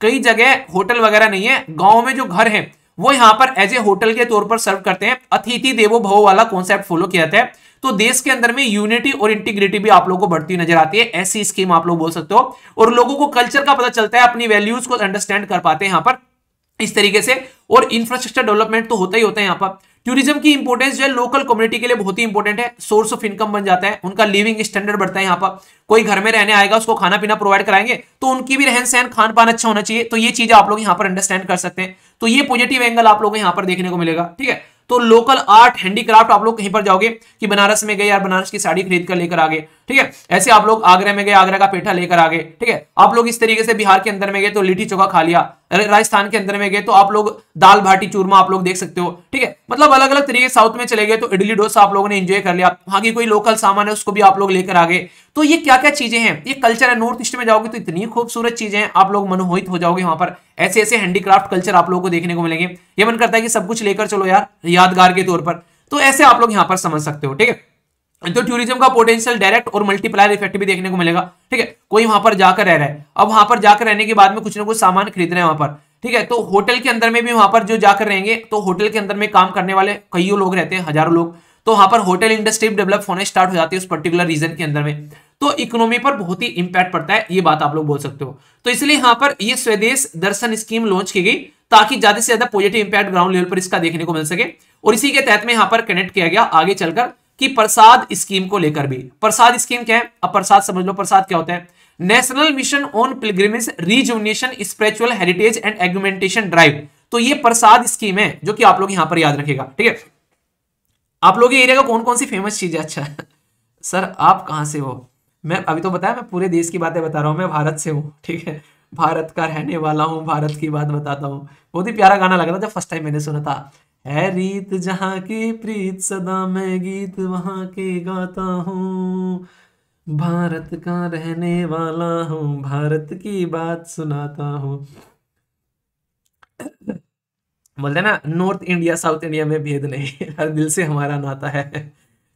कई जगह होटल वगैरह नहीं है। गाँव में जो घर है, वो यहाँ पर एज ए होटल के तौर पर सर्व करते हैं। अतिथि देवो भव वाला कॉन्सेप्ट फॉलो किया जाता है। तो देश के अंदर में यूनिटी और इंटीग्रिटी भी आप लोगों को बढ़ती नज़र आती है। ऐसी स्कीम आप लोग बोल सकते हो। और लोगों को कल्चर का पता चलता है, अपनी वैल्यूज़ को अंडरस्टैंड कर पाते हैं यहाँ पर। इस तरीके से। और इंफ्रास्ट्रक्चर डेवलपमेंट तो होता ही होता है यहाँ पर। टूरिज़्म की इंपोर्टेंस जो है लोकल कम्युनिटी के लिए बहुत ही इंपॉर्टेंट है। सोर्स ऑफ़ इनकम बन जाता है। उनका लिविंग स्टैंडर्ड बढ़ता है यहाँ पर। कोई घर में रहने आएगा, उसको खाना पीना प्रोवाइड कराएँगे तो उनकी भी रहन सहन खान पान अच्छा होना चाहिए। तो ये चीज़ें आप लोग यहाँ पर अंडरस्टैंड कर सकते हैं। तो ये पॉजिटिव एंगल आप लोग यहाँ पर देखने को मिलेगा। ठीक है? तो लोकल आर्ट हैंडीक्राफ्ट आप लोग कहीं पर जाओगे कि बनारस में गए यार, बनारस की साड़ी खरीद कर लेकर आ गए। ठीक है? ऐसे आप लोग आगरा में गए, आगरा का पेठा लेकर आ गए, ठीक है? आप लोग इस तरीके से बिहार के अंदर में गए तो लिट्टी चोखा खा लिया राजस्थान के अंदर में गए तो आप लोग दाल भाटी चूरमा आप लोग देख सकते हो, ठीक है? मतलब अलग अलग तरीके साउथ में चले गए तो इडली डोसा आप लोगों ने एंजॉय कर लिया, वहाँ की कोई लोकल सामान है उसको भी आप लोग लेकर आ गए। तो ये क्या क्या चीज़ें हैं? ये कल्चर है नॉर्थ ईस्ट में जाओगे तो इतनी खूबसूरत चीज़ें हैं, आप लोग मनोहित हो जाओगे वहाँ पर। ऐसे ऐसे हैंडीक्राफ्ट कल्चर आप लोगों को देखने को मिलेंगे। ये मन करता है कि सब कुछ लेकर चलो यार, यादगार के तौर पर। तो ऐसे आप लोग यहाँ पर समझ सकते हो, ठीक है? तो टूरिज़्म का पोटेंशियल डायरेक्ट और मल्टीप्लायर इफ़ेक्ट भी देखने को मिलेगा। ठीक है? कोई वहाँ पर जाकर रह रहा है। अब वहाँ पर जाकर रहने के बाद में कुछ ना कुछ सामान खरीद रहे हैं वहाँ पर। ठीक है? तो होटल के अंदर में भी वहाँ पर जो जाकर रहेंगे तो होटल के अंदर में काम करने वाले कई लोग रहते हैं, हज़ारों लोग। तो वहाँ पर होटल इंडस्ट्री डेवलप होने स्टार्ट हो जाती है उस पर्टिकुलर रीजन के अंदर में। तो इकोनॉमी पर बहुत ही इंपैक्ट पड़ता है, ये बात आप लोग बोल सकते हो। तो इसलिए यहाँ पर ये स्वदेश दर्शन स्कीम लॉन्च की गई, ताकि ज़्यादा से ज़्यादा पॉजिटिव इंपैक्ट ग्राउंड लेवल पर इसका देखने को मिल सके। और इसी के तहत में यहाँ पर कनेक्ट किया गया, आगे चलकर कि प्रसाद स्कीम को लेकर भी। प्रसाद स्कीम क्या है? अब प्रसाद समझ लो, प्रसाद क्या होता है? National mission on pilgrimage rejuvenation spiritual heritage and augmentation drive तो ये प्रसाद स्कीम है, जो कि आप लोग यहाँ पर याद रखेगा ठीक है? आप लोग एरिया का कौन कौन सी फ़ेमस चीज़ है? अच्छा सर, आप कहाँ से हो? मैं, अभी तो बताया, मैं पूरे देश की बातें बता रहा हूँ, मैं भारत से हूँ, ठीक है? भारत का रहने वाला हूँ, भारत की बात बताता हूँ। बहुत ही प्यारा गाना लग रहा था जब फ़र्स्ट टाइम मैंने सुना था। है रीत जहाँ की प्रीत, सदा मैं गीत वहाँ के गाता हूँ। भारत का रहने वाला हूँ, भारत की बात सुनाता हूँ। बोलते ना, नॉर्थ इंडिया, साउथ इंडिया में भेद नहीं, हर दिल से हमारा नाता है।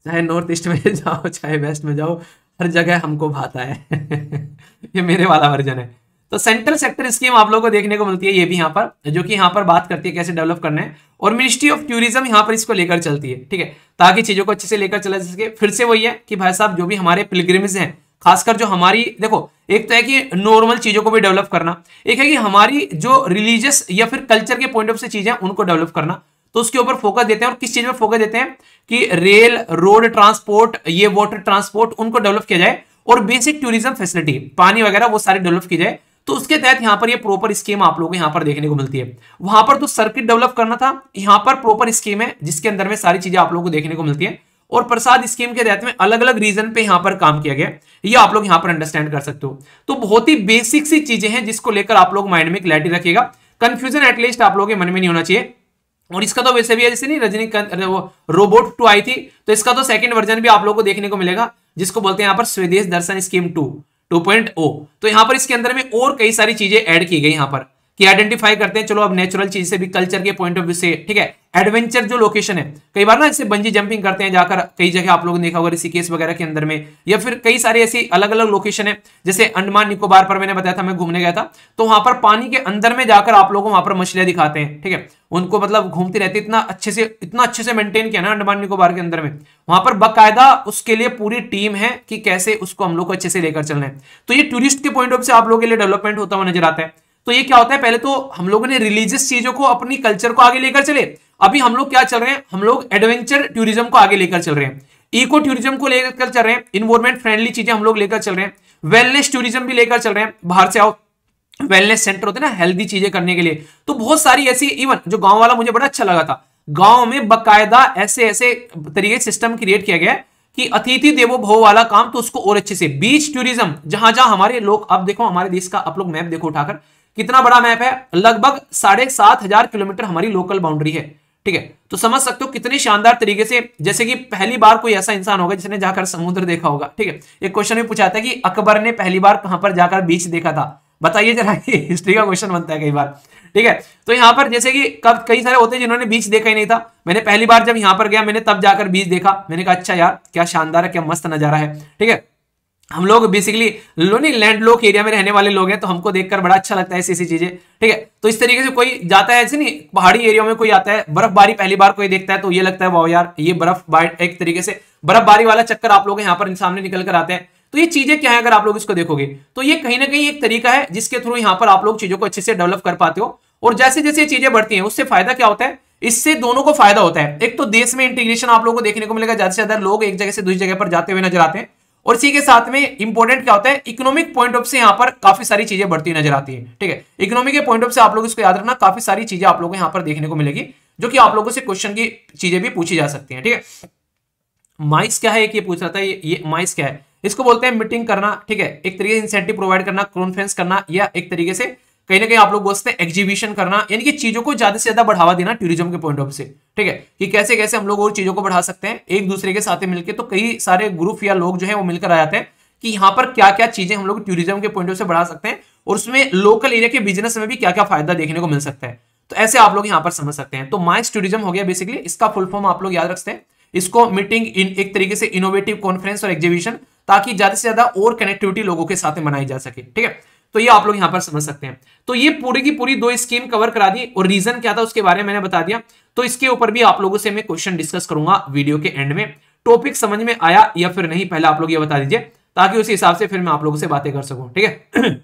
चाहे नॉर्थ ईस्ट में जाओ, चाहे वेस्ट में जाओ, हर जगह हमको भाता है। ये मेरे वाला वर्जन है। तो सेंट्रल सेक्टर स्कीम आप लोगों को देखने को मिलती है ये भी यहाँ पर, जो कि यहाँ पर बात करती है कैसे डेवलप करना है। और मिनिस्ट्री ऑफ़ टूरिज़्म यहाँ पर इसको लेकर चलती है, ठीक है? ताकि चीज़ों को अच्छे से लेकर चला सके। फिर से वही है कि भाई साहब, जो भी हमारे पिलग्रिम्स हैं, खासकर जो हमारी, देखो, एक तो है कि नॉर्मल चीज़ों को भी डेवलप करना, एक है कि हमारी जो रिलीजियस या फिर कल्चर के पॉइंट ऑफ़ से चीज़ें उनको डेवलप करना। तो उसके ऊपर फोकस देते हैं और किस चीज़ में फोकस देते हैं कि रेल रोड ट्रांसपोर्ट ये वाटर ट्रांसपोर्ट उनको डेवलप किया जाए। और बेसिक टूरिज़्म फैसिलिटी पानी वगैरह, वो सारी डेवलप की जाए। तो उसके तहत यहाँ पर ये प्रॉपर स्कीम आप लोगों को यहाँ पर देखने को मिलती है। वहाँ पर तो सर्किट डेवलप करना था, यहाँ पर प्रॉपर स्कीम है, जिसके अंदर में सारी चीज़ें आप लोगों को देखने को मिलती है। और प्रसाद स्कीम के तहत में अलग अलग रीजन पे यहाँ पर काम किया गया ये आप लोग यहाँ पर अंडरस्टैंड कर सकते हो। तो बहुत ही बेसिक सी चीज़ें हैं जिसको लेकर आप लोग माइंड में क्लैरिटी रखिएगा। कंफ्यूजन एटलीस्ट आप लोगों के मन में नहीं होना चाहिए। और इसका तो वैसे भी है, जैसे नहीं रजनीकांत रोबोट टू आई थी तो इसका तो सेकंड वर्जन भी आप लोगों को देखने को मिलेगा, जिसको बोलते हैं यहाँ पर Swadesh Darshan scheme two two point o. तो यहाँ पर इसके अंदर में और कई सारी चीज़ें ऐड की गई यहाँ पर। कि आइडेंटिफाई करते हैं, चलो अब नेचुरल चीज़ से भी कल्चर के पॉइंट ऑफ़ व्यू से, ठीक है? एडवेंचर जो लोकेशन है, कई बार ना जैसे बंजी जंपिंग करते हैं, जाकर कई जगह आप लोगों ने देखा होगा ऋषिकेश वगैरह के अंदर में, या फिर कई सारे ऐसी अलग अलग लोकेशन है, जैसे अंडमान निकोबार पर मैंने बताया था, मैं घूमने गया था तो वहाँ पर पानी के अंदर में जाकर आप लोगों वहाँ पर मछलियाँ दिखाते हैं, ठीक है? उनको मतलब घूमती रहती इतना अच्छे से, इतना अच्छे से मेंटेन किया ना अंडमान निकोबार के अंदर में। वहाँ पर बाकायदा उसके लिए पूरी टीम है कि कैसे उसको हम लोग को अच्छे से लेकर चलना है। तो ये टूरिस्ट के पॉइंट ऑफ़ से आप लोगों के लिए डेवलपमेंट होता हुआ नज़र आता है। तो ये क्या होता है? पहले तो हम लोगों ने रिलीजियस चीज़ों को अपनी कल्चर को आगे लेकर चले। अभी हम लोग क्या चल रहे हैं? हम लोग एडवेंचर टूरिज़्म को आगे लेकर चल रहे हैं। इको टूरिज़्म को लेकर चल रहे हैं। इन्वायरमेंट फ्रेंडली चीज़ें हम लोग लेकर चल रहे हैं। वेलनेस टूरिज़्म भी लेकर चल रहे हैं। बाहर से आओ। वेलनेस सेंटर होते हैं ना हेल्दी चीज़ें करने के लिए। तो बहुत सारी ऐसी इवन जो गाँव वाला मुझे बड़ा अच्छा लगा था। गाँव में बकायदा ऐसे ऐसे तरीके सिस्टम क्रिएट किया गया कि अतिथि देवो भव वाला काम तो उसको और अच्छे से। बीच टूरिज़्म जहाँ जहाँ हमारे लोग अब देखो, हमारे देश का आप लोग मैप देखो उठाकर। कितना बड़ा मैप है? लगभग साढ़े सात हज़ार किलोमीटर हमारी लोकल बाउंड्री है। ठीक है? तो समझ सकते हो कितनी शानदार तरीके से, जैसे कि पहली बार कोई ऐसा इंसान होगा जिसने जाकर समुद्र देखा होगा। ठीक है? एक क्वेश्चन भी पूछा था कि अकबर ने पहली बार कहाँ पर जाकर बीच देखा था? बताइए जरा हिस्ट्री का क्वेश्चन बनता है कई बार। ठीक है? तो यहाँ पर जैसे कि कब कई सारे होते हैं जिन्होंने बीच देखा ही नहीं था। मैंने पहली बार जब यहाँ पर गया, मैंने तब जाकर बीच देखा। मैंने कहा अच्छा यार, क्या शानदार है, क्या मस्त नज़ारा है। ठीक है? हम लोग basically lonely land lock area में रहने वाले लोग हैं तो हमको देखकर बड़ा अच्छा लगता है ऐसी ऐसी चीज़ें, ठीक है? तो इस तरीके से कोई जाता है ऐसे नहीं, पहाड़ी एरिया में कोई आता है, बर्फबारी पहली बार कोई देखता है तो ये लगता है वाह यार, ये बर्फ़ एक तरीके से, बर्फबारी वाला चक्कर आप लोग यहाँ पर सामने निकल कर आते हैं। तो ये चीज़ें क्या है अगर आप लोग इसको देखोगे? तो ये कहीं ना कहीं एक तरीका है जिसके थ्रू यहाँ पर आप लोग चीज़ों को अच्छे से डेवलप कर पाते हो। और जैसे जैसे ये चीज़ें बढ़ती हैं, उससे फ़ायदा क्या होता है? इससे दोनों को फ़ायदा होता है। एक तो देश में इंटीग्रेशन आप लोगों को देखने को मिलेगा, ज़्यादा से ज़्यादा लोग एक जगह से दूसरी जगह पर जाते हुए नज़र आते हैं। और इसी के साथ में इंपॉर्टेंट क्या होता है? इकोनॉमिक पॉइंट ऑफ़ से यहाँ पर काफ़ी सारी चीज़ें बढ़ती नज़र आती है ठीक है? इकोनॉमिक के पॉइंट ऑफ़ से आप लोग इसको याद रखना काफ़ी सारी चीज़ें आप लोगों को यहाँ पर देखने को मिलेगी जो कि आप लोगों से क्वेश्चन की चीज़ें भी पूछी जा सकती है ठीक है? माइस क्या है? एक ये पूछ रहा था ये, ये माइस क्या है? इसको बोलते हैं मीटिंग करना ठीक है? एक तरीके से इंसेंटिव प्रोवाइड करना कॉन्फ्रेंस करना या एक तरीके से कहीं ना कहीं आप लोग बोलते हैं एग्जीबिशन करना, यानी कि चीज़ों को ज़्यादा से ज़्यादा बढ़ावा देना टूरिज़्म के पॉइंट ऑफ़ से, ठीक है? कि कैसे कैसे हम लोग और चीज़ों को बढ़ा सकते हैं एक दूसरे के साथ मिलकर तो कई सारे ग्रुप या लोग जो है वो मिलकर आ जाते हैं कि यहाँ पर क्या क्या चीज़ें हम लोग टूरिज़्म के पॉइंट ऑफ़ से बढ़ा सकते हैं और उसमें लोकल एरिया के बिज़नेस में भी क्या क्या फ़ायदा देखने को मिल सकता है। तो ऐसे आप लोग यहाँ पर समझ सकते हैं। तो माइक्स टूरिज़्म हो गया बेसिकली इसका फुल फॉर्म आप लोग याद रखते हैं। इसको मीटिंग इन एक तरीके से इनोवेटिव कॉन्फ्रेंस और एग्जीबिशन ताकि ज़्यादा से ज़्यादा और कनेक्टिविटी लोगों के साथ बनाई जा सके, ठीक है? तो ये आप लोग यहाँ पर समझ सकते हैं। तो ये पूरी की पूरी दो स्कीम कवर करा दी और रीजन क्या था उसके बारे में मैंने बता दिया। तो इसके ऊपर भी आप लोगों से मैं क्वेश्चन डिस्कस करूँगा वीडियो के एंड में। टॉपिक समझ में आया या फिर नहीं, पहले आप लोग ये बता दीजिए, ताकि उसी हिसाब से फिर मैं आप लोगों से बातें कर सकूँ, ठीक है?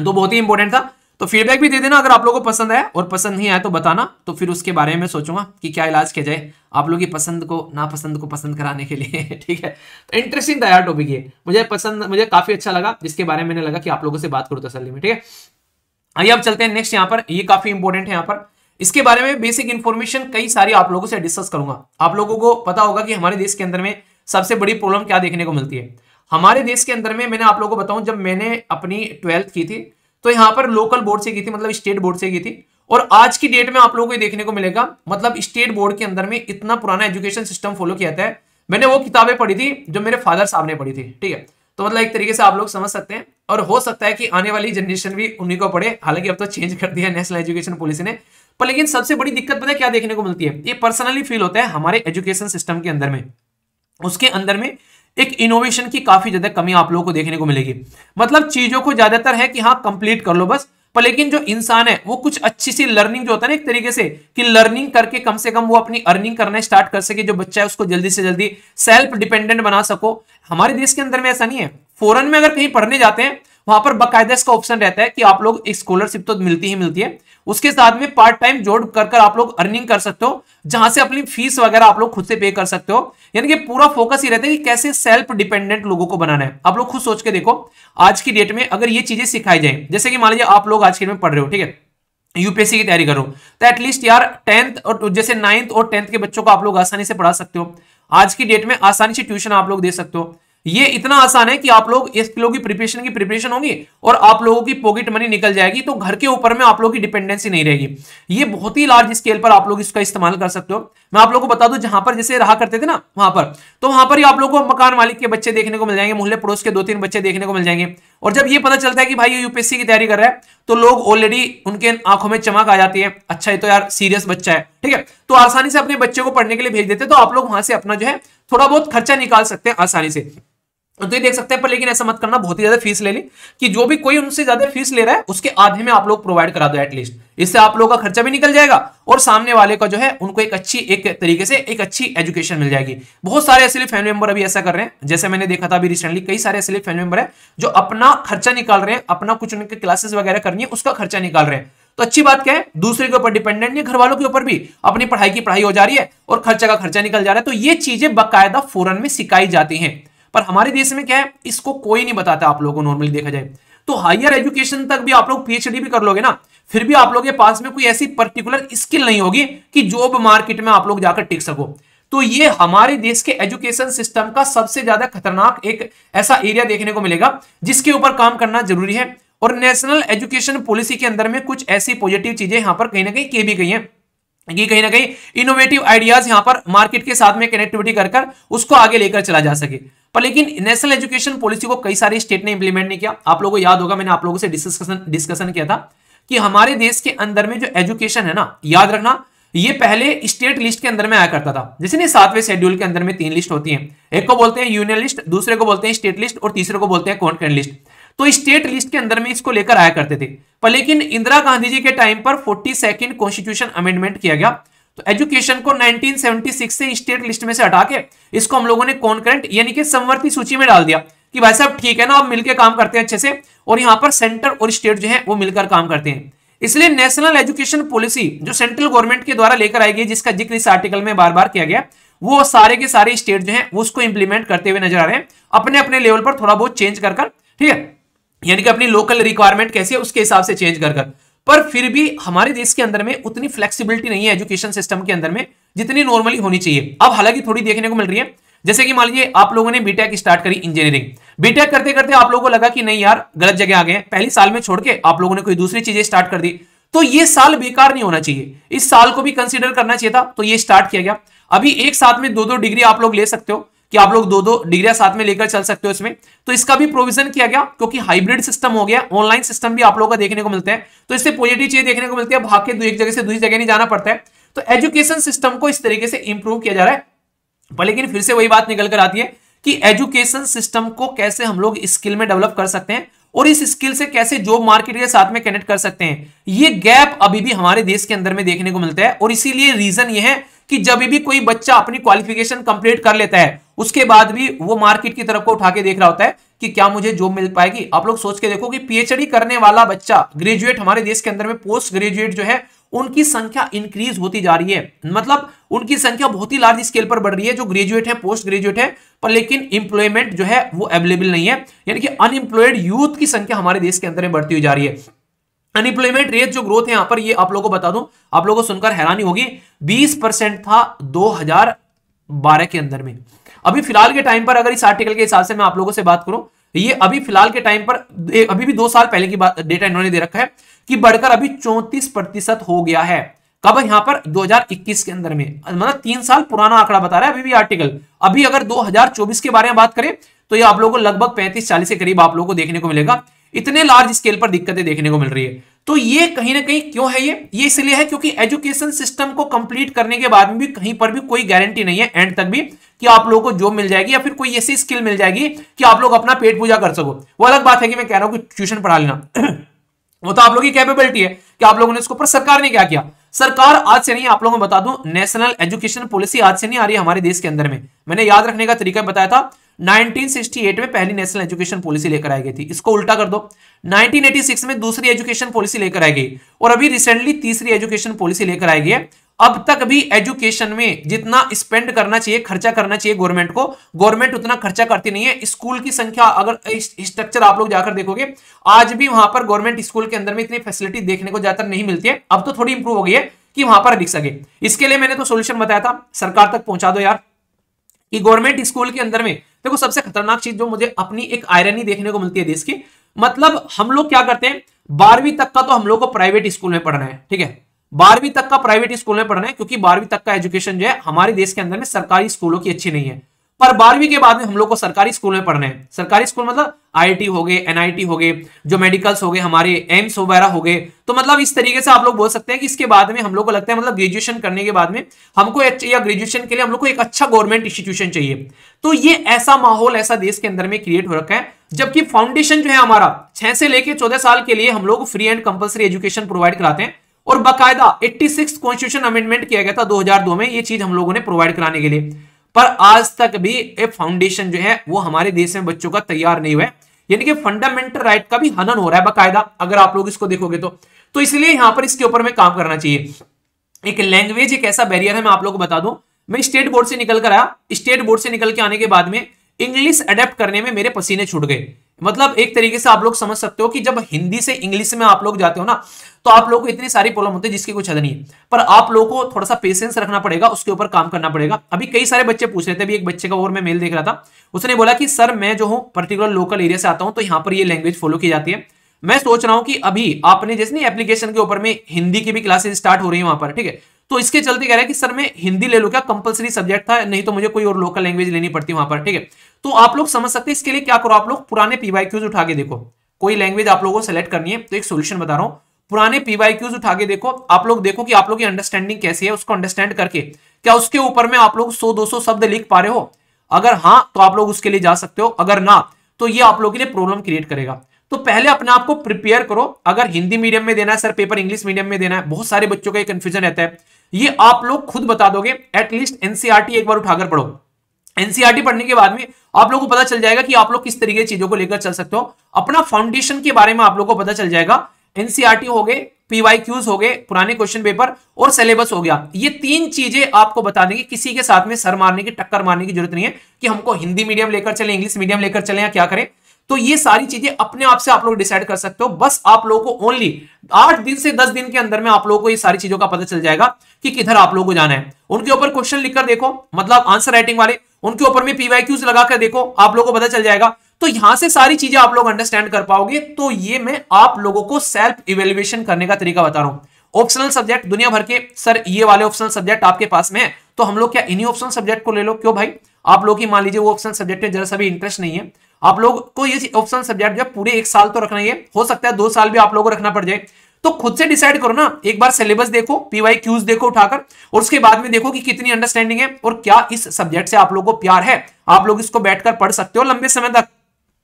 तो बहुत ही इंपॉर्टेंट था। तो फीडबैक भी दे देना अगर आप लोगों को पसंद आया और पसंद नहीं आया तो बताना। तो फिर उसके बारे में सोचूँगा कि क्या इलाज किया जाए आप लोग की पसंद को, नापसंद को पसंद कराने के लिए, ठीक है? तो इंटरेस्टिंग था यार टॉपिक ये। मुझे पसंद, मुझे काफ़ी अच्छा लगा, जिसके बारे में लगा कि आप लोगों से बात करूँ तसली में, ठीक है? आइए अब चलते हैं नेक्स्ट यहाँ पर। ये काफ़ी इंपॉर्टेंट है यहाँ पर। इसके बारे में बेसिक इन्फॉर्मेशन कई सारी आप लोगों से डिस्कस करूँगा। आप लोगों को पता होगा कि हमारे देश के अंदर में सबसे बड़ी प्रॉब्लम क्या देखने को मिलती है। हमारे देश के अंदर में मैंने आप लोगों को बताऊँ, जब मैंने अपनी ट्वेल्थ की थी तो यहाँ पर लोकल बोर्ड से की थी मतलब स्टेट बोर्ड से की थी। और आज की डेट में आप लोगों को देखने को मिलेगा मतलब स्टेट बोर्ड के अंदर में इतना पुराना एजुकेशन सिस्टम फॉलो किया था मैंने वो किताबें पढ़ी थी जो मेरे फादर साहब ने पढ़ी थी, ठीक है? तो मतलब एक तरीके से आप लोग समझ सकते हैं। और हो सकता है कि आने वाली जनरेशन भी उन्हीं को पढ़े, हालाँकि अब तो चेंज कर दिया नेशनल एजुकेशन पॉलिसी ने। पर लेकिन सबसे बड़ी दिक्कत पता है क्या देखने को मिलती है? ये पर्सनली फील होता है हमारे एजुकेशन सिस्टम के अंदर में। उसके अंदर में एक इनोवेशन की काफ़ी ज़्यादा कमी आप लोगों को देखने को मिलेगी। मतलब चीज़ों को ज़्यादातर है कि हाँ कंप्लीट कर लो बस। पर लेकिन जो इंसान है, वो कुछ अच्छी सी लर्निंग जो होता है ना एक तरीके से, कि लर्निंग करके कम से कम वो अपनी अर्निंग करना स्टार्ट कर सके, जो बच्चा है उसको जल्दी से जल्दी सेल्फ डिपेंडेंट बना सको। हमारे देश के अंदर में ऐसा नहीं है। फॉरन में अगर कहीं पढ़ने जाते हैं, वहाँ पर बाकायदा इसका ऑप्शन रहता है कि आप लोग स्कॉलरशिप तो मिलती ही मिलती है। उसके साथ में पार्ट टाइम जोड़ कर कर आप लोग अर्निंग कर सकते हो, जहाँ से अपनी फ़ीस वगैरह आप लोग खुद से पे कर सकते हो। यानी कि पूरा फोकस ये रहता है कि कैसे सेल्फ डिपेंडेंट लोगों को बनाना है। आप लोग खुद सोच के देखो, आज की डेट में अगर ये चीज़ें सिखाई जाए, जैसे कि मान लीजिए आप लोग आज की डेट में पढ़ रहे हो, ठीक है? यूपीएससी की तैयारी करो तो एटलीस्ट यार टेंथ और जैसे नाइन्थ और टेंथ के बच्चों को आप लोग आसानी से पढ़ा सकते हो। आज की डेट में आसानी से ट्यूशन आप लोग दे सकते हो। ये इतना आसान है कि आप लोग इस किलो की प्रिपरेशन की प्रिपरेशन होगी और आप लोगों की पॉकेट मनी निकल जाएगी तो घर के ऊपर में आप लोगों की डिपेंडेंसी नहीं रहेगी। ये बहुत ही लार्ज स्केल पर आप लोग इसका इस्तेमाल कर सकते हो। मैं आप लोगों को बता दूँ, जहाँ पर जैसे रहा करते थे ना, वहाँ पर तो वहाँ पर ही आप लोगों को मकान मालिक के बच्चे देखने को मिल जाएँगे, मोहल्ले पड़ोस के दो तीन बच्चे देखने को मिल जाएँगे। और जब ये पता चलता है कि भाई ये यूपीएससी की तैयारी कर रहा है तो लोग ऑलरेडी उनके आँखों में चमक आ जाती है अच्छा ये तो यार सीरियस बच्चा है, ठीक है? तो आसानी से अपने बच्चे को पढ़ने के लिए भेज देते तो आप लोग वहाँ से अपना जो है थोड़ा बहुत खर्चा निकाल सकते हैं आसानी से। तो ये देख सकते हैं, पर लेकिन ऐसा मत करना, बहुत ही ज़्यादा फ़ीस ले ली, कि जो भी कोई उनसे ज़्यादा फ़ीस ले रहा है, उसके आधे में आप लोग प्रोवाइड करा दो एटलीस्ट इससे आप लोगों का खर्चा भी निकल जाएगा, और सामने वाले का जो है, उनको एक अच्छी, एक तरीके से एक अच्छी एजुकेशन मिल जाएगी। बहुत सारे ऐसे फैमिली मेंबर अभी ऐसा कर रहे हैं, जैसे मैंने देखा था अभी रिसेंटली कई सारे ऐसे फैमिली मेंबर है, जो अपना खर्चा निकाल रहे हैं, अपना कुछ उनके क्लासेस वगैरह करनी है, उसका खर्चा निकाल रहे हैं। तो अच्छी बात क्या है, दूसरे के ऊपर डिपेंडेंट नहीं घर वालों के ऊपर भी, अपनी पढ़ाई की पढ़ाई हो जा रही है, और खर्चा का खर्चा निकल जा रहा है तो ये चीज़ें बाकायदा फ़ौरन में सिखाई जाती हैं। पर हमारे देश में क्या है, इसको कोई नहीं बताता आप लोगों को नॉर्मली देखा जाए। तो हायर एजुकेशन तक भी आप लोग पीएचडी भी कर लोगे ना, फिर भी आप लोग के पास में कोई ऐसी पर्टिकुलर स्किल नहीं होगी कि जॉब मार्केट में आप लोग जाकर टिक सको। तो ये हमारे देश के एजुकेशन सिस्टम का सबसे ज़्यादा खतरनाक एक ऐसा एरिया देखने को मिलेगा, जिसके ऊपर काम करना ज़रूरी है। और नेशनल एजुकेशन पॉलिसी के अंदर में कुछ ऐसी पॉजिटिव चीज़ें यहाँ पर कहीं ना कहीं की भी गई हैं। कि कहीं ना कहीं इनोवेटिव आइडियाज़ यहाँ पर मार्केट के साथ में कनेक्टिविटी कर कर उसको आगे लेकर चला जा सके। पर लेकिन नेशनल एजुकेशन पॉलिसी को कई सारे स्टेट ने इंप्लीमेंट नहीं किया। आप लोगों को याद होगा, मैंने आप लोगों से डिस्कशन डिस्कशन किया था कि हमारे देश के अंदर में जो एजुकेशन है ना, याद रखना, ये पहले स्टेट लिस्ट के अंदर में आया करता था। जैसे नहीं, सातवें शेड्यूल के अंदर में तीन लिस्ट होती हैं। एक को बोलते हैं यूनियन लिस्ट दूसरे को बोलते हैं स्टेट लिस्ट और तीसरे को बोलते हैं कॉन्करेंट लिस्ट तो स्टेट लिस्ट के अंदर में इसको लेकर आया करते थे। पर लेकिन इंदिरा गांधी जी के टाइम पर फोर्टी सेकेंड कॉन्स्टिट्यूशन अमेंडमेंट किया गया। तो एजुकेशन को 1976 से स्टेट लिस्ट में से हटा के इसको हम लोगों ने कॉन्करेंट यानी कि समवर्ती सूची में डाल दिया कि भाई साहब ठीक है ना अब मिलकर काम करते हैं अच्छे से, और यहाँ पर सेंटर और स्टेट जो है, वो मिलकर काम करते हैं। इसलिए नेशनल एजुकेशन पॉलिसी जो सेंट्रल गवर्नमेंट के द्वारा लेकर आई गई, जिसका ज़िक्र इस आर्टिकल में बार बार किया गया, वो सारे के सारे स्टेट जो है उसको इंप्लीमेंट करते हुए नज़र आ रहे हैं। अपने अपने लेवल पर थोड़ा बहुत चेंज कर, ठीक है? यानी कि अपनी लोकल रिक्वायरमेंट कैसी है, उसके हिसाब से चेंज कर कर। पर फिर भी हमारे देश के अंदर में उतनी फ्लेक्सिबिलिटी नहीं है एजुकेशन सिस्टम के अंदर में, जितनी नॉर्मली होनी चाहिए। अब हालाँकि थोड़ी देखने को मिल रही है, जैसे कि मान लीजिए, आप लोगों ने बीटेक स्टार्ट करी इंजीनियरिंग बीटेक करते करते आप लोगों को लगा कि नहीं यार, गलत जगह आ गए पहली साल में छोड़ के आप लोगों ने कोई दूसरी चीज़ें स्टार्ट कर दी। तो ये साल बेकार नहीं होना चाहिए। इस साल को भी कंसिडर करना चाहिए था तो ये स्टार्ट किया गया। अभी एक साथ में दो दो डिग्री आप लोग ले सकते हो। कि आप लोग दो दो डिग्रिया साथ में लेकर चल सकते हो इसमें। तो इसका भी प्रोविज़न किया गया, क्योंकि हाइब्रिड सिस्टम हो गया ऑनलाइन सिस्टम भी आप लोगों का देखने को मिलता है। तो इससे पॉजिटिव चीज़ देखने को मिलती है भाग के एक जगह से दूसरी जगह नहीं जाना पड़ता है। तो एजुकेशन सिस्टम को इस तरीके से इंप्रूव किया जा रहा है। पर लेकिन फिर से वही बात निकल कर आती है कि एजुकेशन सिस्टम को कैसे हम लोग स्किल में डेवलप कर सकते हैं और इस स्किल से कैसे जॉब मार्केट के साथ में कनेक्ट कर सकते हैं। ये गैप अभी भी हमारे देश के अंदर में देखने को मिलता है और इसीलिए रीजन ये है कि जब भी कोई बच्चा अपनी क्वालिफिकेशन कंप्लीट कर लेता है, उसके बाद भी वो मार्केट की तरफ़ को उठा के देख रहा होता है कि क्या मुझे जॉब मिल पाएगी। आप लोग सोच के देखो कि पीएचडी करने वाला बच्चा ग्रेजुएट हमारे देश के अंदर में पोस्ट ग्रेजुएट जो है, उनकी संख्या इंक्रीज होती जा रही है। मतलब उनकी संख्या बहुत ही लार्ज स्केल पर बढ़ रही है, जो ग्रेजुएट है पोस्ट ग्रेजुएट है, पर लेकिन इंप्लॉयमेंट जो है, वो अवेलेबल नहीं है। यानी कि अनएम्प्लॉयड यूथ की संख्या हमारे देश के अंदर में बढ़ती हुई जा रही है। अनएम्प्लॉयमेंट रेट जो ग्रोथ है, यहाँ पर ये आप लोगों को बता दूँ, आप लोगों को सुनकर हैरानी होगी 20 परसेंट था 2012 के अंदर में। अभी फ़िलहाल के टाइम पर अगर इस आर्टिकल के हिसाब से मैं आप लोगों से बात करूँ, ये अभी फ़िलहाल के टाइम पर अभी भी दो साल पहले की बात डेटा इन्होंने दे रखा है कि बढ़कर अभी चौंतीस प्रतिशत हो गया है। कब? यहाँ पर 2021 के अंदर में। मतलब तीन साल पुराना आंकड़ा बता रहा है अभी भी आर्टिकल अभी अगर 2024 के बारे में बात करें तो ये आप लोगों को लगभग 35-40 के करीब आप लोगों को देखने को मिलेगा। इतने लार्ज स्केल पर दिक्कतें देखने को मिल रही है। तो ये कहीं ना कहीं क्यों है ये? ये इसलिए है क्योंकि एजुकेशन सिस्टम को कंप्लीट करने के बाद में भी कहीं पर भी कोई गारंटी नहीं है एंड तक भी कि आप लोगों को जॉब मिल जाएगी या फिर कोई ऐसी स्किल मिल जाएगी कि आप लोग अपना पेट पूजा कर सको। वो अलग बात है कि मैं कह रहा हूँ कि ट्यूशन पढ़ा लेना। वो तो आप लोगों की कैपेबिलिटी है कि आप लोगों ने उसके ऊपर सरकार ने क्या किया? सरकार आज से नहीं, आप लोगों को बता दूँ नेशनल एजुकेशन पॉलिसी आज से नहीं आ रही है हमारे देश के अंदर में। मैंने याद रखने का तरीका बताया था 1968 में पहली नेशनल एजुकेशन पॉलिसी लेकर आई गई थी। इसको उल्टा कर दो। 1986 में दूसरी एजुकेशन पॉलिसी लेकर आई गई। और अभी रिसेंटली तीसरी एजुकेशन पॉलिसी लेकर आई गई है। अब तक भी एजुकेशन में जितना स्पेंड करना चाहिए, खर्चा करना चाहिए गवर्नमेंट को गवर्नमेंट उतना खर्चा करती नहीं है। स्कूल की संख्या अगर स्ट्रक्चर आप लोग जाकर देखोगे, आज भी वहाँ पर गवर्नमेंट स्कूल के अंदर में इतनी फैसिलिटी देखने को ज़्यादातर नहीं मिलती है। अब तो थोड़ी इंप्रूव हो गई है कि वहाँ पर दिख सके। इसके लिए मैंने तो सोल्यूशन बताया था। सरकार तक पहुँचा दो यार कि गवर्नमेंट स्कूल के अंदर में देखो, सबसे खतरनाक चीज़ जो मुझे अपनी एक आयरनी देखने को मिलती है देश की मतलब हम लोग क्या करते हैं, बारहवीं तक का तो हम लोग को प्राइवेट स्कूल में पढ़ना है, ठीक है? बारहवीं तक का प्राइवेट स्कूल में पढ़ना है, क्योंकि बारहवीं तक का एजुकेशन जो है हमारे देश के अंदर में सरकारी स्कूलों की अच्छी नहीं है। पर बारहवीं के बाद में हम लोग को सरकारी स्कूल में पढ़ना है। सरकारी स्कूल मतलब आईआईटी हो गए एनआईटी हो गए, जो मेडिकल्स हो गए, हमारे एम्स वगैरह हो गए। तो मतलब इस तरीके से आप लोग बोल सकते हैं कि इसके बाद में हम लोग को लगता है मतलब ग्रेजुएशन करने के बाद में हमको या ग्रेजुएशन के लिए हम लोग को एक अच्छा गवर्नमेंट इंस्टीट्यूशन चाहिए। तो ये ऐसा माहौल, ऐसा देश के अंदर में क्रिएट हो रखा है, जबकि फाउंडेशन जो है हमारा, छह से लेकर चौदह साल के लिए हम लोग free and compulsory education provide कराते हैं। और बाकायदा 86 कॉन्स्टिट्यूशन अमेंडमेंट किया गया था 2002 में, ये चीज़ हम लोगों ने प्रोवाइड कराने के लिए। पर आज तक भी ए फाउंडेशन जो है, वो हमारे देश में बच्चों का तैयार नहीं हुआ है। यानी कि फंडामेंटल राइट का भी हनन हो रहा है बाकायदा, अगर आप लोग इसको देखोगे तो। तो इसलिए यहाँ पर इसके ऊपर में काम करना चाहिए। एक लैंग्वेज एक ऐसा बैरियर है, मैं आप लोग को बता दूँ। मैं स्टेट बोर्ड से निकल कर आया। स्टेट बोर्ड से निकल के आने के बाद में इंग्लिश अडेप्ट करने में मेरे पसीने छूट गए। मतलब एक तरीके से आप लोग समझ सकते हो कि जब हिंदी से इंग्लिश में आप लोग जाते हो ना तो आप लोगों को इतनी सारी प्रॉब्लम होती है जिसकी कुछ हद नहीं है। पर आप लोगों को थोड़ा सा पेशेंस रखना पड़ेगा, उसके ऊपर काम करना पड़ेगा। अभी कई सारे बच्चे पूछ रहे थे, अभी एक बच्चे का और मैं मेल देख रहा था, उसने बोला कि, सर, मैं जो हूँ पर्टिकुलर लोकल एरिया से आता हूँ तो यहाँ पर ये लैंग्वेज फॉलो की जाती है। मैं सोच रहा हूँ कि अभी आपने जैसे एप्लीकेशन के ऊपर में हिंदी की भी क्लासेस स्टार्ट हो रही है वहाँ पर, ठीक है? तो इसके चलते कह रहे हैं कि, सर, मैं हिंदी ले लो क्या? कंपलसरी सब्जेक्ट था, नहीं तो मुझे कोई और लोकल लैंग्वेज लेनी पड़ती वहाँ पर, ठीक है? तो आप लोग समझ सकते इसके लिए क्या करो आप लोग? पुराने पीवाई क्यूज उठा के देखो। कोई लैंग्वेज आप लोगों को सेलेक्ट करनी है तो एक सोल्यूशन बता रहा हूँ। पुराने पीवाई क्यूज उठा के देखो। आप लोग देखो कि आप लोग की अंडरस्टैंडिंग कैसी है, उसको अंडरस्टैंड करके। क्या उसके ऊपर में आप लोग सौ दो शब्द लिख पा रहे हो? अगर हाँ तो आप लोग उसके लिए जा सकते हो। अगर ना तो ये आप लोगों के लिए प्रॉब्लम क्रिएट करेगा। तो पहले अपने आप को प्रिपेयर करो। अगर हिंदी मीडियम में देना है सर पेपर इंग्लिश मीडियम में देना है, बहुत सारे बच्चों का कंफ्यूजन रहता है। ये आप लोग खुद बता दोगे एटलीस्ट एनसीआरटी एक बार उठाकर पढ़ो। एनसीआरटी पढ़ने के बाद में आप लोगों को पता चल जाएगा कि आप लोग किस तरीके की चीज़ों को लेकर चल सकते हो। अपना फाउंडेशन के बारे में आप लोगों को पता चल जाएगा। एनसीआरटी हो गए पीवाई क्यूज हो गए, पुराने क्वेश्चन पेपर और सिलेबस हो गया। ये तीन चीज़ें आपको बता देंगे। किसी के साथ में सर मारने की, टक्कर मारने की ज़रूरत नहीं है कि हमको हिंदी मीडियम लेकर चले इंग्लिश मीडियम लेकर चले या क्या करें। तो ये सारी चीज़ें अपने आप से आप लोग डिसाइड कर सकते हो। बस आप लोगों को ओनली आठ दिन से दस दिन के अंदर में आप लोगों को ये सारी चीज़ों का पता चल जाएगा कि किधर आप लोगों को जाना है। उनके ऊपर क्वेश्चन लिखकर देखो मतलब आंसर राइटिंग वाले, उनके ऊपर में पीवाई क्यूज लगाकर देखो, आप लोगों को पता चल जाएगा। तो यहाँ से सारी चीज़ें आप लोग अंडरस्टैंड कर पाओगे। तो ये मैं आप लोगों को सेल्फ इवेल्युएशन करने का तरीका बता रहा हूँ। ऑप्शनल सब्जेक्ट दुनिया भर के सर ये वाले ऑप्शनल सब्जेक्ट आपके पास में है। तो हम लोग क्या इन्हीं ऑप्शनल सब्जेक्ट को ले लो? क्यों भाई? आप लोग ही मान लीजिए वो ऑप्शनल सब्जेक्ट में जरा सा भी इंटरेस्ट नहीं है। आप लोग को ये ऑप्शन सब्जेक्ट जो है पूरे एक साल तो रखना ही है। हो सकता है दो साल भी आप लोगों को रखना पड़ जाए। तो खुद से डिसाइड करो ना, एक बार सिलेबस देखो पीवाई क्यूज देखो उठाकर, और उसके बाद में देखो कि कितनी अंडरस्टैंडिंग है और क्या इस सब्जेक्ट से आप लोगों को प्यार है। आप लोग इसको बैठकर पढ़ सकते हो लंबे समय तक।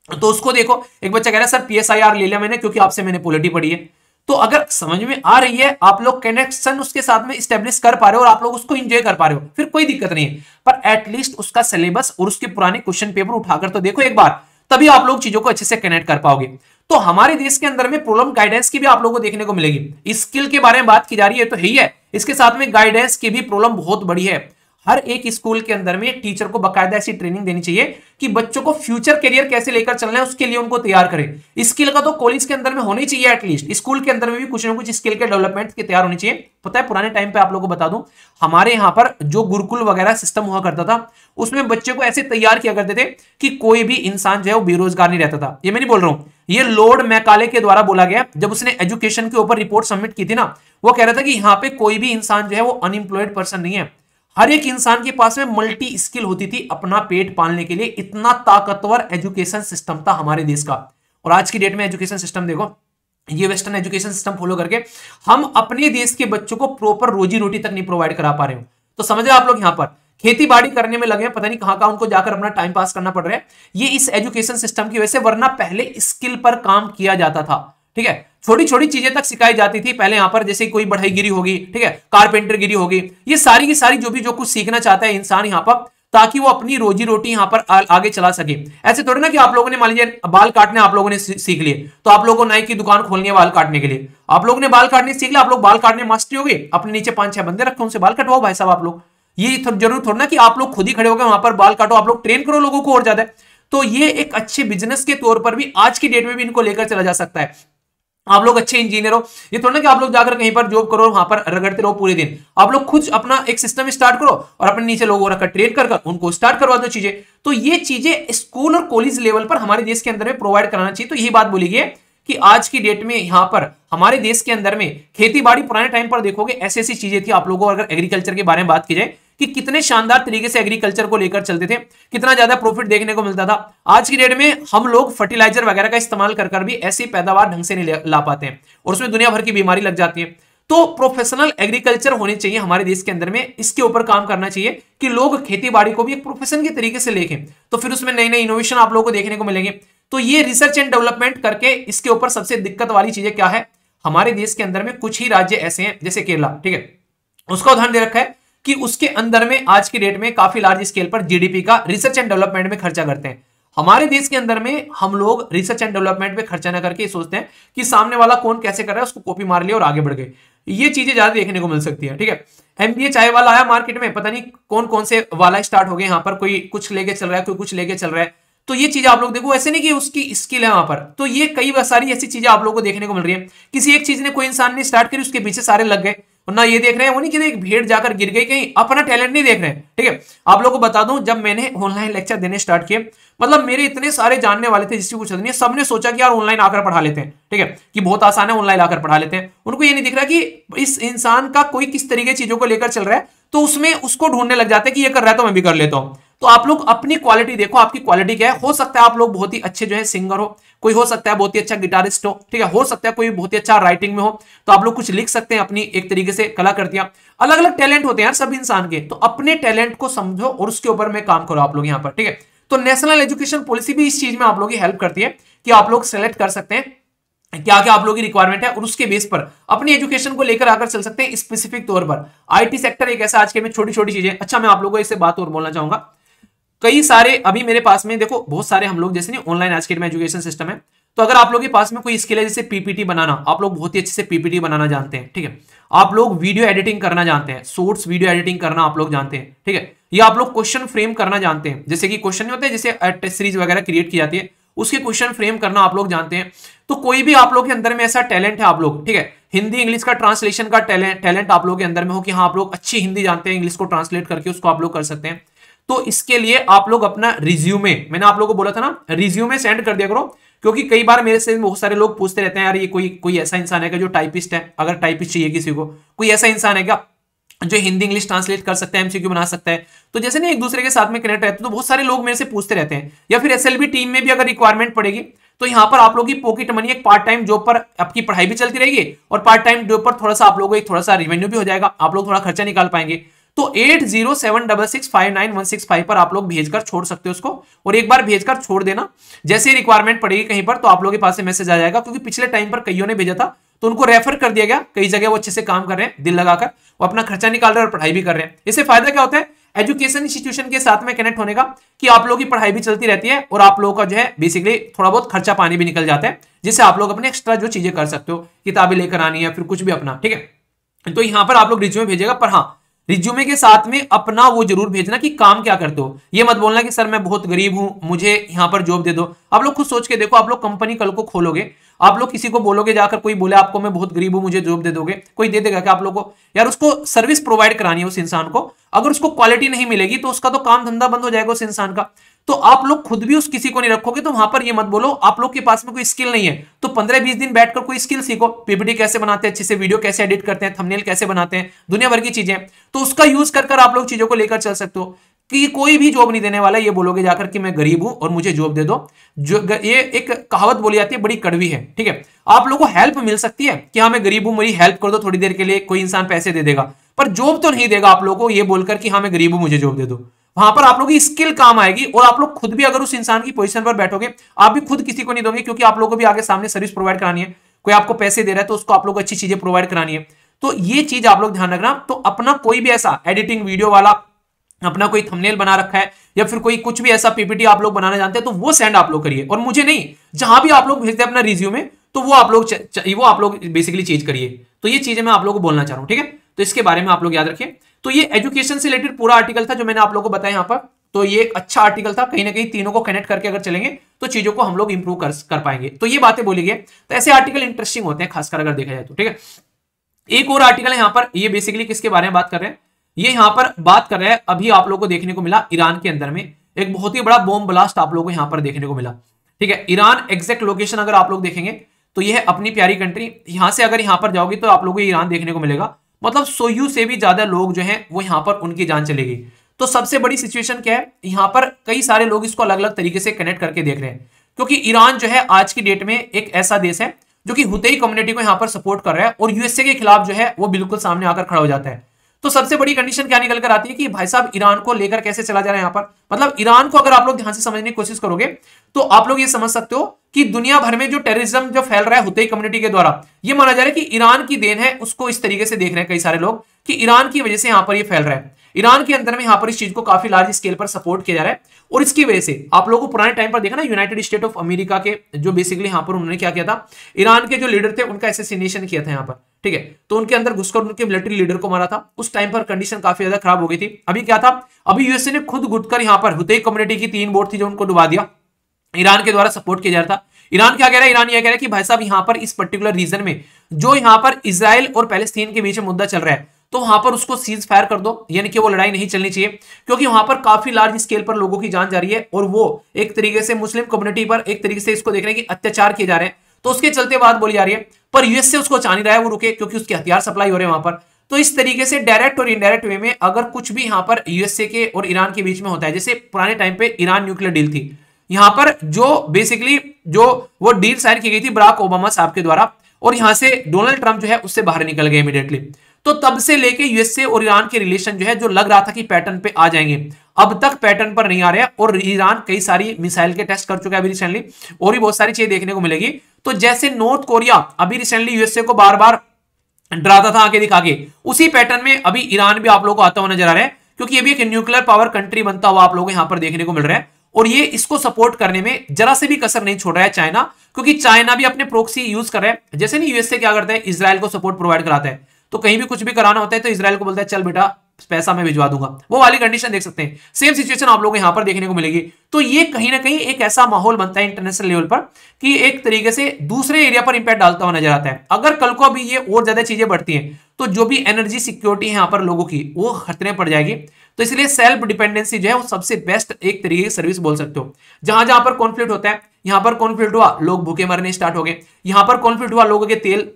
तो उसको देखो, एक बच्चा कह रहा है, सर पीएसआईआर ले लिया मैंने, क्योंकि आपसे मैंने पोलिटी पढ़ी है। तो अगर समझ में आ रही है, आप लोग कनेक्शन उसके साथ में स्टेब्लिश कर पा रहे हो और आप लोग उसको इंजॉय कर पा रहे हो, फिर कोई दिक्कत नहीं है। पर एटलीस्ट उसका सिलेबस और उसके पुराने क्वेश्चन पेपर उठाकर तो देखो एक बार, तभी आप लोग चीज़ों को अच्छे से कनेक्ट कर पाओगे। तो हमारे देश के अंदर में प्रॉब्लम गाइडेंस की भी आप लोगों को देखने को मिलेगी। स्किल के बारे में बात की जा रही है तो ही है इसके साथ में गाइडेंस की भी प्रॉब्लम बहुत बड़ी है। हर एक स्कूल के अंदर में टीचर को बकायदा ऐसी ट्रेनिंग देनी चाहिए कि बच्चों को फ्यूचर करियर कैसे लेकर चलना है, उसके लिए उनको तैयार करें। स्किल का तो कॉलेज के अंदर में होनी चाहिए एटलीस्ट स्कूल के अंदर में भी कुछ ना कुछ स्किल के डेवलपमेंट के तैयार होनी चाहिए। पता है, पुराने टाइम पे आप लोगों को बता दूँ, हमारे यहाँ पर जो गुरुकुल वगैरह सिस्टम हुआ करता था, उसमें बच्चे को ऐसे तैयार किया करते थे कि कोई भी इंसान जो है वो बेरोजगार नहीं रहता था। ये मैं नहीं बोल रहा हूँ। ये लॉर्ड मैकाले के द्वारा बोला गया, जब उसने एजुकेशन के ऊपर रिपोर्ट सबमिट की थी ना, वो कह रहा था कि यहाँ पे कोई भी इंसान जो है वो अनएम्प्लॉयड पर्सन नहीं है। हर एक इंसान के पास में मल्टी स्किल होती थी अपना पेट पालने के लिए। इतना ताकतवर एजुकेशन सिस्टम था हमारे देश का। और आज की डेट में एजुकेशन सिस्टम देखो, ये वेस्टर्न एजुकेशन सिस्टम फॉलो करके हम अपने देश के बच्चों को प्रॉपर रोजी रोटी तक नहीं प्रोवाइड करा पा रहे हो। तो समझे आप लोग यहाँ पर? खेती बाड़ी करने में लगे हैं, पता नहीं कहाँ कहाँ उनको जाकर अपना टाइम पास करना पड़ रहा है। ये इस एजुकेशन सिस्टम की वजह से, वरना पहले स्किल पर काम किया जाता था। ठीक है? छोटी छोटी चीज़ें तक सिखाई जाती थी। पहले यहाँ पर जैसे कोई बढ़ाई गिरी होगी, ठीक है? कारपेंटर गिरी होगी। ये सारी की सारी जो भी जो कुछ सीखना चाहता है इंसान यहाँ पर, ताकि वो अपनी रोजी रोटी यहाँ पर आगे चला सके। ऐसे थोड़े ना कि आप लोगों ने मान लीजिए, बाल काटने आप लोगों ने सीख लिए। तो आप लोगों को नाई की दुकान खोलनी है बाल काटने के लिए। आप लोगों ने बाल काटने सीख लिया, आप लोग बाल काटने मास्टरी हो गए अपने नीचे पाँच छह बंदे रखे, उनसे बाल कटवाओ भाई साहब आप लोग। ये ज़रूर थोड़ा ना कि आप लोग खुद ही खड़े हो गए, वहाँ पर बाल काटो, आप लोग ट्रेन करो लोगों को और ज़्यादा। तो ये एक अच्छे बिज़नेस के तौर पर भी आज की डेट में भी इनको लेकर चला जा सकता है। आप लोग अच्छे इंजीनियर हो। ये थोड़ा ना कि आप लोग जाकर कहीं पर जॉब करो वहाँ पर रगड़ते रहो पूरे दिन। आप लोग खुद अपना एक सिस्टम स्टार्ट करो और अपने नीचे लोगों रखकर ट्रेन कर कर उनको स्टार्ट करवा दो चीज़ें। तो ये चीज़ें स्कूल और कॉलेज लेवल पर हमारे देश के अंदर में प्रोवाइड कराना चाहिए। तो यही बात बोली गई कि आज की डेट में यहाँ पर हमारे देश के अंदर में खेती बाड़ी पुराने टाइम पर देखोगे ऐसी ऐसी चीज़ें थी आप लोगों अगर एग्रीकल्चर के बारे में बात की जाए कि कितने शानदार तरीके से एग्रीकल्चर को लेकर चलते थे, कितना ज़्यादा प्रॉफिट देखने को मिलता था। आज की डेट में हम लोग फर्टिलाइज़र वगैरह का इस्तेमाल कर कर भी ऐसी पैदावार ढंग से नहीं ला पाते हैं और उसमें दुनिया भर की बीमारी लग जाती है। तो प्रोफेशनल एग्रीकल्चर होने चाहिए हमारे देश के अंदर में, इसके ऊपर काम करना चाहिए कि लोग खेती बाड़ी को भी एक प्रोफेशन के तरीके से लेखें तो फिर उसमें नई नई इनोवेशन आप लोगों को देखने को मिलेंगे। तो ये रिसर्च एंड डेवलपमेंट करके इसके ऊपर सबसे दिक्कत वाली चीज़ें क्या है? हमारे देश के अंदर में कुछ ही राज्य ऐसे हैं, जैसे केरला, ठीक है? उसका उदाहरण दे रखा है कि उसके अंदर में आज के डेट में काफ़ी लार्ज स्केल पर जीडीपी का रिसर्च एंड डेवलपमेंट में खर्चा करते हैं। हमारे देश के अंदर में हम लोग रिसर्च एंड डेवलपमेंट में खर्चा ना करके सोचते हैं कि सामने वाला कौन कैसे कर रहा है, उसको कॉपी मार लिया और आगे बढ़ गए। ये चीज़ें ज़्यादा देखने को मिल सकती है, ठीक है? एमबीए चाय वाला आया मार्केट में, पता नहीं कौन कौन से वाला स्टार्ट हो गए यहाँ पर, कोई कुछ लेके चल रहा है, कोई कुछ लेके चल रहा है। तो ये चीज़ आप लोग देखो, ऐसे नहीं कि उसकी स्किल है वहाँ पर। तो ये कई सारी ऐसी चीज़ें आप लोगों को देखने को मिल रही है। किसी एक चीज़ ने कोई इंसान ने स्टार्ट करी, उसके पीछे सारे लग गए। और ना ये देख रहे हैं, वो नहीं कि एक भीड़ जाकर गिर गई कहीं, अपना टैलेंट नहीं देख रहे हैं, ठीक है? आप लोगों को बता दूँ, जब मैंने ऑनलाइन लेक्चर देने स्टार्ट किए मतलब मेरे इतने सारे जानने वाले थे, जिसकी कुछ नहीं है, सबने सोचा कि यार ऑनलाइन आकर पढ़ा लेते हैं, ठीक है? कि बहुत आसान है ऑनलाइन आकर पढ़ा लेते हैं। उनको ये नहीं दिख रहा कि इस इंसान का कोई किस तरीके चीज़ों को लेकर चल रहा है तो उसमें उसको ढूँढने लग जाते हैं कि ये कर रहा है तो मैं भी कर लेता हूँ। तो आप लोग अपनी क्वालिटी देखो, आपकी क्वालिटी क्या है? हो सकता है आप लोग बहुत ही अच्छे जो है सिंगर हो, कोई हो सकता है बहुत ही अच्छा गिटारिस्ट हो, ठीक है? हो सकता है कोई बहुत ही अच्छा राइटिंग में हो तो आप लोग कुछ लिख सकते हैं अपनी एक तरीके से कला करतियाँ अलग अलग टैलेंट होते हैं यार सब इंसान के तो अपने टैलेंट को समझो और उसके ऊपर में काम करो आप लोग यहाँ पर, ठीक है? तो नेशनल एजुकेशन पॉलिसी भी इस चीज़ में आप लोग की हेल्प करती है कि आप लोग सेलेक्ट कर सकते हैं क्या क्या आप लोगों की रिक्वायरमेंट है और उसके बेस पर अपनी एजुकेशन को लेकर आकर चल सकते हैं स्पेसिफिक तौर पर। आईटी सेक्टर एक ऐसा आज के में छोटी छोटी चीज़ें अच्छा मैं आप लोगों को इससे बात और बोलना चाहूँगा। कई सारे अभी मेरे पास में देखो बहुत सारे हम लोग जैसे नहीं ऑनलाइन आज के में एजुकेशन सिस्टम है तो अगर आप लोग के पास में कोई स्किल है जैसे पीपीटी बनाना आप लोग बहुत ही अच्छे से पीपीटी बनाना जानते हैं ठीक है आप लोग वीडियो एडिटिंग करना जानते हैं सोर्स वीडियो एडिटिंग करना आप लोग जानते हैं ठीक है या आप लोग क्वेश्चन फ्रेम करना जानते हैं जैसे कि क्वेश्चन होते जैसे टेस्ट सीरीज़ वगैरह क्रिएट की जाती है उसके क्वेश्चन फ्रेम करना आप लोग जानते हैं तो कोई भी आप लोग के अंदर में ऐसा टैलेंट है आप लोग ठीक है हिंदी इंग्लिश का ट्रांसलेशन का टैलेंट आप लोग के अंदर में हो कि हाँ आप लोग अच्छी हिंदी जानते हैं इंग्लिश को ट्रांसलेट करके उसको आप लोग कर सकते हैं तो इसके लिए आप लोग अपना रिज्यूमे मैंने आप लोगों को बोला था ना रिज्यूमे सेंड कर दिया करो, क्योंकि कई बार मेरे से बहुत सारे लोग पूछते रहते हैं, यार, ये कोई कोई ऐसा इंसान है क्या जो टाइपिस्ट है? अगर टाइपिस्ट चाहिए किसी को, कोई ऐसा इंसान है क्या जो हिंदी, इंग्लिश ट्रांसलेट कर सकता है एमसीक्यू बना सकता है? तो जैसे ना एक दूसरे के साथ में कनेक्ट रहते तो बहुत सारे लोग मेरे से पूछते रहते हैं। या फिर एसएलबी टीम में भी अगर रिक्वायरमेंट पड़ेगी तो यहाँ पर आप लोग की पॉकेट मनी एक पार्ट टाइम जॉब पर आपकी पढ़ाई भी चलती रहेगी, और पार्ट टाइम जॉब पर थोड़ा सा आप लोगों को एक थोड़ा सा रिवेन्यू भी हो जाएगा, आप लोग थोड़ा खर्चा निकाल पाएँगे। तो eight zero seven double six five nine one six five पर आप लोग भेजकर छोड़ सकते हो उसको। और एक बार भेजकर छोड़ देना। जैसे रिक्वायरमेंट पड़ेगी कहीं पर तो आप लोगों के पास से मैसेज आ जाएगा, क्योंकि पिछले टाइम पर कईयों ने भेजा था तो उनको रेफर कर दिया गया। कई जगह वो अच्छे से काम कर रहे हैं, दिल लगाकर, वो अपना खर्चा निकाल रहे हैं और पढ़ाई भी कर रहे हैं। इससे फ़ायदा क्या होता है? एजुकेशन इंस्टीट्यूशन के साथ में कनेक्ट होने का, कि आप लोगों की पढ़ाई भी चलती रहती है, और आप लोगों का जो है बेसिकली थोड़ा बहुत खर्चा पानी भी निकल जाता है, जिससे आप लोग अपने एक्स्ट्रा जो चीज़ें कर सकते हो, किताबें लेकर आनी है फिर कुछ भी अपना, ठीक है? तो यहाँ पर आप लोग रिज्यूमे भेजेगा पर हाँ रिज्यूमे के साथ में अपना वो ज़रूर भेजना कि काम क्या करते हो। ये मत बोलना कि, सर, मैं बहुत गरीब हूँ, मुझे यहाँ पर जॉब दे दो। आप लोग खुद सोच के देखो, आप लोग कंपनी कल को खोलोगे, आप लोग किसी को बोलोगे जाकर, कोई बोले आपको मैं बहुत गरीब हूँ, मुझे जॉब दे दोगे। कोई दे देगा क्या आप लोग को? यार, उसको सर्विस प्रोवाइड करानी है उस इंसान को। अगर उसको क्वालिटी नहीं मिलेगी तो उसका तो काम धंधा बंद हो जाएगा उस इंसान का। तो आप लोग खुद भी उस किसी को नहीं रखोगे तो वहाँ पर ये मत बोलो, आप लोग के पास में कोई स्किल नहीं है। तो पंद्रह बीस दिन बैठकर कोई स्किल सीखो पीपीटी कैसे बनाते हैं, अच्छे से वीडियो कैसे एडिट करते हैं थंबनेल कैसे बनाते हैं, दुनिया भर की चीज़ें। तो उसका यूज़ कर कर आप लोग चीज़ों को लेकर चल सकते हो। कि कोई भी जॉब नहीं देने वाला, ये बोलोगे जाकर कि मैं गरीब हूँ और मुझे जॉब दे दो। जो ये एक कहावत बोली जाती है, बड़ी कड़वी है, ठीक है? आप लोगों को हेल्प मिल सकती है कि हाँ मैं गरीब हूँ, मेरी हेल्प कर दो थोड़ी देर के लिए, कोई इंसान पैसे दे देगा। पर जॉब तो नहीं देगा आप लोगों को ये बोलकर कि हाँ मैं गरीब हूँ, मुझे जॉब दे दो। वहाँ पर आप लोगों की स्किल काम आएगी और आप लोग खुद भी अगर उस इंसान की पोजीशन पर बैठोगे, आप भी खुद किसी को नहीं दोगे क्योंकि आप लोगों को भी आगे सामने सर्विस प्रोवाइड करानी है। कोई आपको पैसे दे रहा है तो उसको आप लोग अच्छी चीज़ें प्रोवाइड करानी है। तो ये चीज़ आप लोग ध्यान रखना। तो अपना कोई भी ऐसा एडिटिंग वीडियो वाला, अपना कोई थंबनेल बना रखा है या फिर कोई कुछ भी ऐसा पीपीटी आप लोग बनाना जानते हैं तो वो सेंड आप लोग करिए। और मुझे नहीं, जहाँ भी आप लोग भेजते हैं अपना रिज्यूमे तो वो आप लोग वो आप लोग बेसिकली चीज़ करिए। तो ये चीज़ें मैं आप लोगों को बोलना चाह रहा हूँ, ठीक है? तो इसके बारे में आप लोग याद रखिए। तो ये एजुकेशन से रिलेटेड पूरा आर्टिकल था जो मैंने आप लोगों को बताया यहाँ पर। तो ये एक अच्छा आर्टिकल था। कहीं ना कहीं तीनों को कनेक्ट करके अगर चलेंगे तो चीज़ों को हम लोग इंप्रूव कर, कर पाएँगे। तो ये बातें बोली गई तो ऐसे आर्टिकल इंटरेस्टिंग होते हैं खासकर अगर देखा जाए तो ठीक है? एक और आर्टिकल है यहाँ पर। ये बेसिकली किसके बारे में बात कर रहे हैं? ये यहाँ पर बात कर रहे हैं अभी आप लोग को देखने को मिला ईरान के अंदर में। एक बहुत ही बड़ा बॉम्ब ब्लास्ट आप लोग को यहाँ पर देखने को मिला ठीक है? ईरान एग्जैक्ट लोकेशन अगर आप लोग देखेंगे तो यह है अपनी प्यारी कंट्री यहाँ से अगर यहाँ पर जाओगे तो आप लोगों को ईरान देखने को मिलेगा। मतलब सोयू से भी ज़्यादा लोग जो है, वो यहाँ पर उनकी जान चलेगी तो सबसे बड़ी सिचुएशन क्या है? यहाँ पर कई सारे लोग इसको अलग अलग तरीके से कनेक्ट करके देख रहे हैं। क्योंकि ईरान जो है, आज की डेट में एक ऐसा देश है, जो कि हुतई कम्युनिटी को यहाँ पर सपोर्ट कर रहा है और यूएसए के खिलाफ जो है, वो बिल्कुल सामने आकर खड़ा हो जाता है। तो सबसे बड़ी कंडीशन क्या निकल कर आती है कि भाई साहब, ईरान को लेकर कैसे चला जा रहा है यहाँ पर? मतलब ईरान को अगर आप लोग ध्यान से समझने की कोशिश करोगे तो आप लोग ये समझ सकते हो कि दुनिया भर में जो टेररिज्म जो फैल रहा है होते ही कम्युनिटी के द्वारा, ये माना जा रहा है कि ईरान की देन है, उसको इस तरीके से देख रहे हैं कई सारे लोग कि ईरान की वजह से यहाँ पर ये फैल रहा है। ईरान के अंदर में यहाँ पर इस चीज़ को काफ़ी लार्ज स्केल पर सपोर्ट किया जा रहा है। और इसकी वजह से आप लोगों को पुराने टाइम पर देखा ना यूनाइटेड स्टेट ऑफ़ अमेरिका के जो बेसिकली यहाँ पर उन्होंने क्या किया था, ईरान के जो लीडर थे, उनका एसेसिनेशन किया था यहाँ पर, ठीक है? तो उनके अंदर घुसकर उनके मिलिट्री लीडर को मारा था। उस टाइम पर कंडीशन काफ़ी ज़्यादा खराब हो गई थी। अभी क्या था? अभी यूएसए ने खुद घुटकर यहाँ पर हुतई कम्युनिटी की तीन बोर्ड थी जो उनको डुबा दिया। ईरान के द्वारा सपोर्ट किया जा रहा था। ईरान क्या कह रहा है? ईरान यह कह रहा है कि भाई साहब, यहाँ पर इस पर्टिकुलर रीजन में जो यहाँ पर इसराइल और पैलेस्तीन के बीच मुद्दा चल रहा है तो वहाँ पर उसको सीज फायर कर दो। यानी कि वो लड़ाई नहीं चलनी चाहिए, क्योंकि वहाँ पर काफ़ी लार्ज स्केल पर लोगों की जान जा रही है और वो एक तरीके से मुस्लिम कम्युनिटी पर एक तरीके से इसको देख रहे हैं कि अत्याचार किए जा रहे हैं। तो उसके चलते बात बोली जा रही है, पर यूएस से उसको चाह रहा है वो रुके, क्योंकि उसके हथियार सप्लाई हो रहे हैं वहाँ पर। तो इस तरीके से डायरेक्ट और इनडायरेक्ट वे में अगर कुछ भी यहाँ पर यूएसए के और ईरान के बीच में होता है, जैसे पुराने टाइम पे ईरान न्यूक्लियर डील थी। यहाँ पर जो बेसिकली जो वो डील साइन की गई थी बराक ओबामा साहब के द्वारा, और यहाँ से डोनाल्ड ट्रंप जो है उससे बाहर निकल गए इमीडिएटली तो तब से लेके यूएसए और ईरान के रिलेशन जो है, जो लग रहा था कि पैटर्न पे आ जाएँगे। अब तक पैटर्न पर नहीं आ रहे और ईरान कई सारी मिसाइल के टेस्ट कर चुका है अभी रिसेंटली और भी बहुत सारी चीज़ें देखने को मिलेगी। तो जैसे नॉर्थ कोरिया अभी रिसेंटली यूएसए को बार बार डराता था आगे दिखा के, उसी पैटर्न में अभी ईरान भी आप लोगों को आता हुआ नज़र आ रहा है, क्योंकि ये भी एक न्यूक्लियर पावर कंट्री बनता हुआ आप लोगों को यहाँ पर देखने को मिल रहा है, और ये इसको सपोर्ट करने में जरा से भी कसर नहीं छोड़ रहा है चाइना क्योंकि चाइना भी अपने प्रोक्सी यूज़ कर रहा है। जैसे नहीं यूएसए क्या करता है? इसराइल को सपोर्ट प्रोवाइड कराता है। तो कहीं भी कुछ भी कराना होता है तो इसराइल को बोलता है, चल बेटा, पैसा मैं भिजवा दूँगा। वो वाली कंडीशन देख सकते हैं। सेम सिचुएशन आप लोगों यहाँ पर देखने को मिलेगी। तो ये कहीं ना कहीं एक ऐसा माहौल बनता है इंटरनेशनल लेवल पर कि एक तरीके से दूसरे एरिया पर इंपैक्ट डालता हुआ नज़र आता है। अगर कल को अभी ये और ज़्यादा चीज़ें बढ़ती हैं तो जो भी एनर्जी सिक्योरिटी है यहाँ पर लोगों की, वो खतरे पड़ जाएगी। तो इसलिए सेल्फ डिपेंडेंसी जो है, वो सबसे बेस्ट एक तरीके की सर्विस बोल सकते हो। जहाँ जहाँ पर कॉन्फ्लिक्ट होता है, यहाँ पर कॉन्फ्लिक्ट हुआ, लोग भूखे मरने स्टार्ट हो गए। यहाँ पर कॉन्फ्लिक्ट हुआ, लोगों के तेल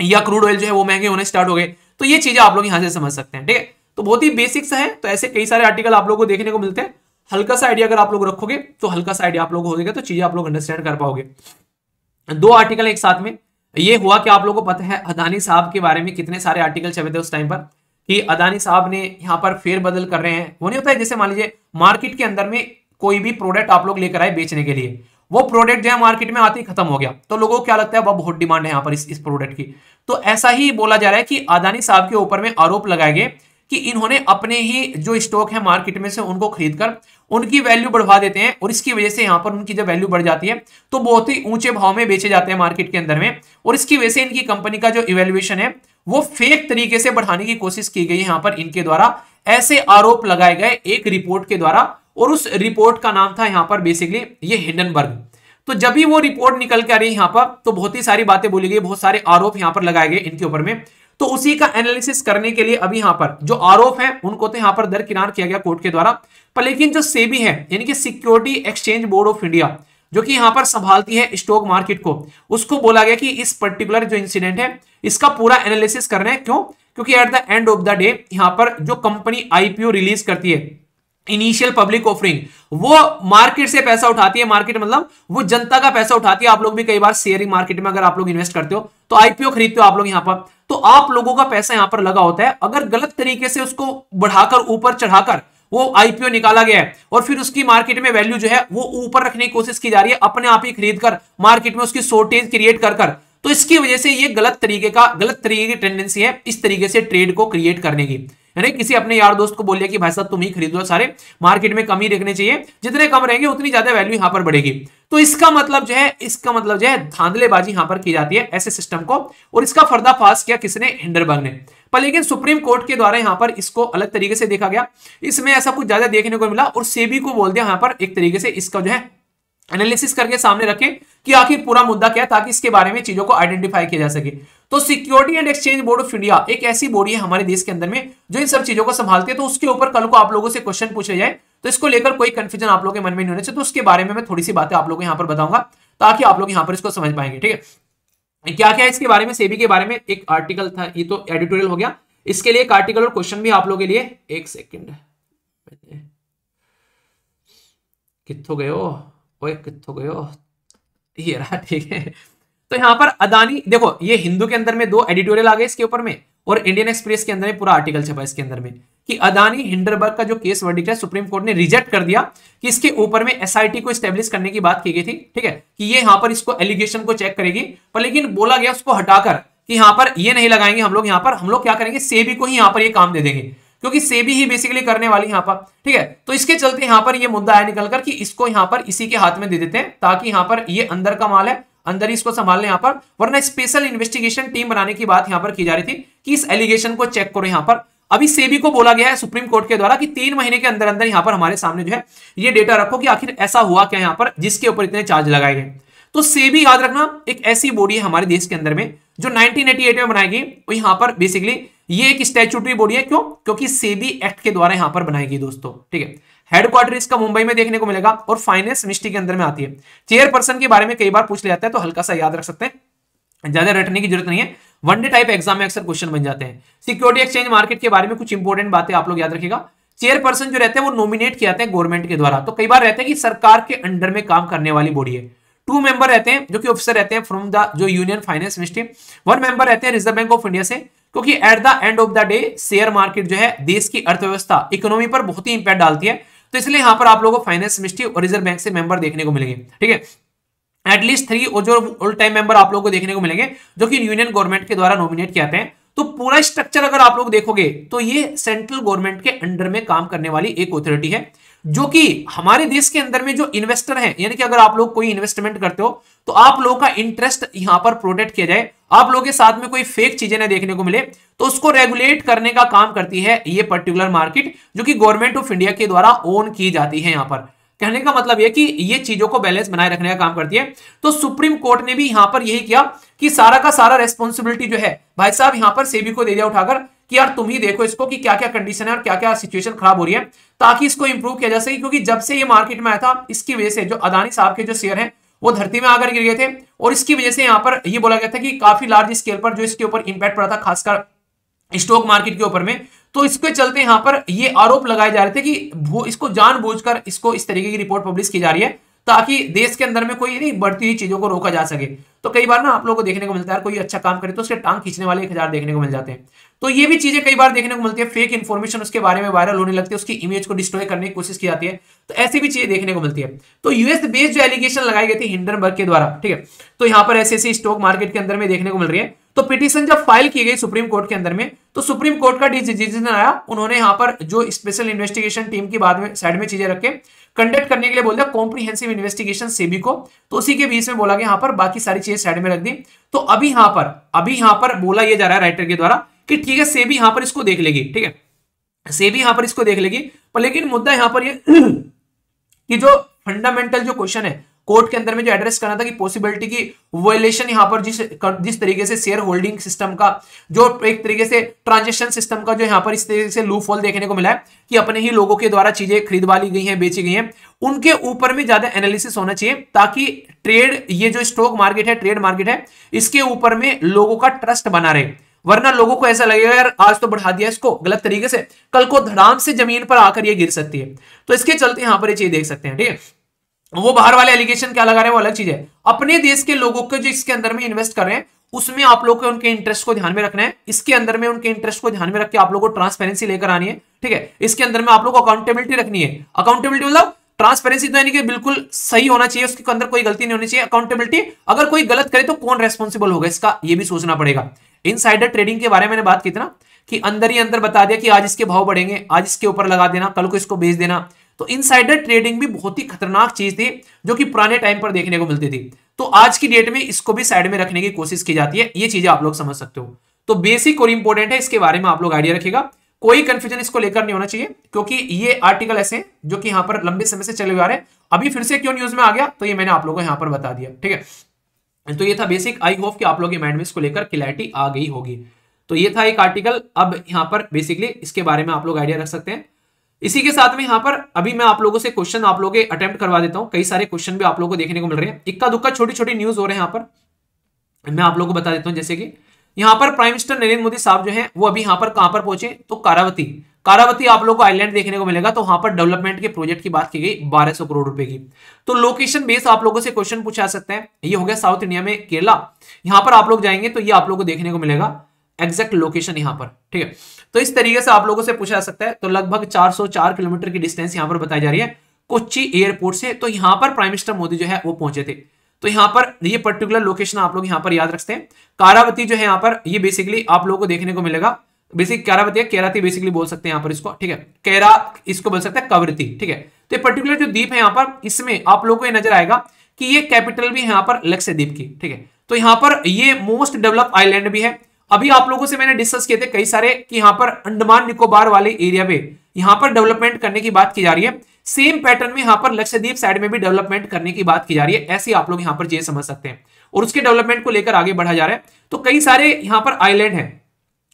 या क्रूड ऑयल जो है वो महँगे होने स्टार्ट हो गए। तो ये चीज़ें आप लोग यहाँ से समझ सकते हैं, ठीक है? तो बहुत ही बेसिक्स है तो ऐसे कई सारे आर्टिकल आप लोगों को देखने को मिलते हैं। हल्का सा आइडिया अगर आप लोग रखोगे तो हल्का सा आइडिया आप लोग हो जाएगा तो चीज़ें आप लोग अंडरस्टैंड कर पाओगे। दो आर्टिकल एक साथ में। ये हुआ कि आप लोगों को पता है अदानी साहब के बारे में कितने सारे आर्टिकल छपे थे उस टाइम पर, कि अदानी साहब ने यहाँ पर फेर बदल कर रहे हैं। वो नहीं होता है, जैसे मान लीजिए मार्केट के अंदर में कोई भी प्रोडक्ट आप लोग लेकर आए बेचने के लिए। वो प्रोडक्ट जो है मार्केट में आते खत्म हो गया। तो लोगों को क्या लगता है वह बहुत डिमांड है यहाँ पर इस, इस प्रोडक्ट की। तो ऐसा ही बोला जा रहा है कि अदानी साहब के ऊपर में आरोप लगाए गए कि इन्होंने अपने ही जो स्टॉक है मार्केट में से उनको खरीदकर उनकी वैल्यू बढ़वा देते हैं और इसकी वजह से यहाँ पर उनकी जब वैल्यू बढ़ जाती है तो बहुत ही ऊँचे भाव में बेचे जाते हैं मार्केट के अंदर में और इसकी वजह से इनकी कंपनी का जो इवेल्युएशन है वो फेक तरीके से बढ़ाने की कोशिश की गई यहाँ पर इनके द्वारा। ऐसे आरोप लगाए गए एक रिपोर्ट के द्वारा और उस रिपोर्ट का नाम था यहाँ पर बेसिकली ये हिंडनबर्ग तो जब भी वो रिपोर्ट निकल के आ रही यहाँ पर तो बहुत ही सारी बातें बोली गई, बहुत सारे आरोप यहाँ पर लगाए गए इनके ऊपर में। तो उसी का एनालिसिस करने के लिए अभी यहाँ पर जो आरोप है, उनको तो यहाँ पर दरकिनार किया गया कोर्ट के द्वारा। पर लेकिन जो सेबी है, यानी कि security exchange board of India जो कि यहाँ पर संभालती है स्टॉक मार्केट को, उसको बोला गया कि इस पर्टिकुलर जो इंसिडेंट है, इसका पूरा एनालिसिस करना है। क्यों? क्योंकि at the end of the day यहाँ पर जो कंपनी आईपीओ रिलीज़ करती है इनिशियल पब्लिक ऑफरिंग वो मार्केट से पैसा उठाती है मार्केट मतलब वो जनता का पैसा उठाती है। आप लोग भी कई बार शेयरिंग मार्केट में अगर आप लोग इन्वेस्ट करते हो तो आईपीओ खरीदते हो आप लोग यहाँ पर तो आप लोगों का पैसा यहाँ पर लगा होता है। अगर गलत तरीके से उसको बढ़ाकर, ऊपर चढ़ाकर वो आईपीओ निकाला गया है, और फिर उसकी मार्केट में वैल्यू जो है, वो ऊपर रखने की कोशिश की जा रही है, अपने आप ही खरीद कर मार्केट में उसकी शॉर्टेज क्रिएट कर कर तो इसकी वजह से ये गलत तरीके का, गलत तरीके की टेंडेंसी है इस तरीके से ट्रेड को क्रिएट करने की। यानी किसी अपने यार दोस्त को बोल लिया कि भाई साहब, तुम ही खरीद लो सारे मार्केट में कम ही देखने चाहिए। जितने कम रहेंगे, उतनी ज़्यादा वैल्यू यहाँ पर बढ़ेगी। तो इसका मतलब जो है, इसका मतलब जो है, धांधलेबाजी यहाँ पर की जाती है ऐसे सिस्टम को, और इसका पर्दाफाश किया किसने? हिंडरबर्ग ने। पर लेकिन सुप्रीम कोर्ट के द्वारा यहाँ पर इसको अलग तरीके से देखा गया। इसमें ऐसा कुछ ज़्यादा देखने को मिला, और सेबी को बोल दिया यहाँ पर एक तरीके से इसका जो है एनालिसिस करके सामने रखें। कि आखिर पूरा मुद्दा क्या है ताकि इसके बारे में चीज़ों को आइडेंटिफाई किया जा सके। तो security and exchange board of India एक ऐसी बॉडी है हमारे देश के अंदर में, जो इन सब चीज़ों को संभालती है। तो उसके ऊपर कल को आप लोगों से क्वेश्चन पूछे जाए। तो इसको लेकर कोई कंफ्यूजन आप लोगों के मन में नहीं होने चाहिए। तो उसके बारे में मैं थोड़ी सी बातें आप लोगों को यहाँ पर बताऊँगा, ताकि आप लोग यहाँ पर इसको समझ पाएँगे, ठीक है? क्या क्या इसके बारे में, सेबी के बारे में एक आर्टिकल था, ये तो एडिटोरियल हो गया। इसके लिए एक आर्टिकल और क्वेश्चन भी आप लोगों के लिए। एक सेकेंड कितों हो? ओए कितों हो? ये रहा, ठीक है। तो यहाँ पर अदानी, देखो, ये हिंदू के अंदर में दो एडिटोरियल आ गए इसके ऊपर में, और इंडियन एक्सप्रेस के अंदर में पूरा आर्टिकल छपा इसके अंदर में, कि अदानी हिंडरबर्ग का जो केस वर्डिक्ट है सुप्रीम कोर्ट ने रिजेक्ट कर दिया कि इसके ऊपर में एसआईटी को स्टेब्लिश करने की बात की गई थी, ठीक है, कि ये यहाँ पर इसको एलिगेशन को चेक करेगी, पर लेकिन बोला गया उसको हटाकर कि यहाँ पर ये नहीं लगाएँगे हम लोग, यहाँ पर हम लोग क्या करेंगे, सेबी को ही यहाँ पर ये काम दे देंगे। क्योंकि सेबी ही बेसिकली करने वाली यहाँ पर, ठीक है? तो इसके चलते यहाँ पर ये मुद्दा आया निकलकर कि इसको यहाँ पर इसी के हाथ में दे देते हैं, ताकि यहाँ पर ये अंदर का माल है, अंदर ही इसको संभाल लें यहाँ पर, वरना स्पेशल इन्वेस्टिगेशन टीम बनाने की बात यहाँ पर की जा रही थी कि इस एलिगेशन को चेक करो यहाँ पर। अभी सेबी को बोला गया है सुप्रीम कोर्ट के द्वारा कि तीन महीने के अंदर अंदर यहाँ पर हमारे सामने जो है, ये डेटा रखो कि आखिर ऐसा हुआ क्या यहाँ पर, जिसके ऊपर इतने चार्ज लगाए गए। तो सेबी याद रखना, एक ऐसी बॉडी है हमारे देश के अंदर में, जो 1988 में बनाई गई, वो यहाँ पर बेसिकली ये एक स्टैचूटरी बॉडी है। क्यों? क्योंकि सेबी एक्ट के द्वारा यहाँ पर बनाई गई दोस्तों, ठीक है? हेडक्वार्टर इसका मुंबई में देखने को मिलेगा और फाइनेंस मिनिस्ट्री के अंदर में आती है। चेयरपर्सन के बारे में कई बार पूछ लिया जाता है तो हल्का सा याद रख सकते हैं। ज़्यादा रटने की ज़रूरत नहीं है। वनडे टाइप एग्ज़ाम में अक्सर क्वेश्चन बन जाते हैं। सिक्योरिटी एक्सचेंज मार्केट के बारे में कुछ इंपॉर्टेंट बातें आप लोग याद रखेगा चेयरपर्सन जो रहते हैं, वो नॉमिनेट किया जाते हैं गवर्नमेंट के द्वारा। तो कई बार रहते हैं कि सरकार के अंडर में काम करने वाली बॉडी है। टू मेंबर रहते हैं, जो कि ऑफिसर रहते हैं फ्रॉम द जो union finance ministry one member रहते हैं रिज़र्व बैंक ऑफ़ इंडिया से, क्योंकि at the end of the day share market जो है देश की अर्थव्यवस्था इकोनॉमी पर बहुत ही इंपैक्ट डालती है। तो इसलिए यहाँ पर आप लोगों को फाइनेंस मिनिस्ट्री और रिज़र्व बैंक से मेंबर देखने को मिलेंगे, ठीक है? एटलीस्ट थ्री और जो ऑल टाइम मेंबर आप लोगों को देखने को मिलेंगे, जो कि यूनियन गवर्नमेंट के द्वारा नॉमिनेट किया जाते हैं। तो पूरा स्ट्रक्चर अगर आप लोग देखोगे तो ये सेंट्रल गवर्नमेंट के अंडर में काम करने वाली एक ऑथोरिटी है। जो कि हमारे देश के अंदर में जो इन्वेस्टर हैं, यानी कि अगर आप लोग कोई इन्वेस्टमेंट करते हो तो आप लोगों का इंटरेस्ट यहाँ पर प्रोटेक्ट किया जाए। आप लोगों के साथ में कोई फेक चीज़ें ना देखने को मिले तो उसको रेगुलेट करने का काम करती है ये पर्टिकुलर मार्केट जो कि गवर्नमेंट ऑफ़ इंडिया के द्वारा ओन की जाती है यहाँ पर। कहने का मतलब यह कि ये चीज़ों को बैलेंस बनाए रखने का काम करती है। तो सुप्रीम कोर्ट ने भी यहाँ पर यही किया कि सारा का सारा रेस्पॉन्सिबिलिटी जो है, भाई साहब यहाँ पर सेबी को दे दिया उठाकर कि यार तुम ही देखो इसको कि क्या क्या कंडीशन है और क्या क्या सिचुएशन खराब हो रही है, ताकि इसको इंप्रूव किया जा सके। क्योंकि जब से ये मार्केट में आया था, इसकी वजह से जो अदानी साहब के जो शेयर है, वो धरती में आकर गिर गए थे। और इसकी वजह से यहाँ पर ये बोला गया था कि काफ़ी लार्ज स्केल पर जो इसके ऊपर इंपैक्ट पड़ा था, खासकर स्टॉक मार्केट के ऊपर में। तो इसके चलते यहाँ पर ये आरोप लगाए जा रहे थे कि इसको जानबूझकर इसको इस तरीके की रिपोर्ट पब्लिश की जा रही है, ताकि देश के अंदर में कोई नहीं बढ़ती हुई चीज़ों को रोका जा सके। तो कई बार ना आप लोगों को देखने को मिलता है कोई अच्छा काम करे तो उसके टांग खींचने वाले एक हज़ार देखने को मिल जाते हैं। तो ये भी चीज़ें कई बार देखने को मिलती है फेक इन्फॉर्मेशन उसके बारे में वायरल होने लगती है, उसकी इमेज को डिस्ट्रॉय करने की कोशिश की जाती है तो ऐसी भी चीज़ें देखने को मिलती है। तो यूएस बेस्ड जो एलिगेशन लगाई गई थी हिंडनबर्ग के द्वारा, ठीक है तो यहाँ पर ऐसे ऐसी स्टॉक मार्केट के अंदर में देखने को मिल रही है। तो पिटीशन जब फ़ाइल की गई सुप्रीम कोर्ट के अंदर में तो सुप्रीम कोर्ट का डिसीज़न आया, उन्होंने यहाँ पर जो स्पेशल इन्वेस्टिगेशन टीम की बाद में साइड में चीज़ें रखे कंडक्ट करने के लिए बोल दिया कॉम्प्रीहेंसिव इन्वेस्टिगेशन सेबी को। तो उसी के बीच में बोला गया, यहाँ पर बाकी सारी चीज़ें साइड में रख दी। तो अभी यहाँ पर, अभी यहाँ पर बोला यह जा रहा है राइटर के द्वारा कि ठीक है, सेबी यहाँ पर इसको देख लेगी, ठीक है? सेबी यहाँ पर इसको देख लेगी, पर लेकिन मुद्दा यहाँ पर ये कि जो फंडामेंटल जो क्वेश्चन है कोर्ट के अंदर में जो एड्रेस करना था कि पॉसिबिलिटी की वोलेशन यहाँ पर जिस जिस तरीके से शेयर होल्डिंग सिस्टम का, जो एक तरीके से ट्रांजेक्शन सिस्टम का जो यहाँ पर इस तरीके से लूफ होल देखने को मिला है, कि अपने ही लोगों के द्वारा चीज़ें खरीदवा ली गई हैं, बेची गई हैं, उनके ऊपर में ज़्यादा एनालिसिस होना चाहिए, ताकि ट्रेड ये जो स्टॉक मार्केट है ट्रेड मार्केट है, इसके ऊपर में लोगों का ट्रस्ट बना रहे। वरना लोगों को ऐसा लगेगा, यार, आज तो बढ़ा दिया इसको। गलत तरीके से। कल को धड़ाम से ज़मीन पर आकर ये गिर सकती है। तो इसके चलते यहाँ पर ये चीज़ देख सकते हैं, ठीक है? वो बाहर वाले एलिगेशन क्या लगा रहे हैं, वो अलग चीज़ है। अपने देश के लोगों को जो इसके अंदर में इन्वेस्ट कर रहे हैं, उसमें आप लोग को उनके इंटरेस्ट को ध्यान में रखना है। इसके अंदर में उनके इंटरेस्ट को ध्यान में रख के आप लोग को ट्रांसपेरेंसी लेकर आनी है, ठीक है? इसके अंदर में आप लोग को अकाउंटेबिलिटी रखनी है। अकाउंटेबिलिटी मतलब ट्रांसपेरेंसी तो यानी कि बिल्कुल सही होना चाहिए, उसके अंदर कोई गलती नहीं होनी चाहिए। अकाउंटेबिलिटी अगर कोई गलत करे तो कौन रेस्पॉन्सिबल होगा? इसका ये भी सोचना पड़ेगा। इनसाइडर ट्रेडिंग के बारे में बात की थी ना, कि अंदर ही अंदर बता दिया कि आज इसके भाव बढ़ेंगे, आज इसके ऊपर लगा देना, कल को इसको बेच देना। तो इनसाइडर ट्रेडिंग भी बहुत ही खतरनाक चीज़ थी, जो कि पुराने टाइम पर देखने को मिलती थी। तो आज की डेट में इसको भी साइड में रखने की कोशिश की जाती है, ये चीज़ें आप लोग समझ सकते हो। तो बेसिक और इंपॉर्टेंट है, इसके बारे में आप लोग आइडिया रखेगा कोई कंफ्यूजन इसको लेकर नहीं होना चाहिए, क्योंकि ये आर्टिकल ऐसे जो कि यहाँ पर लंबे समय से चले आ रहे हैं। अभी फिर से क्यों न्यूज़ में आ गया तो ये मैंने आप लोगों को यहाँ पर बता दिया, ठीक है? तो ये था बेसिक आई होप कि आप लोग के माइंड में इसको लेकर क्लैरिटी आ गई होगी. तो ये था एक आर्टिकल अब यहाँ पर बेसिकली इसके बारे में आप लोग आइडिया रख सकते हैं. इसी के साथ में यहाँ पर अभी मैं आप लोगों से क्वेश्चन आप लोगों के अटेम्प्ट करवा देता हूँ. कई सारे क्वेश्चन भी आप लोगों को देखने को मिल रहे हैं. इक्का दुक्का छोटी छोटी न्यूज़ हो रहे हैं यहाँ पर. मैं आप लोगों को बता देता हूँ जैसे कि यहाँ पर प्राइम मिनिस्टर नरेंद्र मोदी साहब जो है, वो अभी यहाँ पर कहाँ पर पहुँचे? तो कारावती। कारावती आप लोग को आइलैंड देखने को मिलेगा तो वहाँ पर डेवलपमेंट के प्रोजेक्ट की बात की गई 1200 करोड़ रुपए की। तो लोकेशन बेस आप लोगों से क्वेश्चन पूछा सकते हैं। ये हो गया साउथ इंडिया में केरला। यहाँ पर आप लोग जाएँगे तो ये आप लोग को देखने को मिलेगा एग्जैक्ट लोकेशन यहाँ पर, ठीक है? तो इस तरीके से आप लोगों से पूछा जा सकता है। तो लगभग 404 किलोमीटर की डिस्टेंस यहाँ पर बताई जा रही है, कोच्चि एयरपोर्ट से। तो यहाँ पर प्राइम मिनिस्टर मोदी जो है, वो पहुँचे थे। तो यहाँ पर ये पर्टिकुलर लोकेशन आप लोग यहाँ पर याद रखते हैं। कारावती जो है यहाँ पर, ये बेसिकली आप लोगों को देखने को मिलेगा। बेसिक कैरावती है, केराती बेसिकली बोल सकते हैं यहाँ पर इसको, ठीक है? केरा इसको बोल सकते हैं कवरती ठीक है? तो ये पर्टिकुलर जो द्वीप है यहाँ पर, इसमें आप लोगों को ये नज़र आएगा कि ये कैपिटल भी है यहाँ पर लक्षद्वीप की, ठीक है? तो यहाँ पर ये मोस्ट डेवलप आइलैंड भी है। अभी आप लोगों से मैंने डिस्कस किए थे कई सारे कि यहाँ पर अंडमान निकोबार वाले एरिया पे यहाँ पर डेवलपमेंट करने की बात की जा रही है। सेम पैटर्न में यहाँ पर लक्षद्वीप साइड में भी डेवलपमेंट करने की बात की जा रही है ऐसे आप लोग यहाँ पर चीज़ें समझ सकते हैं और उसके डेवलपमेंट को लेकर आगे बढ़ा जा रहा है तो कई सारे यहाँ पर आइलैंड है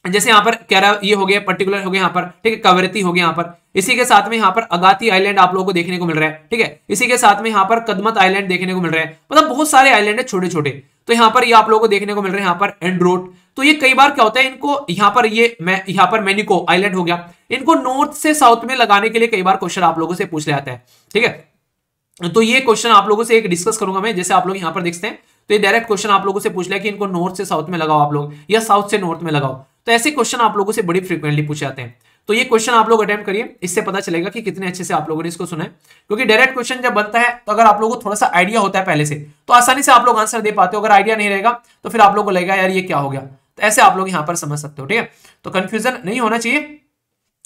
जैसे यहाँ पर कैरा ये हो गया पर्टिकुलर हो गया यहाँ पर ठीक है कवरती हो गया यहाँ पर इसी के साथ में यहाँ पर अगाती आइलैंड आप लोगों को देखने को मिल रहा है ठीक है इसी के साथ में यहाँ पर कदमत आइलैंड देखने को मिल रहा है मतलब बहुत सारे आइलैंड है छोटे छोटे तो यहाँ पर ये आप लोगों को देखने को मिल रहे हैं यहाँ पर एंड्रोट तो ये कई बार क्या होता है इनको यहाँ पर ये यहाँ पर मैनिको आइलैंड हो गया इनको नॉर्थ से साउथ में लगाने के लिए कई बार क्वेश्चन आप लोगों से पूछ ले आता है, ठीक है? तो ये क्वेश्चन आप लोगों से एक डिस्कस करूँगा मैं, जैसे आप लोग यहाँ पर देखते हैं तो ये डायरेक्ट क्वेश्चन आप लोगों से पूछ लिया कि इनको नॉर्थ से साउथ में लगाओ आप लोग, या साउथ से नॉर्थ में लगाओ। तो ऐसे क्वेश्चन आप लोगों से बड़ी फ्रीक्वेंटली पूछे जाते हैं। तो ये क्वेश्चन आप लोग अटेम्प्ट करिए, इससे पता चलेगा कि कितने अच्छे से आप लोगों ने इसको सुना है। क्योंकि डायरेक्ट क्वेश्चन जब बनता है तो अगर आप लोगों को थोड़ा सा आइडिया होता है पहले से तो आसानी से आप लोग आंसर दे पाते हो। अगर आइडिया नहीं रहेगा तो फिर आप लोग को लगेगा, यार, ये क्या हो गया? तो ऐसे आप लोग यहाँ पर समझ सकते हो, ठीक है? तो कंफ्यूजन नहीं होना चाहिए।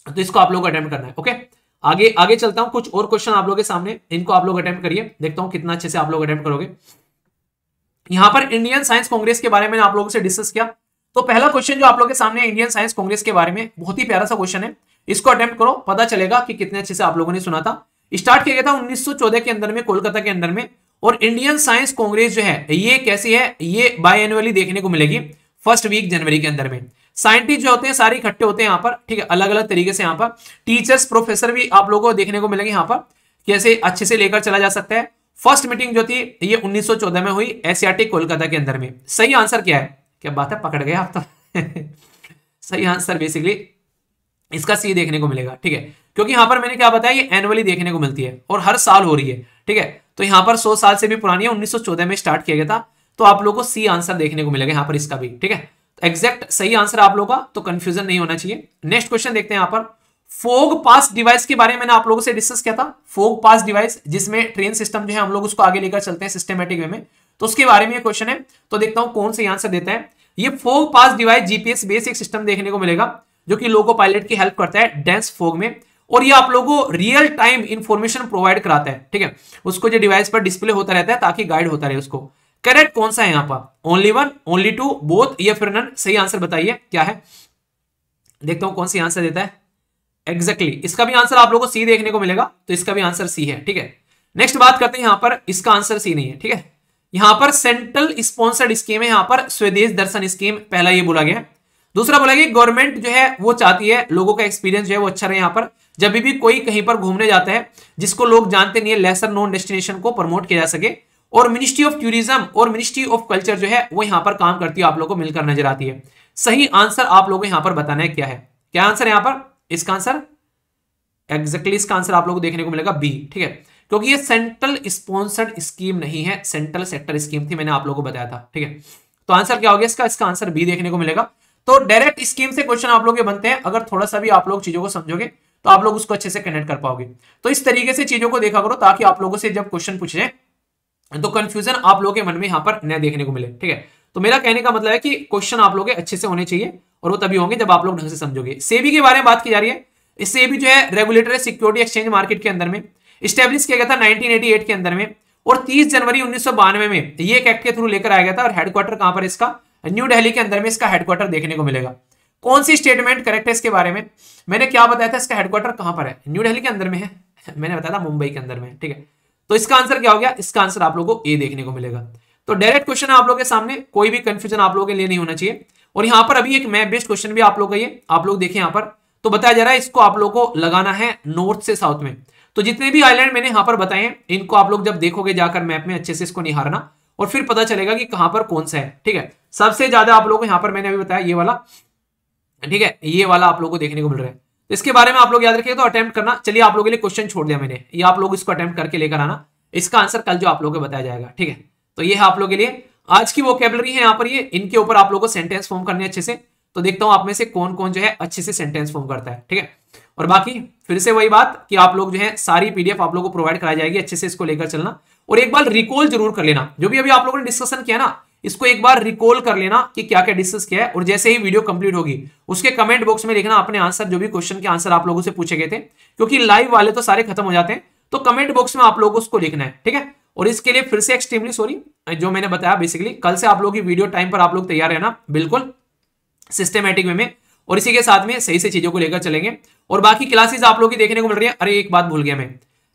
तो इसको आप लोग अटेम्प्ट करना है, ओके? आगे आगे चलता हूँ, कुछ और क्वेश्चन आप लोग के सामने, इनको आप लोग अटेम्प्ट करिए, देखता हूँ कितना अच्छे से आप लोग अटेम्प्ट करोगे। यहाँ पर इंडियन साइंस कांग्रेस के बारे में आप लोगों से डिस्कस किया। तो पहला क्वेश्चन जो आप लोग के सामने इंडियन साइंस कांग्रेस के बारे में, बहुत ही प्यारा सा क्वेश्चन है। इसको अटेम्प्ट करो, पता चलेगा कि कितने अच्छे से आप लोगों ने सुना था। स्टार्ट किया गया था 1914 के अंदर में, कोलकाता के अंदर में। और इंडियन साइंस कांग्रेस जो है, ये कैसी है? ये एनुअली देखने को मिलेगी फ़र्स्ट वीक जनवरी के अंदर में। साइंटिस्ट जो होते हैं, सारे इकट्ठे होते हैं यहाँ पर, ठीक है? अलग अलग तरीके से यहाँ पर। टीचर्स प्रोफेसर भी आप लोगों को देखने को मिलेंगे यहाँ पर कैसे अच्छे से लेकर चला जा सकता है। फ़र्स्ट मीटिंग जो थी, ये 1914 में हुई एशियाटिक कोलकाता के अंदर में। सही आंसर क्या है? क्या बात है? पकड़ गए आप तो। सही आंसर बेसिकली इसका सी देखने को मिलेगा, ठीक है? क्योंकि यहाँ पर मैंने क्या बताया, ये एनुअली देखने को मिलती है और हर साल हो रही है, ठीक है? तो यहाँ पर सौ साल से भी पुरानी है 1914 में स्टार्ट किया गया था तो आप लोगों को सी आंसर देखने को मिलेगा यहाँ पर इसका भी, ठीक है? एग्जैक्ट सही आंसर आप लोगों का तो कंफ्यूजन नहीं होना चाहिए। नेक्स्ट क्वेश्चन देखते हैं यहाँ पर। फोग पास डिवाइस के बारे में मैंने आप लोगों से डिस्कस किया था। फोग पास डिवाइस जिसमें ट्रेन सिस्टम जो है, हम लोग उसको आगे लेकर चलते हैं सिस्टमेटिक वे में। तो उसके बारे में क्वेश्चन है। तो देखता हूँ कौन से आंसर देता है। ये fog pass device GPS basic system देखने को मिलेगा, जो कि लोगो पायलट की हेल्प करता है डेंस फोग में। और ये आप लोगों को रियल टाइम इंफॉर्मेशन प्रोवाइड कराता है, ठीक है? उसको जो डिवाइस पर डिस्प्ले होता रहता है, ताकि गाइड होता रहे उसको। करेक्ट कौन सा है यहाँ पर? Only one only two both या फिर नन सही आंसर बताइए, क्या है? देखता हूँ कौन सी आंसर देता है। Exactly exactly. इसका भी आंसर आप लोगों को सी देखने को मिलेगा तो इसका भी आंसर सी है, ठीक है? नेक्स्ट बात करते हैं यहाँ पर, इसका आंसर सी नहीं है, ठीक है? यहाँ पर सेंट्रल स्पॉन्सर्ड स्कीम है, यहाँ पर स्वदेश दर्शन स्कीम पहला ये बोला गया। दूसरा बोला गया गवर्नमेंट जो है, वो चाहती है, लोगों का एक्सपीरियंस जो है, वो अच्छा रहे यहाँ पर। जब भी कोई कहीं पर घूमने जाता है, जिसको लोग जानते नहीं है लेसर नोन डेस्टिनेशन को प्रमोट किया जा सके और मिनिस्ट्री ऑफ़ टूरिज़्म और मिनिस्ट्री ऑफ़ कल्चर जो है, वो यहाँ पर काम करती है, आप लोगों को मिलकर नज़र आती है। सही आंसर आप लोगों को यहाँ पर बताना है क्या है। क्या आंसर यहाँ पर? इसका आंसर एग्जैक्टली इसका आंसर आप लोगों को देखने को मिलेगा बी ठीक है? क्योंकि ये सेंट्रल स्पॉन्सर्ड स्कीम नहीं है सेंट्रल सेक्टर स्कीम थी, मैंने आप लोगों को बताया था, ठीक है? तो आंसर क्या हो गया इसका? इसका आंसर बी देखने को मिलेगा। तो डायरेक्ट स्कीम से क्वेश्चन आप लोग बनते हैं। अगर थोड़ा सा भी आप लोग चीज़ों को समझोगे तो आप लोग उसको अच्छे से कनेक्ट कर पाओगे। तो इस तरीके से चीज़ों को देखा करो, ताकि आप लोगों से जब क्वेश्चन पूछे तो कंफ्यूजन आप लोगों के मन में यहाँ पर न देखने को मिले, ठीक है? तो मेरा कहने का मतलब है कि क्वेश्चन आप लोग अच्छे से होने चाहिए और वो तभी होंगे जब आप लोग ढंग से समझोगे। सेबी के बारे में बात की जा रही है। सेबी जो है रेगुलेटरी सिक्योरिटी एक्सचेंज मार्केट के अंदर में स्टेब्लिश किया गया था 1988 के अंदर में और 30 जनवरी उन्नीस सौ बानवे में ये एक एक्ट के थ्रू लेकर आया गया था और हेडक्वार्टर कहाँ पर इसका? न्यू दिल्ली के अंदर में इसका हेडक्वार्टर देखने को मिलेगा। कौन सी स्टेटमेंट करेक्ट है इसके बारे में? मैंने क्या बताया था इसका हेडक्वार्टर कहाँ पर है? न्यू दिल्ली के अंदर में है। मैंने बताया था मुंबई के अंदर में, ठीक है? तो इसका आंसर क्या हो गया? इसका आंसर आप लोगों को ए देखने को मिलेगा। तो डायरेक्ट क्वेश्चन है आप लोगों के सामने, कोई भी कंफ्यूजन आप लोगों के लिए नहीं होना चाहिए। और यहाँ पर अभी एक मैप बेस्ड क्वेश्चन भी आप लोग का ये, आप लोग देखें यहाँ पर। तो बताया जा रहा है इसको आप लोग को लगाना है नॉर्थ से साउथ में। तो जितने भी आइलैंड मैंने यहाँ पर बताए इनको आप लोग जब देखोगे जाकर मैप में अच्छे से इसको निहारना, और फिर पता चलेगा कि कहाँ पर कौन सा है, ठीक है? सबसे ज़्यादा आप लोग को यहाँ पर मैंने अभी बताया ये वाला, ठीक है? ये वाला आप लोग को देखने को मिल रहा है। इसके बारे में आप लोग याद रखिएगा तो अटेम्प्ट करना। चलिए आप लोगों के लिए क्वेश्चन छोड़ दिया मैंने। ये आप लोग इसको अटेम्प्ट करके लेकर आना। इसका आंसर कल जो आप लोगों को बताया जाएगा, ठीक है? तो ये है आप लोग के लिए। आज की वो कैबलरी है यहाँ पर ये। इनके ऊपर आप लोगों को सेंटेंस फॉर्म करने अच्छे से। तो देखता हूँ आप में से कौन कौन जो है अच्छे से सेंटेंस फॉर्म करता है, ठीक है? और बाकी फिर से वही बात कि आप लोग जो है सारी पीडीएफ आप लोगों को प्रोवाइड कराई जाएगी अच्छे से इसको लेकर चलना। और एक बार रिकॉल ज़रूर कर लेना। जो भी अभी आप लोगों ने डिस्कशन किया ना इसको एक बार रिकॉल कर लेना कि क्या क्या डिस्कस किया है और जैसे ही वीडियो कंप्लीट होगी, उसके कमेंट बॉक्स में लिखना अपने आंसर जो भी क्वेश्चन के आंसर आप लोगों से पूछे गए थे, क्योंकि लाइव वाले तो सारे खत्म हो जाते हैं तो कमेंट बॉक्स में आप लोगों को लिखना है, ठीक है? और इसके लिए फिर से एक्सट्रीमली सॉरी जो मैंने बताया बेसिकली कल से आप लोग की वीडियो टाइम पर आप लोग तैयार रहना, बिल्कुल सिस्टमेटिक वे में, और इसी के साथ में सही से चीज़ों को लेकर चलेंगे, और बाकी क्लासेस आप लोग की देखने को मिल रही है। अरे, एक बात भूल गया मैं।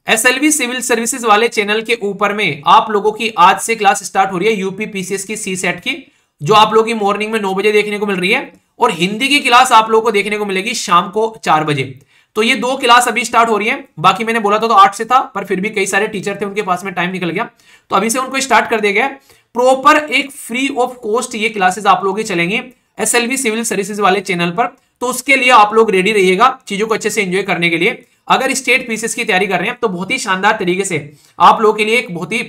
SLV सिविल सर्विसेज़ वाले चैनल के ऊपर में आप लोगों की आज से क्लास स्टार्ट हो रही है यूपी पीसीएस की सी सेट की, जो आप लोगों की मॉर्निंग में नौ बजे देखने को मिल रही है और हिंदी की क्लास आप लोगों को देखने को मिलेगी शाम को चार बजे। तो ये दो क्लास अभी स्टार्ट हो रही है। बाकी मैंने बोला था तो आठ से था, पर फिर भी कई सारे टीचर थे, उनके पास में टाइम निकल गया। तो अभी से उनको स्टार्ट कर दिया गया प्रॉपर एक फ्री ऑफ़ कॉस्ट ये क्लासेस आप लोग चलेंगे SLV सिविल सर्विसेज़ वाले चैनल पर। तो उसके लिए आप लोग रेडी रहिएगा चीज़ों को अच्छे से एंजॉय करने के लिए। अगर स्टेट पीसीएस की तैयारी कर रहे हैं तो बहुत ही शानदार तरीके से आप लोगों के लिए एक बहुत ही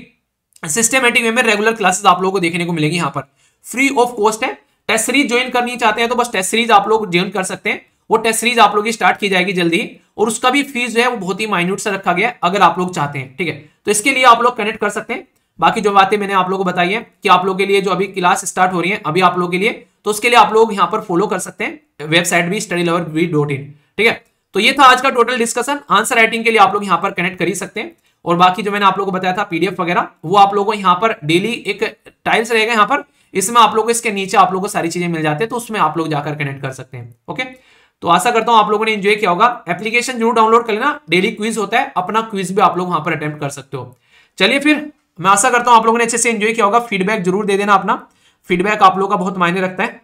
सिस्टमेटिक वे में रेगुलर क्लासेस आप लोगों को देखने को मिलेगी यहाँ पर। फ्री ऑफ़ कॉस्ट है। टेस्ट सीरीज़ ज्वाइन करनी चाहते हैं तो बस टेस्ट सीरीज़ आप लोग ज्वाइन कर सकते हैं। वो टेस्ट सीरीज़ आप लोग की स्टार्ट की जाएगी जल्दी और उसका भी फ़ीस जो है वो बहुत ही माइन्यूट से रखा गया अगर आप लोग चाहते हैं, ठीक है? तो इसके लिए आप लोग कनेक्ट कर सकते हैं। बाकी जो बातें मैंने आप लोगों को बताई है कि आप लोग के लिए जो अभी क्लास स्टार्ट हो रही है, अभी आप लोग के लिए तो उसके लिए आप लोग यहाँ पर फॉलो कर सकते हैं। वेबसाइट भी study lover V dot in ठीक है? तो ये था आज का टोटल डिस्कशन आंसर राइटिंग के लिए आप लोग यहाँ पर कनेक्ट कर ही सकते हैं. और बाकी जो मैंने आप लोगों को बताया था पीडीएफ वगैरह, वो आप लोगों को यहाँ पर डेली एक टाइल्स रहेगा यहाँ पर. इसमें आप लोगों को इसके नीचे आप लोगों को सारी चीज़ें मिल जाती है तो उसमें आप लोग जाकर कनेक्ट कर सकते हैं. ओके तो आशा करता हूँ आप लोगों ने एंजॉय किया होगा. एप्लीकेशन ज़रूर डाउनलोड कर लेना. डेली क्विज होता है. अपना क्विज भी आप लोग वहाँ पर अटेम्प्ट कर सकते हो. चलिए फिर, मैं आशा करता हूँ आप लोगों ने अच्छे से एंजॉय किया होगा. फीडबैक ज़रूर दे देना अपना. फीडबैक आप लोगों का बहुत मायने रखता है.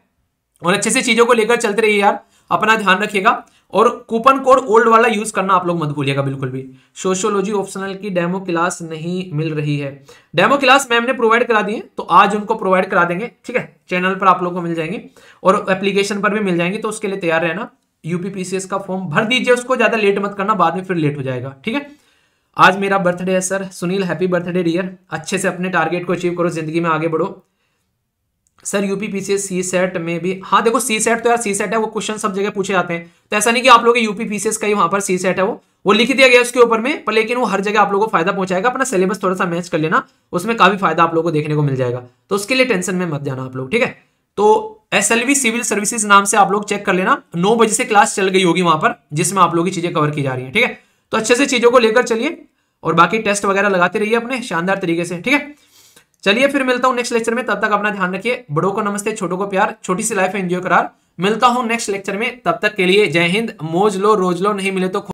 और अच्छे से चीज़ों को लेकर चलते रहिए यार. अपना ध्यान रखिएगा. और कूपन कोड ओल्ड वाला यूज़ करना आप लोग मत भूलिएगा, बिल्कुल भी। सोशियोलॉजी ऑप्शनल की डेमो क्लास नहीं मिल रही है। डेमो क्लास मैम ने प्रोवाइड करा दी है तो आज उनको प्रोवाइड करा देंगे, ठीक है? चैनल पर आप लोग को मिल जाएँगे और एप्लीकेशन पर भी मिल जाएँगे तो उसके लिए तैयार रहना। यूपीपीसीएस का फॉर्म भर दीजिए उसको, ज़्यादा लेट मत करना, बाद में फिर लेट हो जाएगा, ठीक है? आज मेरा बर्थडे है, sir. Sunil happy birthday dear अच्छे से अपने टारगेट को अचीव करो, ज़िंदगी में आगे बढ़ो। Sir UP PCS CSAT में भी हाँ देखो सी सेट तो यार सी सेट है, वो क्वेश्चन सब जगह पूछे जाते हैं। तो ऐसा नहीं कि आप लोग यूपी पीसीएस का ही वहाँ पर सी सेट है वो। वो लिख दिया गया उसके ऊपर में, पर लेकिन वो हर जगह आप लोगों को फ़ायदा पहुंचाएगा। अपना सिलेबस थोड़ा सा मैच कर लेना, उसमें काफ़ी फ़ायदा आप लोगों को देखने को मिल जाएगा। तो उसके लिए टेंशन में मत जाना आप लोग, ठीक है? तो एसएलवी सिविल सर्विसेज़ नाम से आप लोग चेक कर लेना। नौ बजे से क्लास चल गई होगी वहाँ पर, जिसमें आप लोग की चीज़ें कवर की जा रही है, ठीक है? तो अच्छे से चीज़ों को लेकर चलिए, और बाकी टेस्ट वगैरह लगाते रहिए अपने, शानदार तरीके से, ठीक है? चलिए फिर मिलता हूँ नेक्स्ट लेक्चर में। तब तक अपना ध्यान रखिए। बड़ों को नमस्ते, छोटों को प्यार, छोटी सी लाइफ एंजॉय करार। मिलता हूँ नेक्स्ट लेक्चर में। तब तक के लिए जय हिंद। मोज लो, रोज लो, नहीं मिले तो